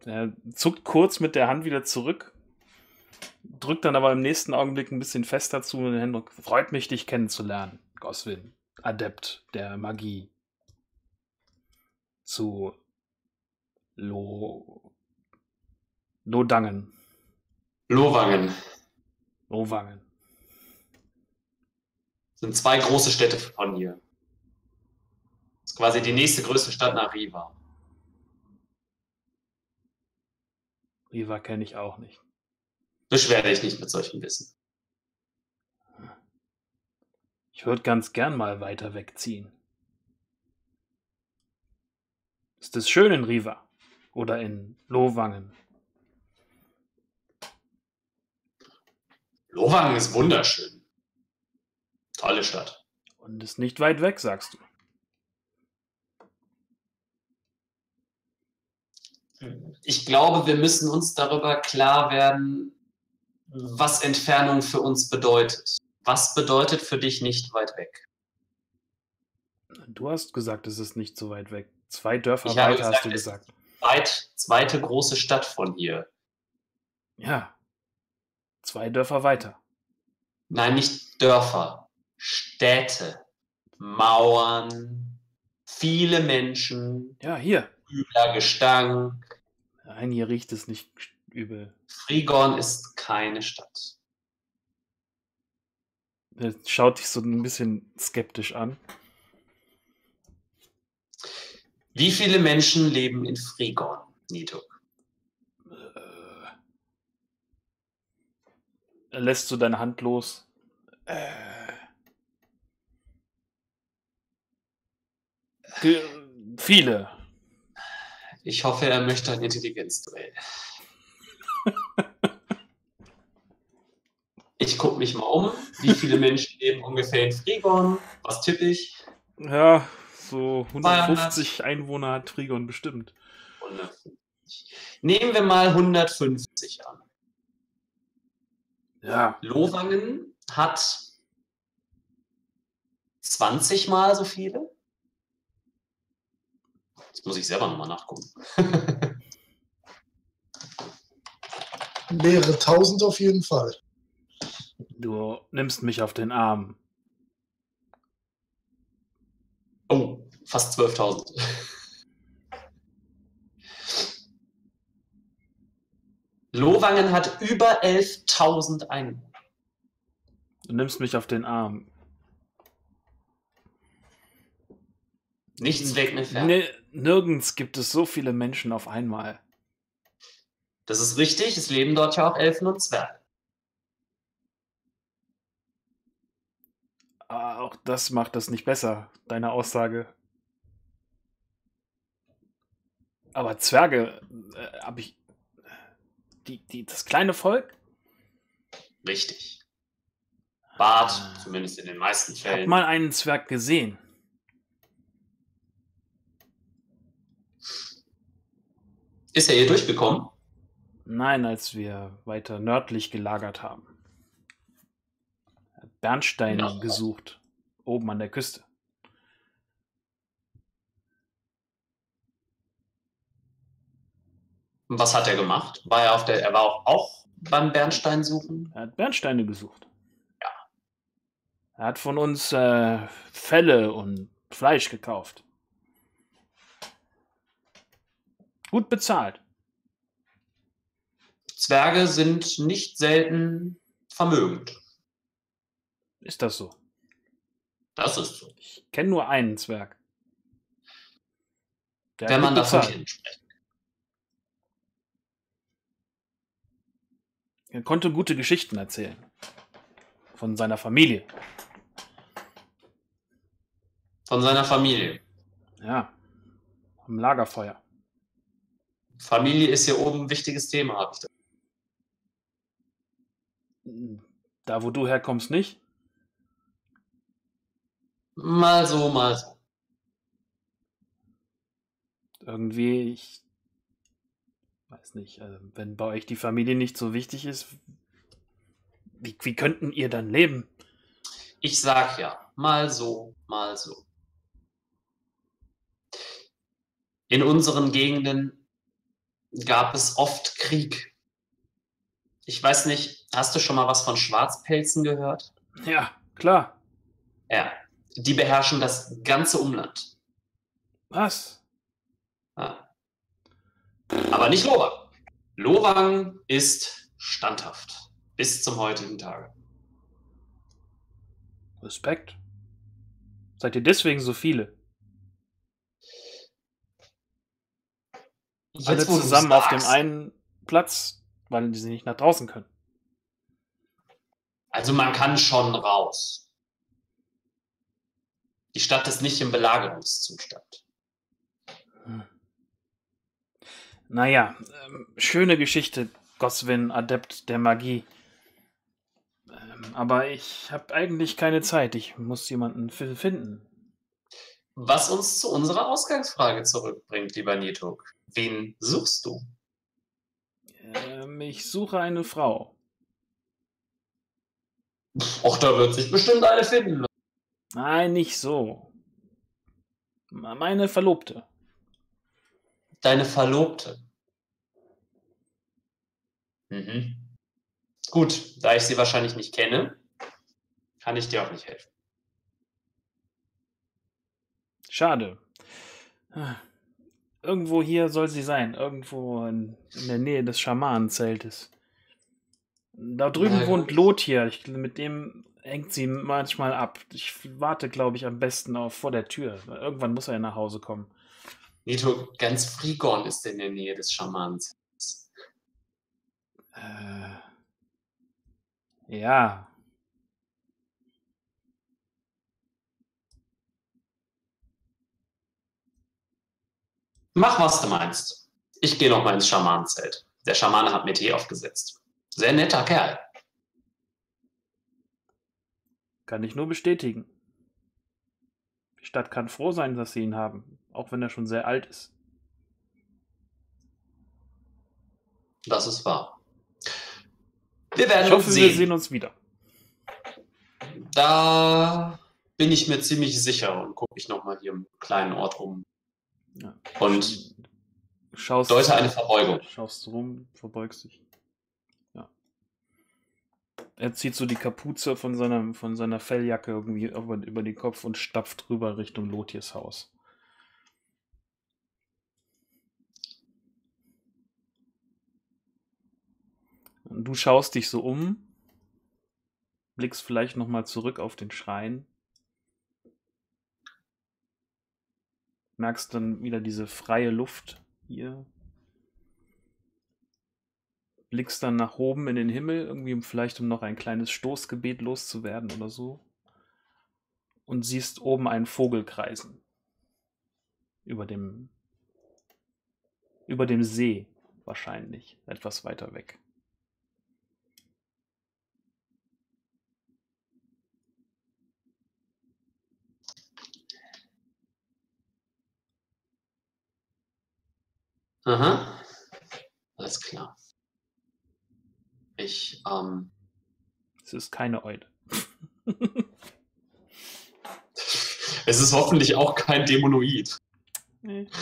Speaker 1: Er zuckt kurz mit der Hand wieder zurück, drückt dann aber im nächsten Augenblick ein bisschen fester zu den Händen. Freut mich, dich kennenzulernen, Goswin. Adept der Magie. Zu Lo. Lodangen.
Speaker 4: Lowangen
Speaker 1: Lowangen.
Speaker 4: sind zwei große Städte von hier. Das ist quasi die nächste größte Stadt nach Riva.
Speaker 1: Riva kenne ich auch nicht.
Speaker 4: Beschwer dich nicht mit solchem Wissen.
Speaker 1: Ich würde ganz gern mal weiter wegziehen. Ist es schön in Riva? Oder in Lowangen?
Speaker 4: Lowangen ist wunderschön. Tolle Stadt.
Speaker 1: Und ist nicht weit weg, sagst du.
Speaker 4: Ich glaube, wir müssen uns darüber klar werden, was Entfernung für uns bedeutet. Was bedeutet für dich nicht weit weg?
Speaker 1: Du hast gesagt, es ist nicht so weit weg. Zwei Dörfer
Speaker 4: Ich
Speaker 1: weiter hast
Speaker 4: gesagt,
Speaker 1: du
Speaker 4: es
Speaker 1: gesagt.
Speaker 4: Zweit, zweite große Stadt von hier.
Speaker 1: Ja. Zwei Dörfer weiter.
Speaker 4: Nein, nicht Dörfer, Städte, Mauern, viele Menschen,
Speaker 1: Ja, hier.
Speaker 4: übler Gestank.
Speaker 1: Nein, hier riecht es nicht übel.
Speaker 4: Frigorn ist keine Stadt.
Speaker 1: Er schaut dich so ein bisschen skeptisch an.
Speaker 4: Wie viele Menschen leben in Frigorn, Nito?
Speaker 1: Äh, lässt du deine Hand los? Äh, viele.
Speaker 4: Ich hoffe, er möchte ein Intelligenzduell. Ich gucke mich mal um. Wie viele Menschen leben ungefähr in Frigorn? Was tippe ich?
Speaker 1: Ja, so 150 Einwohner hat Trigon bestimmt.
Speaker 4: 150. Nehmen wir mal 150 an.
Speaker 1: Ja.
Speaker 4: Lowangen hat 20 Mal so viele. Das muss ich selber nochmal nachgucken.
Speaker 2: Mehrere tausend auf jeden Fall.
Speaker 1: Du nimmst mich auf den Arm.
Speaker 4: Oh, fast 12.000. Lowangen hat über 11.000 Einwohner.
Speaker 1: Du nimmst mich auf den Arm.
Speaker 4: Nichts weg entfernt.
Speaker 1: Nee, nirgends gibt es so viele Menschen auf einmal.
Speaker 4: Das ist richtig, es leben dort ja auch Elfen und Zwerge.
Speaker 1: Ah, auch das macht das nicht besser, deine Aussage. Aber Zwerge, äh, hab ich. Die, die, das kleine Volk?
Speaker 4: Richtig. Bart,
Speaker 1: Ah.
Speaker 4: zumindest in den meisten
Speaker 1: Ich hab
Speaker 4: Fällen.
Speaker 1: mal einen Zwerg gesehen.
Speaker 4: Ist er hier durchgekommen?
Speaker 1: Nein, als wir weiter nördlich gelagert haben. Er hat Bernstein
Speaker 4: Ja.
Speaker 1: gesucht. Oben an der Küste.
Speaker 4: Was hat er gemacht? War er auf der, er war auch, auch beim Bernstein suchen?
Speaker 1: Er hat Bernsteine gesucht. Ja. Er hat von uns äh, Felle und Fleisch gekauft. Gut bezahlt.
Speaker 4: Zwerge sind nicht selten vermögend.
Speaker 1: Ist das so?
Speaker 4: Das ist so.
Speaker 1: Ich kenne nur einen Zwerg. Der
Speaker 4: Wenn man davon. Kind spricht.
Speaker 1: Er konnte gute Geschichten erzählen. Von seiner Familie.
Speaker 4: Von seiner Familie.
Speaker 1: Ja. Am Lagerfeuer.
Speaker 4: Familie ist hier oben ein wichtiges Thema, habe ich da.
Speaker 1: Da, wo du herkommst, nicht?
Speaker 4: Mal so, mal so.
Speaker 1: Irgendwie, ich weiß nicht, äh, wenn bei euch die Familie nicht so wichtig ist, wie, wie könnten ihr dann leben?
Speaker 4: Ich sag ja, mal so, mal so. In unseren Gegenden gab es oft Krieg. Ich weiß nicht, hast du schon mal was von Schwarzpelzen gehört?
Speaker 1: Ja, klar.
Speaker 4: Ja, die beherrschen das ganze Umland.
Speaker 1: Was?
Speaker 4: Ja. Aber nicht Lowang. Lowang ist standhaft bis zum heutigen Tage.
Speaker 1: Respekt. Seid ihr deswegen so viele?
Speaker 4: Jetzt, du's
Speaker 1: zusammen auf dem einen Platz, weil sie nicht nach draußen können.
Speaker 4: Also man kann schon raus. Die Stadt ist nicht im Belagerungszustand.
Speaker 1: Naja, ähm, schöne Geschichte, Goswin, Adept der Magie. Ähm, aber ich habe eigentlich keine Zeit. Ich muss jemanden fi- finden.
Speaker 4: Was uns zu unserer Ausgangsfrage zurückbringt, lieber Nitok. Wen suchst du?
Speaker 1: Ähm, ich suche eine Frau.
Speaker 4: Och, da wird sich bestimmt eine finden.
Speaker 1: Nein, nicht so. Meine Verlobte.
Speaker 4: Deine Verlobte. Mhm. Gut, da ich sie wahrscheinlich nicht kenne, kann ich dir auch nicht helfen.
Speaker 1: Schade. Irgendwo hier soll sie sein. Irgendwo in, in der Nähe des Schamanenzeltes. Da drüben
Speaker 4: Na
Speaker 1: wohnt
Speaker 4: gut.
Speaker 1: Lot hier. Ich, mit dem hängt sie manchmal ab. Ich warte, glaube ich, am besten auf vor der Tür. Irgendwann muss er ja nach Hause kommen.
Speaker 4: Nito, ganz Frigorn ist in der Nähe des Schamans.
Speaker 1: Äh, ja.
Speaker 4: Mach, was du meinst. Ich gehe noch mal ins Schamanenzelt. Der Schamane hat mir Tee aufgesetzt. Sehr netter Kerl.
Speaker 1: Kann ich nur bestätigen. Die Stadt kann froh sein, dass sie ihn haben, auch wenn er schon sehr alt ist.
Speaker 4: Das ist wahr. Wir werden
Speaker 1: Ich hoffe,
Speaker 4: uns
Speaker 1: wir
Speaker 4: sehen.
Speaker 1: sehen uns wieder.
Speaker 4: Da bin ich mir ziemlich sicher und gucke mich noch mal hier im kleinen Ort um.
Speaker 1: Ja.
Speaker 4: Und
Speaker 1: Schaust,
Speaker 4: deute eine Verbeugung.
Speaker 1: Schaust rum, verbeugst dich. Ja. Er zieht so die Kapuze von seiner, von seiner Felljacke irgendwie über, über den Kopf und stapft rüber Richtung Lotiers Haus. Und du schaust dich so um, blickst vielleicht nochmal zurück auf den Schrein, merkst dann wieder diese freie Luft hier, blickst dann nach oben in den Himmel, irgendwie vielleicht um noch ein kleines Stoßgebet loszuwerden oder so, und siehst oben einen Vogel kreisen. Über dem über dem See wahrscheinlich, etwas weiter weg.
Speaker 4: Aha. Alles klar. Ich, ähm,
Speaker 1: Es ist keine Eule.
Speaker 4: es ist hoffentlich auch kein Dämonoid.
Speaker 1: Nee.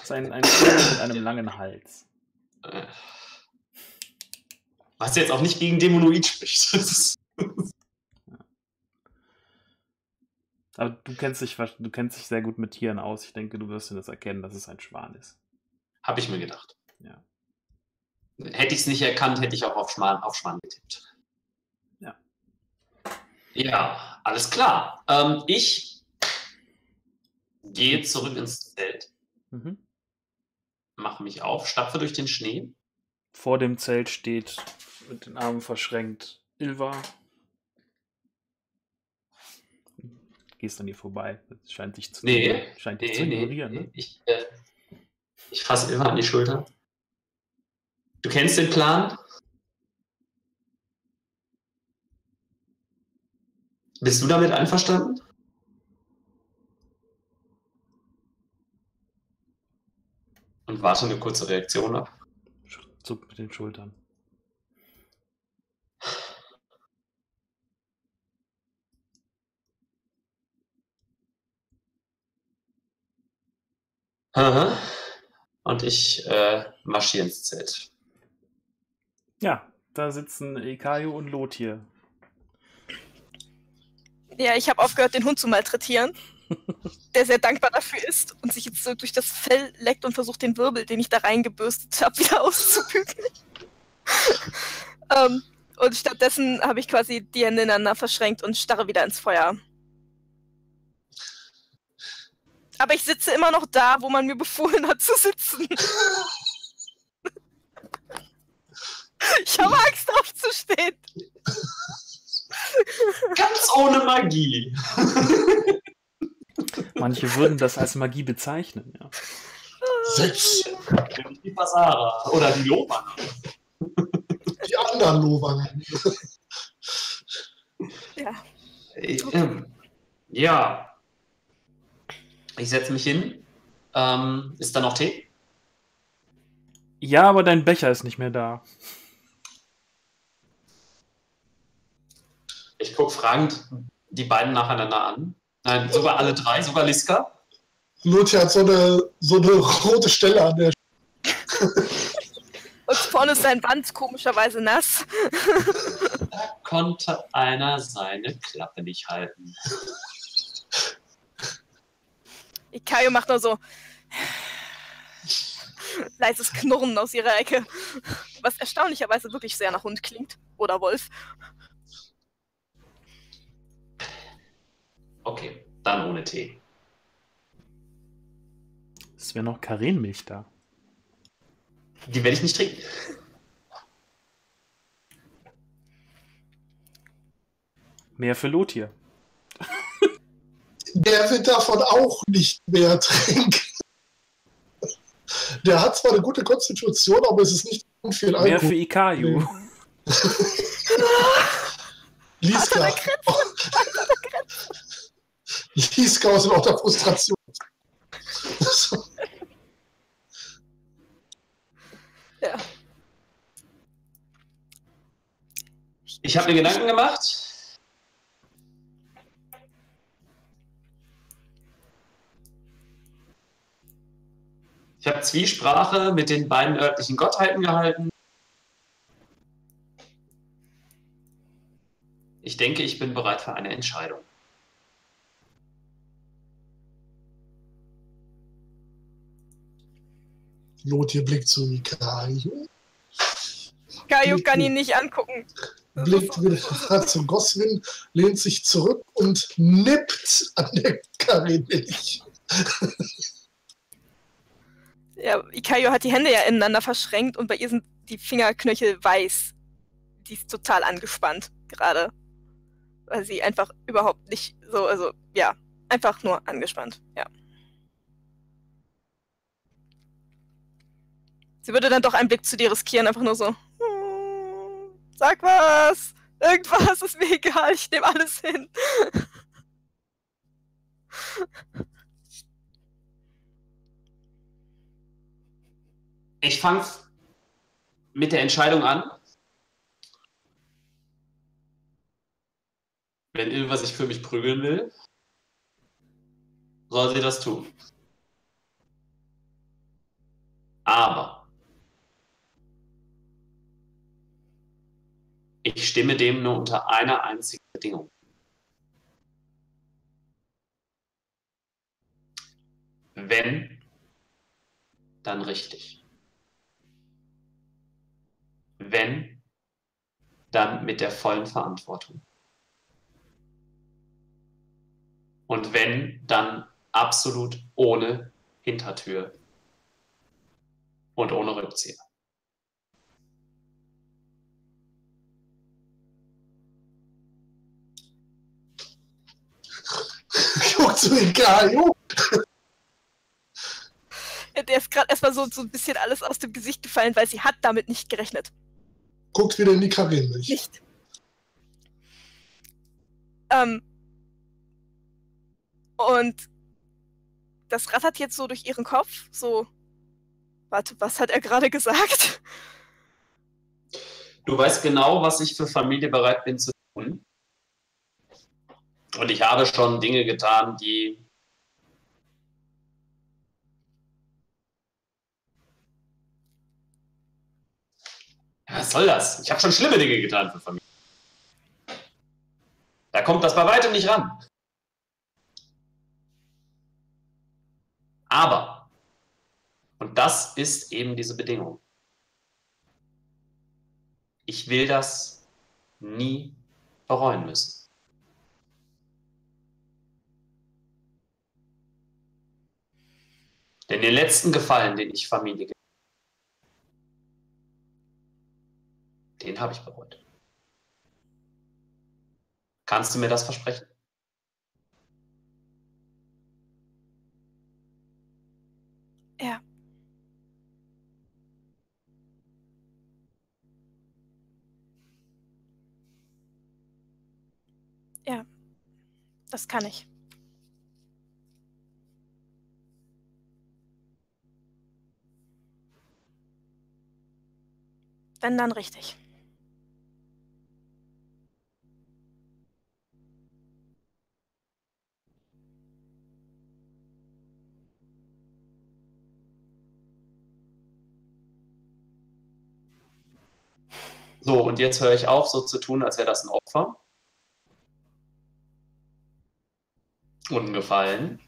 Speaker 1: Es ist ein, ein mit einem langen Hals.
Speaker 4: Äh, Was jetzt auch nicht gegen Dämonoid spricht. Das ist-
Speaker 1: Aber du kennst dich, du kennst dich sehr gut mit Tieren aus. Ich denke, du wirst das erkennen, dass es ein Schwan ist.
Speaker 4: Habe ich mir gedacht.
Speaker 1: Ja.
Speaker 4: Hätte ich es nicht erkannt, hätte ich auch auf Schwan, auf Schwan getippt.
Speaker 1: Ja.
Speaker 4: Ja, alles klar. Ähm, ich gehe zurück ins Zelt,
Speaker 1: Mhm.
Speaker 4: mache mich auf, stapfe durch den Schnee.
Speaker 1: Vor dem Zelt steht mit den Armen verschränkt Ilva. Gehst an ihr vorbei. Das scheint dich zu,
Speaker 4: Nee,
Speaker 1: scheint dich
Speaker 4: Nee,
Speaker 1: zu ignorieren.
Speaker 4: nee.
Speaker 1: Ne?
Speaker 4: Ich, äh, ich fasse immer an die Schulter. Du kennst den Plan? Bist du damit einverstanden? Und warte eine kurze Reaktion ab.
Speaker 1: Zuckt mit den Schultern.
Speaker 4: Aha. Und ich äh, marschiere ins Zelt.
Speaker 1: Ja, da sitzen Ikayo und Lot hier.
Speaker 3: Ja, ich habe aufgehört, den Hund zu malträtieren, der sehr dankbar dafür ist und sich jetzt so durch das Fell leckt und versucht, den Wirbel, den ich da reingebürstet habe, wieder auszubügeln. ähm, und stattdessen habe ich quasi die Hände ineinander verschränkt und starre wieder ins Feuer. Aber ich sitze immer noch da, wo man mir befohlen hat zu sitzen. ich habe Angst aufzustehen.
Speaker 4: Ganz ohne Magie.
Speaker 1: Manche würden das als Magie bezeichnen. Ja.
Speaker 2: Sechs.
Speaker 4: Die Basara. Oder die Lobana.
Speaker 2: Die anderen Lowangen.
Speaker 3: Ja.
Speaker 4: Ähm, Ja. Ich setze mich hin. Ähm, ist da noch Tee?
Speaker 1: Ja, aber dein Becher ist nicht mehr da.
Speaker 4: Ich gucke fragend die beiden nacheinander an. Nein, sogar alle drei, sogar Liska.
Speaker 2: Luthi hat so eine, so eine rote Stelle an der
Speaker 3: Und vorne ist sein Band komischerweise nass.
Speaker 4: Da konnte einer seine Klappe nicht halten.
Speaker 3: Ikayo macht nur so leises Knurren aus ihrer Ecke. Was erstaunlicherweise wirklich sehr nach Hund klingt. Oder Wolf.
Speaker 4: Okay, dann ohne Tee.
Speaker 1: Es wäre noch Karenmilch da.
Speaker 4: Die werde ich nicht trinken.
Speaker 1: Mehr für Lotier.
Speaker 2: Der wird davon auch nicht mehr trinken. Der hat zwar eine gute Konstitution, aber es ist nicht viel
Speaker 1: Mehr für
Speaker 2: Alkohol.
Speaker 1: Ikayu.
Speaker 2: Liska. Liska aus lauter Frustration.
Speaker 3: Ja.
Speaker 4: Ich habe mir Gedanken gemacht. Habe Zwiesprache mit den beiden örtlichen Gottheiten gehalten. Ich denke, ich bin bereit für eine Entscheidung.
Speaker 2: Lothar blickt zu Ikayo,
Speaker 3: Ikayo kann ihn nicht angucken.
Speaker 2: blickt wieder zu Goswin, lehnt sich zurück und nippt an der Karinmilch.
Speaker 3: Ja, Ikayo hat die Hände ja ineinander verschränkt und bei ihr sind die Fingerknöchel weiß. Die ist total angespannt gerade. Weil sie einfach überhaupt nicht so, also ja, einfach nur angespannt, ja. Sie würde dann doch einen Blick zu dir riskieren, einfach nur so. "Hm, Sag was! Irgendwas ist mir egal, ich nehme alles hin.
Speaker 4: Ich fange mit der Entscheidung an. Wenn Ilva sich für mich prügeln will, soll sie das tun. Aber ich stimme dem nur unter einer einzigen Bedingung. Wenn, dann richtig. Wenn, dann mit der vollen Verantwortung. Und wenn, dann absolut ohne Hintertür und ohne Rückzieher.
Speaker 2: Guckt zu.
Speaker 3: Ja, Der ist gerade erstmal so, so ein bisschen alles aus dem Gesicht gefallen, weil sie hat damit nicht gerechnet.
Speaker 2: Guckt wieder in die Karinmilch.
Speaker 3: Nicht. Ähm. Und das rattert jetzt so durch ihren Kopf, so. Warte, was hat er gerade gesagt?
Speaker 4: Du weißt genau, was ich für Familie bereit bin zu tun. Und ich habe schon Dinge getan, die Ja, Was soll das? Ich habe schon schlimme Dinge getan für Familie. Da kommt das bei weitem nicht ran. Aber, und das ist eben diese Bedingung, ich will das nie bereuen müssen. Denn den letzten Gefallen, den ich Familie Den habe ich bereut. Kannst du mir das versprechen?
Speaker 3: Ja. Ja, das kann ich. Wenn dann richtig.
Speaker 4: So, und jetzt höre ich auf, so zu tun, als wäre das ein Opfer. Ungefallen.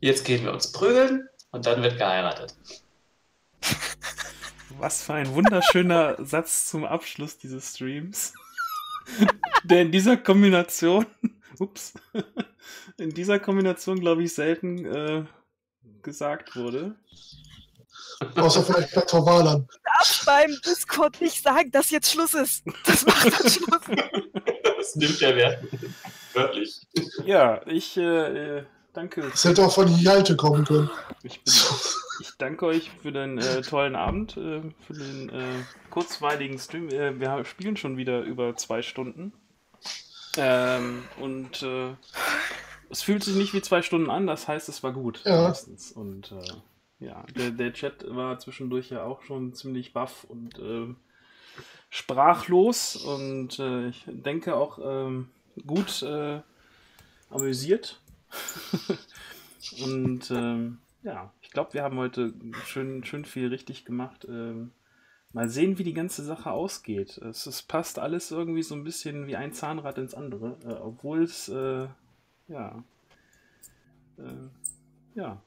Speaker 4: Jetzt gehen wir uns prügeln und dann wird geheiratet.
Speaker 1: Was für ein wunderschöner Satz zum Abschluss dieses Streams. Der in dieser Kombination, ups, in dieser Kombination, glaube ich, selten äh, gesagt wurde.
Speaker 2: Außer vielleicht bei Torvalern.
Speaker 3: Darf beim Discord nicht sagen, dass jetzt Schluss ist. Das macht dann Schluss.
Speaker 4: Das nimmt der Wert wörtlich.
Speaker 1: Ja, ich äh, äh, danke.
Speaker 2: Das hätte auch von Hjalte kommen können.
Speaker 1: Ich, bin, ich danke euch für den äh, tollen Abend, äh, für den äh, kurzweiligen Stream. Äh, wir spielen schon wieder über zwei Stunden. Ähm, und äh, es fühlt sich nicht wie zwei Stunden an, das heißt, es war gut.
Speaker 2: Ja.
Speaker 1: Meistens. Und äh, ja, der, der Chat war zwischendurch ja auch schon ziemlich baff und äh, sprachlos und äh, ich denke auch ähm, gut äh, amüsiert. und ähm, ja, ich glaube, wir haben heute schön, schön viel richtig gemacht. Ähm, mal sehen, wie die ganze Sache ausgeht. Es, es passt alles irgendwie so ein bisschen wie ein Zahnrad ins andere, äh, obwohl es äh, ja äh, ja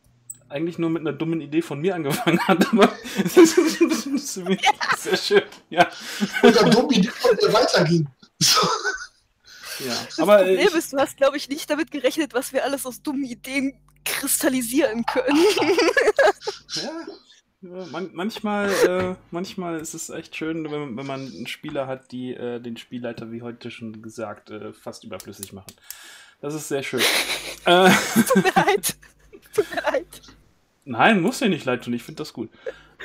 Speaker 1: eigentlich nur mit einer dummen Idee von mir angefangen hat, aber das ist, ist sehr schön. Ja,
Speaker 2: Und dann dumm Idee von mir weiterging. So.
Speaker 1: ja.
Speaker 3: Das
Speaker 1: aber äh,
Speaker 3: Problem
Speaker 1: ich,
Speaker 3: ist, du hast, glaube ich, nicht damit gerechnet, was wir alles aus dummen Ideen kristallisieren können.
Speaker 1: Ja, ja man, manchmal, äh, manchmal ist es echt schön, wenn, wenn man einen Spieler hat, die äh, den Spielleiter, wie heute schon gesagt, äh, fast überflüssig machen. Das ist sehr schön. äh,
Speaker 3: Tut mir leid. Tut mir leid.
Speaker 1: Nein, muss ja nicht leid tun, ich finde das gut.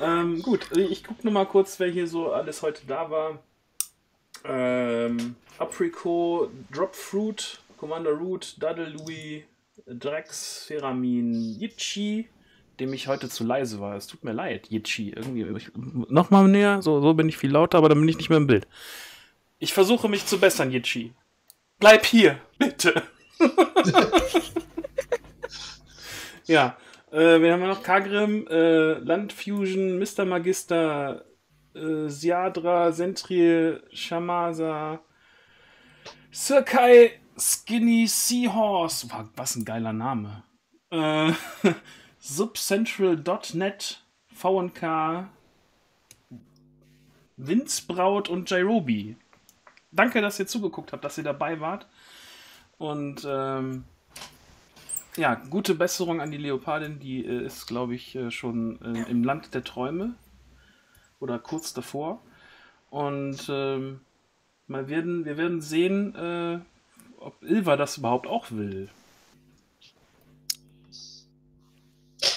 Speaker 1: Ähm, gut, ich gucke nur mal kurz, wer hier so alles heute da war. Ähm, Apricot, Dropfruit, Commander Root, Daddle Louis, Drex, Feramin, Yitchi, dem ich heute zu leise war. Es tut mir leid, Yitchi. Irgendwie. Ich, noch mal näher, so, so bin ich viel lauter, aber dann bin ich nicht mehr im Bild. Ich versuche mich zu bessern, Yitchi. Bleib hier, bitte. ja, äh, wir haben noch Kagrim, äh, Landfusion, Mr. Magister, äh, Siadra, Sentriel, Shamasa, Sirkai, Skinny Seahorse. Wow, was ein geiler Name. Äh, Subcentral.net, VNK, Winzbraut und Jairobi. Danke, dass ihr zugeguckt habt, dass ihr dabei wart. Und ähm, ja, gute Besserung an die Leopardin. Die äh, ist, glaube ich, äh, schon äh, im Land der Träume. Oder kurz davor. Und ähm, mal werden, wir werden sehen, äh, ob Ilva das überhaupt auch will.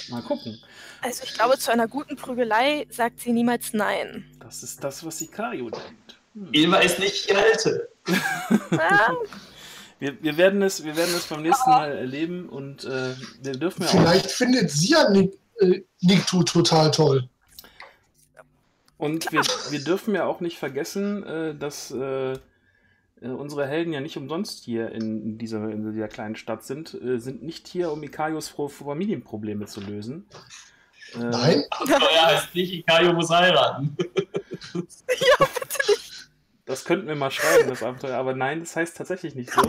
Speaker 1: Mal gucken.
Speaker 3: Also ich glaube, zu einer guten Prügelei sagt sie niemals nein.
Speaker 1: Das ist das, was Sicario denkt. Hm.
Speaker 4: Ilva ist nicht die Alte.
Speaker 3: Ah,
Speaker 1: Wir, wir, werden es, wir werden es beim nächsten Mal erleben und äh, wir dürfen ja auch.
Speaker 2: Vielleicht findet sie ja Nick, äh, Niktu total toll.
Speaker 1: Und wir, wir dürfen ja auch nicht vergessen, äh, dass äh, äh, unsere Helden ja nicht umsonst hier in dieser, in dieser kleinen Stadt sind, äh, sind nicht hier, um Ikaios Familienprobleme zu lösen. Äh,
Speaker 2: Nein?
Speaker 4: Abenteuer heißt nicht, Ikayo muss heiraten.
Speaker 1: Das könnten wir mal schreiben, das Abenteuer, aber nein, das heißt tatsächlich nicht so.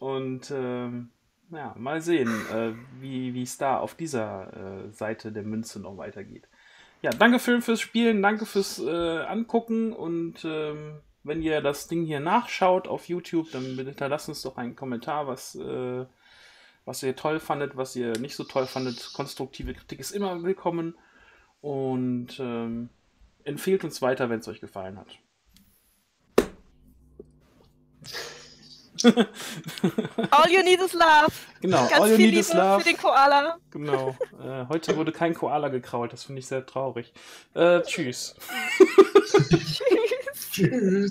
Speaker 1: Und ähm, ja, mal sehen, äh, wie es da auf dieser äh, Seite der Münze noch weitergeht. Ja, danke Film fürs Spielen, danke fürs äh, Angucken und ähm, wenn ihr das Ding hier nachschaut auf YouTube, dann hinterlasst uns doch einen Kommentar, was, äh, was ihr toll fandet, was ihr nicht so toll fandet. Konstruktive Kritik ist immer willkommen und ähm, empfehlt uns weiter, wenn es euch gefallen hat.
Speaker 3: all you need is love.
Speaker 1: Genau,
Speaker 3: Ganz
Speaker 1: all you
Speaker 3: viel
Speaker 1: need
Speaker 3: Liebe
Speaker 1: is love.
Speaker 3: für den Koala.
Speaker 1: Genau. Äh, heute wurde kein Koala gekrault, das finde ich sehr traurig. Äh, tschüss.
Speaker 3: Tschüss.
Speaker 2: Tschüss.